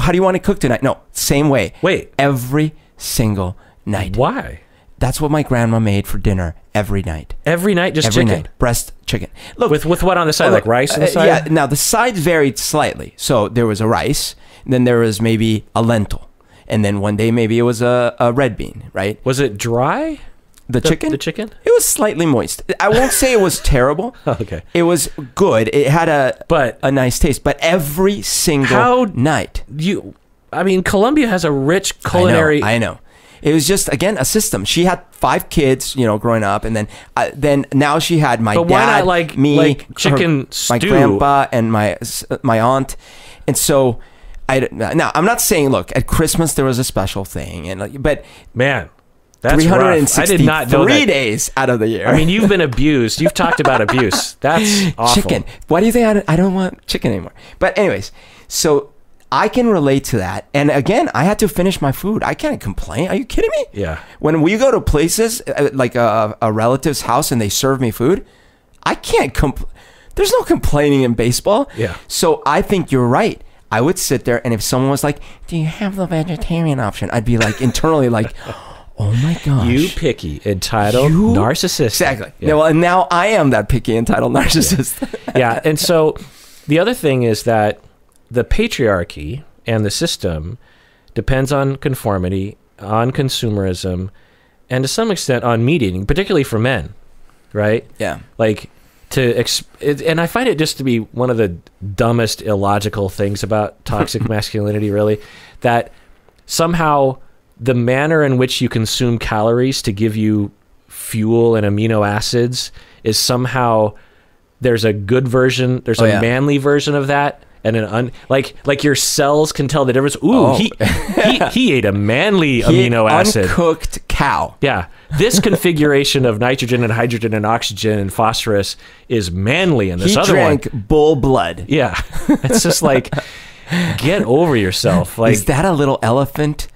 How do you want to cook tonight? No, same way. Wait. Every single night. Why? That's what my grandma made for dinner every night. Every night, just every chicken. night. Breast chicken. Look, With with what on the side? Oh, like rice on the uh, side? Yeah. Now the sides varied slightly. So there was a rice, then there was maybe a lentil, and then one day maybe it was a, a red bean. Right. Was it dry? The, The- chicken. The chicken? It was slightly moist. I won't say it was terrible. Okay. It was good. It had a But a nice taste. But every single How- night, you, I mean, Colombia has a rich I know, culinary. I know. It was just again a system. She had five kids, you know, growing up, and then uh, then now she had my But dad, not, like- me, like her- chicken my grandpa, and my s- my aunt, and so I now I'm not saying look at Christmas there was a special thing and like, but Man, that's rough. I did not know 363 that. days out of the year. I mean, you've been abused. You've talked about abuse. That's awful. chicken. Why do you think I don't, I don't want chicken anymore? But anyways, so I can relate to that. And again, I had to finish my food. I can't complain. Are you kidding me? Yeah. When we go to places uh, like a, a relative's house and they serve me food, I can't compl- There's no complaining in baseball. Yeah. So I think you're right. I would sit there and if someone was like, "Do you have the vegetarian option?" I'd be like internally like, "Oh my gosh." You picky, entitled, You- narcissistic. Exactly. Yeah. Yeah. Well, and now I am that picky entitled narcissist. yeah. And so the other thing is that the patriarchy and the system depends on conformity, on consumerism, and to some extent on meat eating, particularly for men, right? yeah. Like to, ex- it, and I find it just to be one of the dumbest illogical things about toxic masculinity, really, that somehow the manner in which you consume calories to give you fuel and amino acids is somehow there's a good version, there's Oh, a yeah. manly version of that. And an un like like your cells can tell the difference. Ooh, Oh. he, he he ate a manly He amino acid. Uncooked cow. Yeah. This configuration of nitrogen and hydrogen and oxygen and phosphorus is manly in this he other drank one. bull blood. Yeah. It's just like get over yourself. Like Is that a little elephant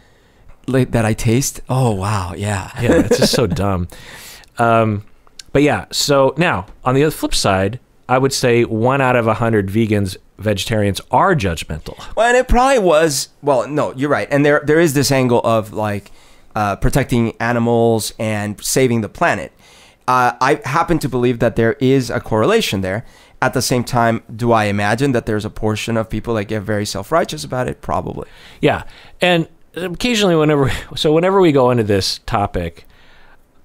like, that I taste? Oh wow, yeah. yeah, it's just so dumb. Um but yeah, so now on the other flip side, I would say one out of a hundred vegans, vegetarians are judgmental. Well, and it probably was. Well, no, you're right. And there there is this angle of like uh, protecting animals and saving the planet. Uh, I happen to believe that there is a correlation there. At the same time, do I imagine that there's a portion of people that get very self righteous about it? Probably. Yeah, and occasionally, whenever so whenever we go into this topic,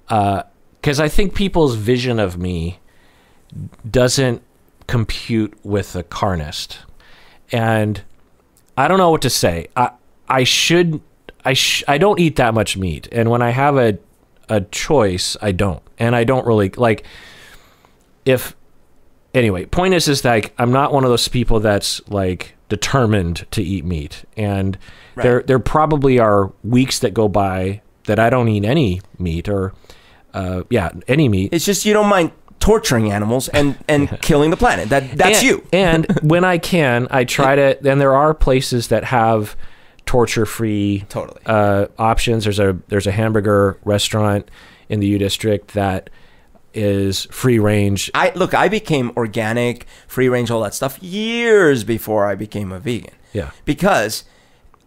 because I think people's vision of me doesn't compute with the carnist, and I don't know what to say. I I should I sh- I don't eat that much meat, and when I have a a choice, I don't, and I don't really like if anyway, point is is like I'm not one of those people that's like determined to eat meat. And there there probably are weeks that go by that I don't eat any meat or uh, yeah, any meat. It's just you don't mind torturing animals and and killing the planet. That that's and, you. and when I can, I try to and there are places that have torture free Totally. uh, options. There's a there's a hamburger restaurant in the U district that is free range I look. I became organic, free range, all that stuff years before I became a vegan. Yeah. because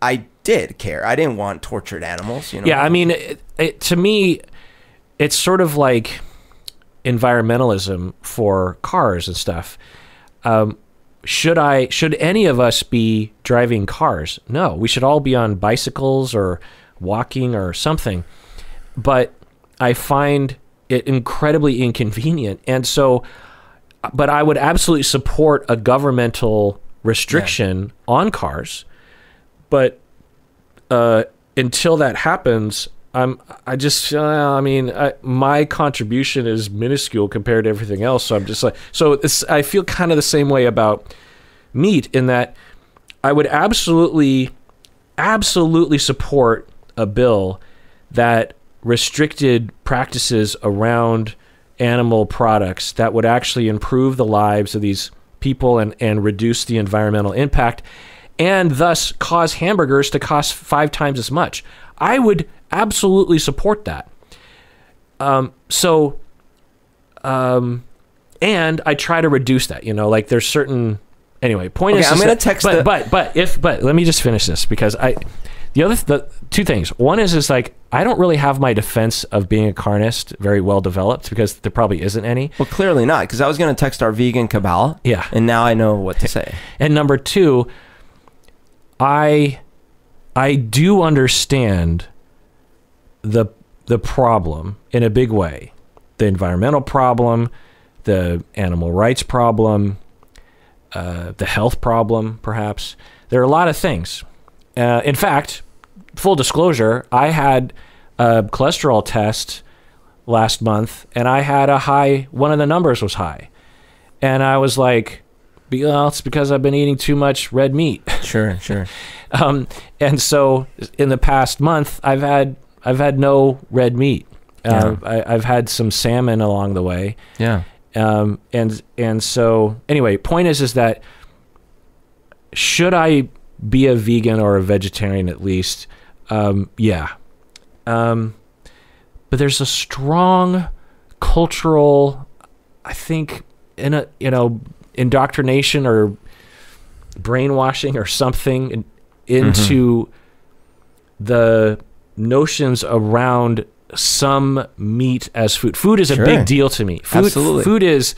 I did care. I didn't want tortured animals. You know. Yeah, I mean, it, it, to me, it's sort of like environmentalism for cars and stuff. Um, should I? Should any of us be driving cars? No, we should all be on bicycles or walking or something. But I find it incredibly inconvenient, and so. But I would absolutely support a governmental restriction on cars but uh, until that happens, I'm I just uh, I mean I, my contribution is minuscule compared to everything else. So I'm just like so I feel kind of the same way about meat in that I would absolutely absolutely support a bill that restricted practices around animal products that would actually improve the lives of these people and, and reduce the environmental impact and thus cause hamburgers to cost five times as much. I would absolutely support that. Um, so, um, and I try to reduce that. You know, like there's certain. Anyway, point Okay, is, I'm gonna text But the- but but if but let me just finish this because I, the other the two things. One is is like I don't really have my defense of being a carnist very well developed because there probably isn't any. Well, clearly not, because I was going to text our vegan cabal. Yeah. And now I know what to say. And number two, I I do understand the the problem in a big way. The environmental problem, the animal rights problem, uh, the health problem, perhaps. There are a lot of things. Uh, in fact, full disclosure, I had a cholesterol test last month and I had a high, one of the numbers was high. And I was like, well, it's because I've been eating too much red meat. Sure, sure. um, and so in the past month, I've had I've had no red meat. Uh, I, I've had some salmon along the way, Yeah. um, and and so anyway, point is is that should I be a vegan or a vegetarian at least? Um, yeah, um, but there's a strong cultural, I think, in a you know indoctrination or brainwashing or something in, into the notions around some meat as food. Food is a Sure. big deal to me. Food, Absolutely. food is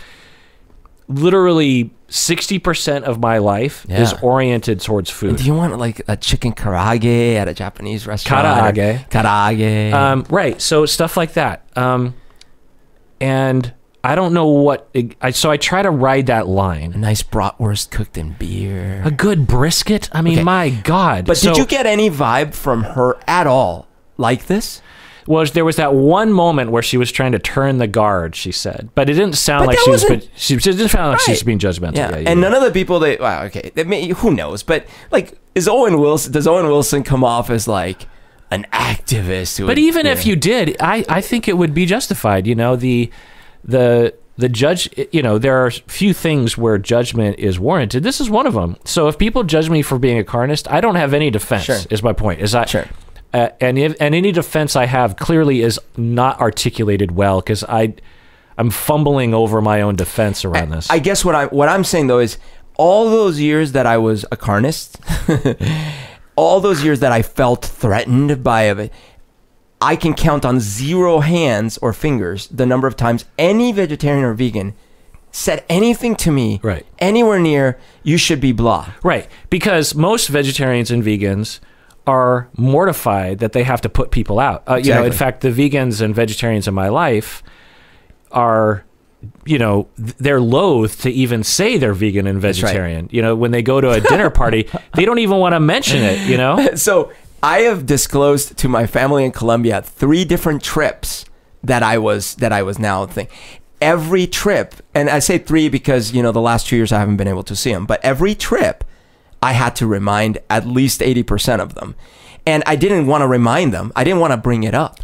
literally 60% of my life is oriented towards food. Do you want like a chicken karaage at a Japanese restaurant? Karaage. Karaage. Um, right. So stuff like that. Um, and I don't know what. I, so I try to ride that line. a nice bratwurst cooked in beer. A good brisket. I mean, Okay. my God. But So- did you get any vibe from her at all like this? was there was that one moment where she was trying to turn the guard. She said, but it didn't sound But like she was. But she, just sound like she was being judgmental. Yeah, yeah and none of the people that wow, okay, that may, who knows? But like, is Owen Wilson? Does Owen Wilson come off as like an activist? Who But would- even yeah. if you did, I, I think it would be justified. You know, the the the judge. You know, there are few things where judgment is warranted. This is one of them. So if people judge me for being a carnist, I don't have any defense. Sure. Is my point? Is I Sure. Uh, and if and any defense I have clearly is not articulated well because I. I'm fumbling over my own defense around this. I guess what I what I'm saying though is all those years that I was a carnist, all those years that I felt threatened by it, I can count on zero hands or fingers the number of times any vegetarian or vegan said anything to me Right. anywhere near you should be blah. Right. Because most vegetarians and vegans are mortified that they have to put people out. Uh, You know, in fact, the vegans and vegetarians in my life are, you know, they're loath to even say they're vegan and right. vegetarian. You know, when they go to a dinner party, they don't even want to mention it, you know? so I have disclosed to my family in Colombia three different trips that I was that I was now thing. Every trip, and I say three because you know the last two years I haven't been able to see them, but every trip I had to remind at least eighty percent of them, and I didn't want to remind them. I didn't want to bring it up.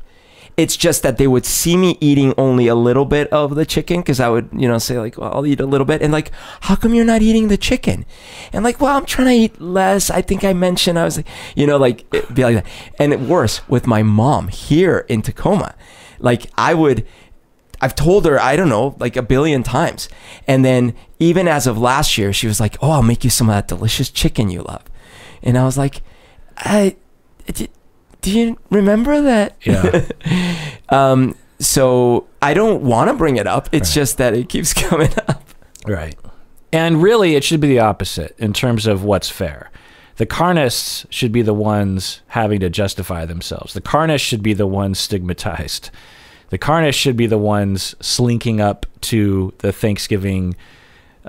It's just that they would see me eating only a little bit of the chicken because I would, you know, say like, well, I'll eat a little bit, and like, how come you're not eating the chicken? And like, well, I'm trying to eat less. I think I mentioned I was, like, you know, like be like that. And it worse with my mom here in Tacoma, like I would. I've told her, I don't know, like a billion times. And then even as of last year, she was like, Oh, I'll make you some of that delicious chicken you love. And I was like, I, do, do you remember that? Yeah. Um, so I don't want to bring it up. It's Right. just that it keeps coming up. Right. And really, it should be the opposite in terms of what's fair. The carnists should be the ones having to justify themselves. The carnists should be the ones stigmatized. The carnists should be the ones slinking up to the Thanksgiving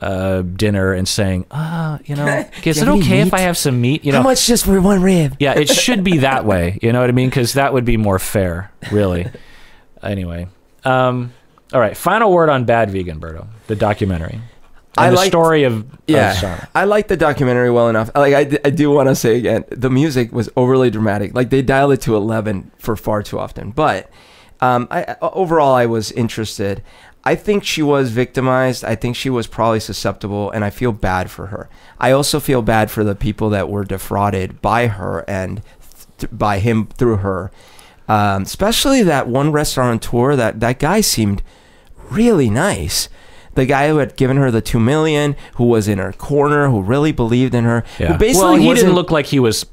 uh, dinner and saying, "Ah, you know, is you it have any okay if? I have some meat?" You know, How much just for one rib? yeah, it should be that way. You know what I mean? Because that would be more fair, really. anyway, um, all right. Final word on Bad Vegan, Berto, the documentary. And I the liked- story of Yeah, of I like the documentary well enough. Like I, I do want to say again, the music was overly dramatic. Like they dialed it to eleven for far too often. But um, I, I- overall, I was interested. I think she was victimized. I think she was probably susceptible, and I feel bad for her. I also feel bad for the people that were defrauded by her and th- by him through her. Um, especially that one restaurateur. That that guy seemed really nice. The guy who had given her the two million, who was in her corner, who really believed in her, Yeah. who basically well, he didn't look like he was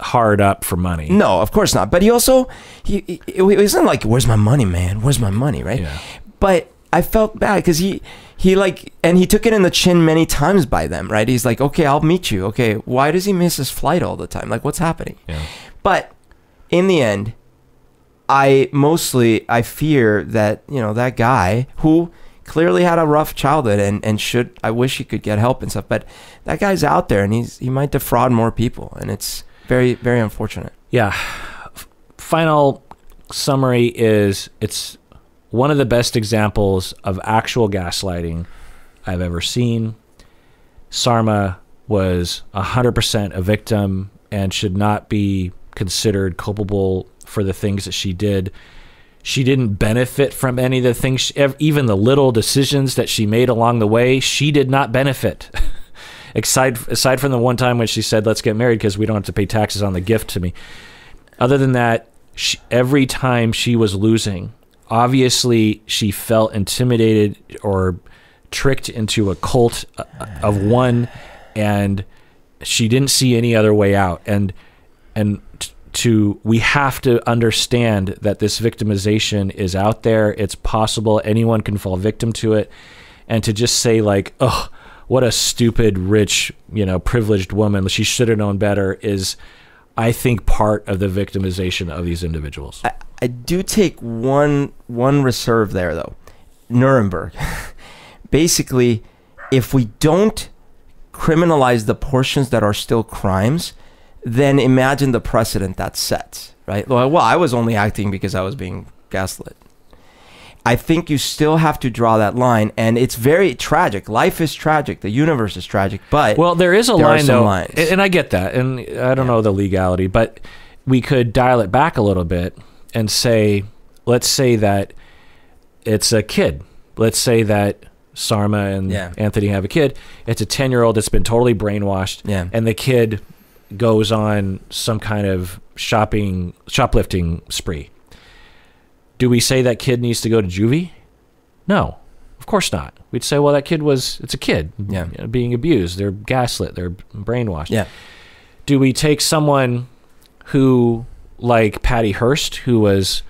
hard up for money. No, of course not. But he also he, he it wasn't like, "Where's my money, man? Where's my money?" Right? Yeah. But I felt bad because he he like and he took it in the chin many times by them. Right? He's like, "Okay, I'll meet you." Okay, why does he miss his flight all the time? Like, what's happening? Yeah. But in the end, I mostly I fear that you know that guy who clearly had a rough childhood and and should I wish he could get help and stuff. But that guy's out there and he's he might defraud more people and it's very very unfortunate. Yeah. Final summary is it's one of the best examples of actual gaslighting I've ever seen. Sarma was 100% a victim and should not be considered culpable for the things that she did. She didn't benefit from any of the things, she, even the little decisions that she made along the way. She did not benefit. aside, aside from the one time when she said, let's get married because we don't have to pay taxes on the gift to me. Other than that, she, every time she was losing, obviously she felt intimidated or tricked into a cult uh, of one and she didn't see any other way out. And and to we have to understand that this victimization is out there. It's possible anyone can fall victim to it. And to just say like oh what a stupid rich you know privileged woman. She should have known better is i think part of the victimization of these individuals I, I do take one one reserve there though nuremberg basically if we don't criminalize the portions that are still crimes then imagine the precedent that sets, right? Well, I was only acting because I was being gaslit. I think you still have to draw that line, and it's very tragic. Life is tragic. The universe is tragic, but well, there is a there line though, lines. and I get that, and I don't yeah. know the legality, but we could dial it back a little bit and say, let's say that it's a kid. Let's say that Sarma and yeah. Anthony have a kid. It's a ten year old that's been totally brainwashed, yeah. and the kid goes on some kind of shopping shoplifting spree. Do we say that kid needs to go to juvie? No, of course not. We'd say, well, that kid was it's a kid, yeah, being abused. They're gaslit. They're brainwashed. Yeah. Do we take someone who, like Patty Hearst, who was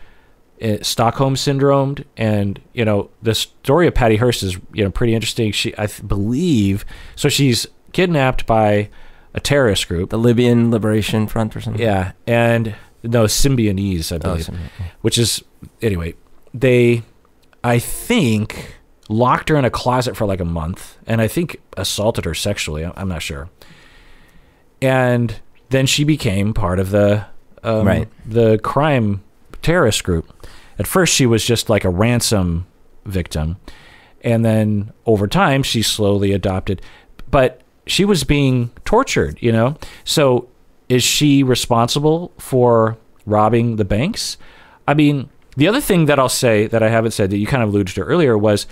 uh, Stockholm syndromed, and you know the story of Patty Hearst is you know pretty interesting. She, I believe, so she's kidnapped by a terrorist group. The Libyan Liberation Front or something. Yeah, and no Symbionese, I oh, believe, oh, which is anyway. They, I think, locked her in a closet for like a month, and I think assaulted her sexually. I'm not sure. And then she became part of the um, right the crime terrorist group. At first, she was just like a ransom victim, and then over time, she slowly adopted. But she was being tortured, you know? So is she responsible for robbing the banks? I mean, the other thing that I'll say that I haven't said that you kind of alluded to earlier was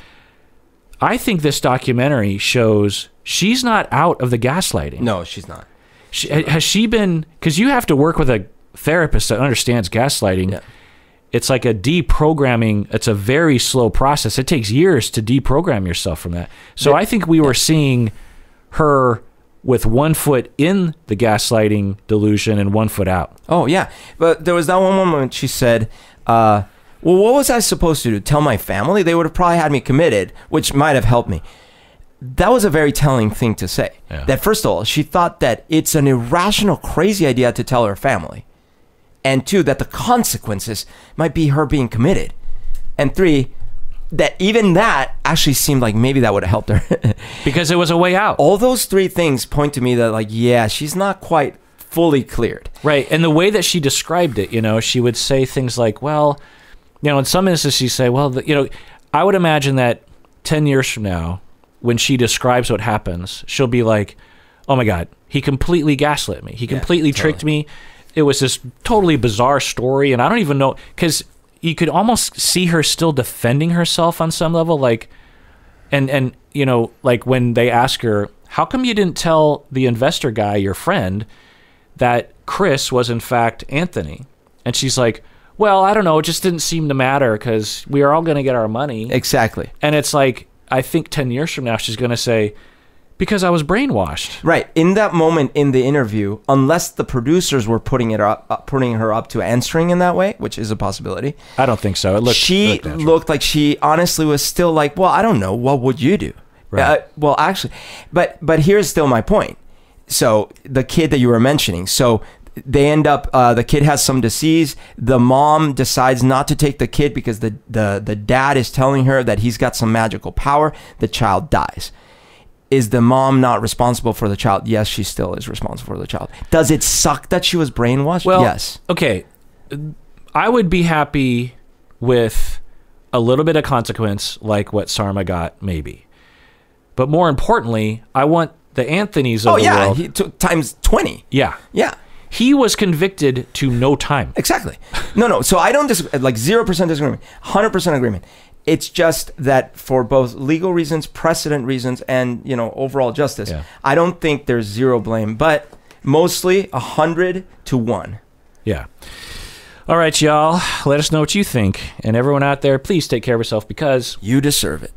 I think this documentary shows she's not out of the gaslighting. No, she's not. She, has she been, because you have to work with a therapist that understands gaslighting. Yeah. It's like a deprogramming. It's a very slow process. It takes years to deprogram yourself from that. So yeah. I think we were seeing her with one foot in the gaslighting delusion and one foot out. Oh yeah, but there was that one moment she said, uh, "Well, what was I supposed to do? Tell my family? They would have probably had me committed, which might have helped me." That was a very telling thing to say. Yeah. That first of all, she thought that it's an irrational, crazy idea to tell her family, and two, that the consequences might be her being committed, and three, that even that actually seemed like maybe that would have helped her because it was a way out. All those three things point to me that like yeah, she's not quite fully cleared. Right. And the way that she described it, you know, she would say things like, well, you know, in some instances she say, well, the, you know, I would imagine that 10 years from now when she describes what happens, she'll be like, "Oh my god, he completely gaslit me. He completely yeah, totally. tricked me." It was this totally bizarre story and I don't even know cuz you could almost see her still defending herself on some level like and and you know like when they ask her how come you didn't tell the investor guy your friend that chris was in fact anthony? And she's like well i don't know. It just didn't seem to matter because we are all going to get our money. Exactly. And it's like i think 10 years from now she's going to say because I was brainwashed. Right. In that moment in the interview, unless the producers were putting it up, uh, putting her up to answering in that way, which is a possibility. I don't think so. It looked. She looked, looked like she honestly was still like, well, I don't know. What would you do? Right. Uh, well, actually, but but here's still my point. So the kid that you were mentioning. So they end up uh, the kid has some disease the mom decides not to take the kid because the, the the dad is telling her that he's got some magical power the child dies is the mom not responsible for the child? Yes, she still is responsible for the child. Does it suck that she was brainwashed? Well, yes. Okay. I would be happy with a little bit of consequence like what Sarma got, maybe. But more importantly, I want the Anthonys of Oh the yeah, world. he times twenty. yeah. Yeah. He was convicted to no time. Exactly. No, no. So I don't dis- like zero percent disagreement, hundred percent agreement. It's just that for both legal reasons, precedent reasons, and you know overall justice, Yeah. I don't think there's zero blame, but mostly a hundred to one. Yeah. All right, y'all. Let us know what you think. And everyone out there, please take care of yourself because You deserve it.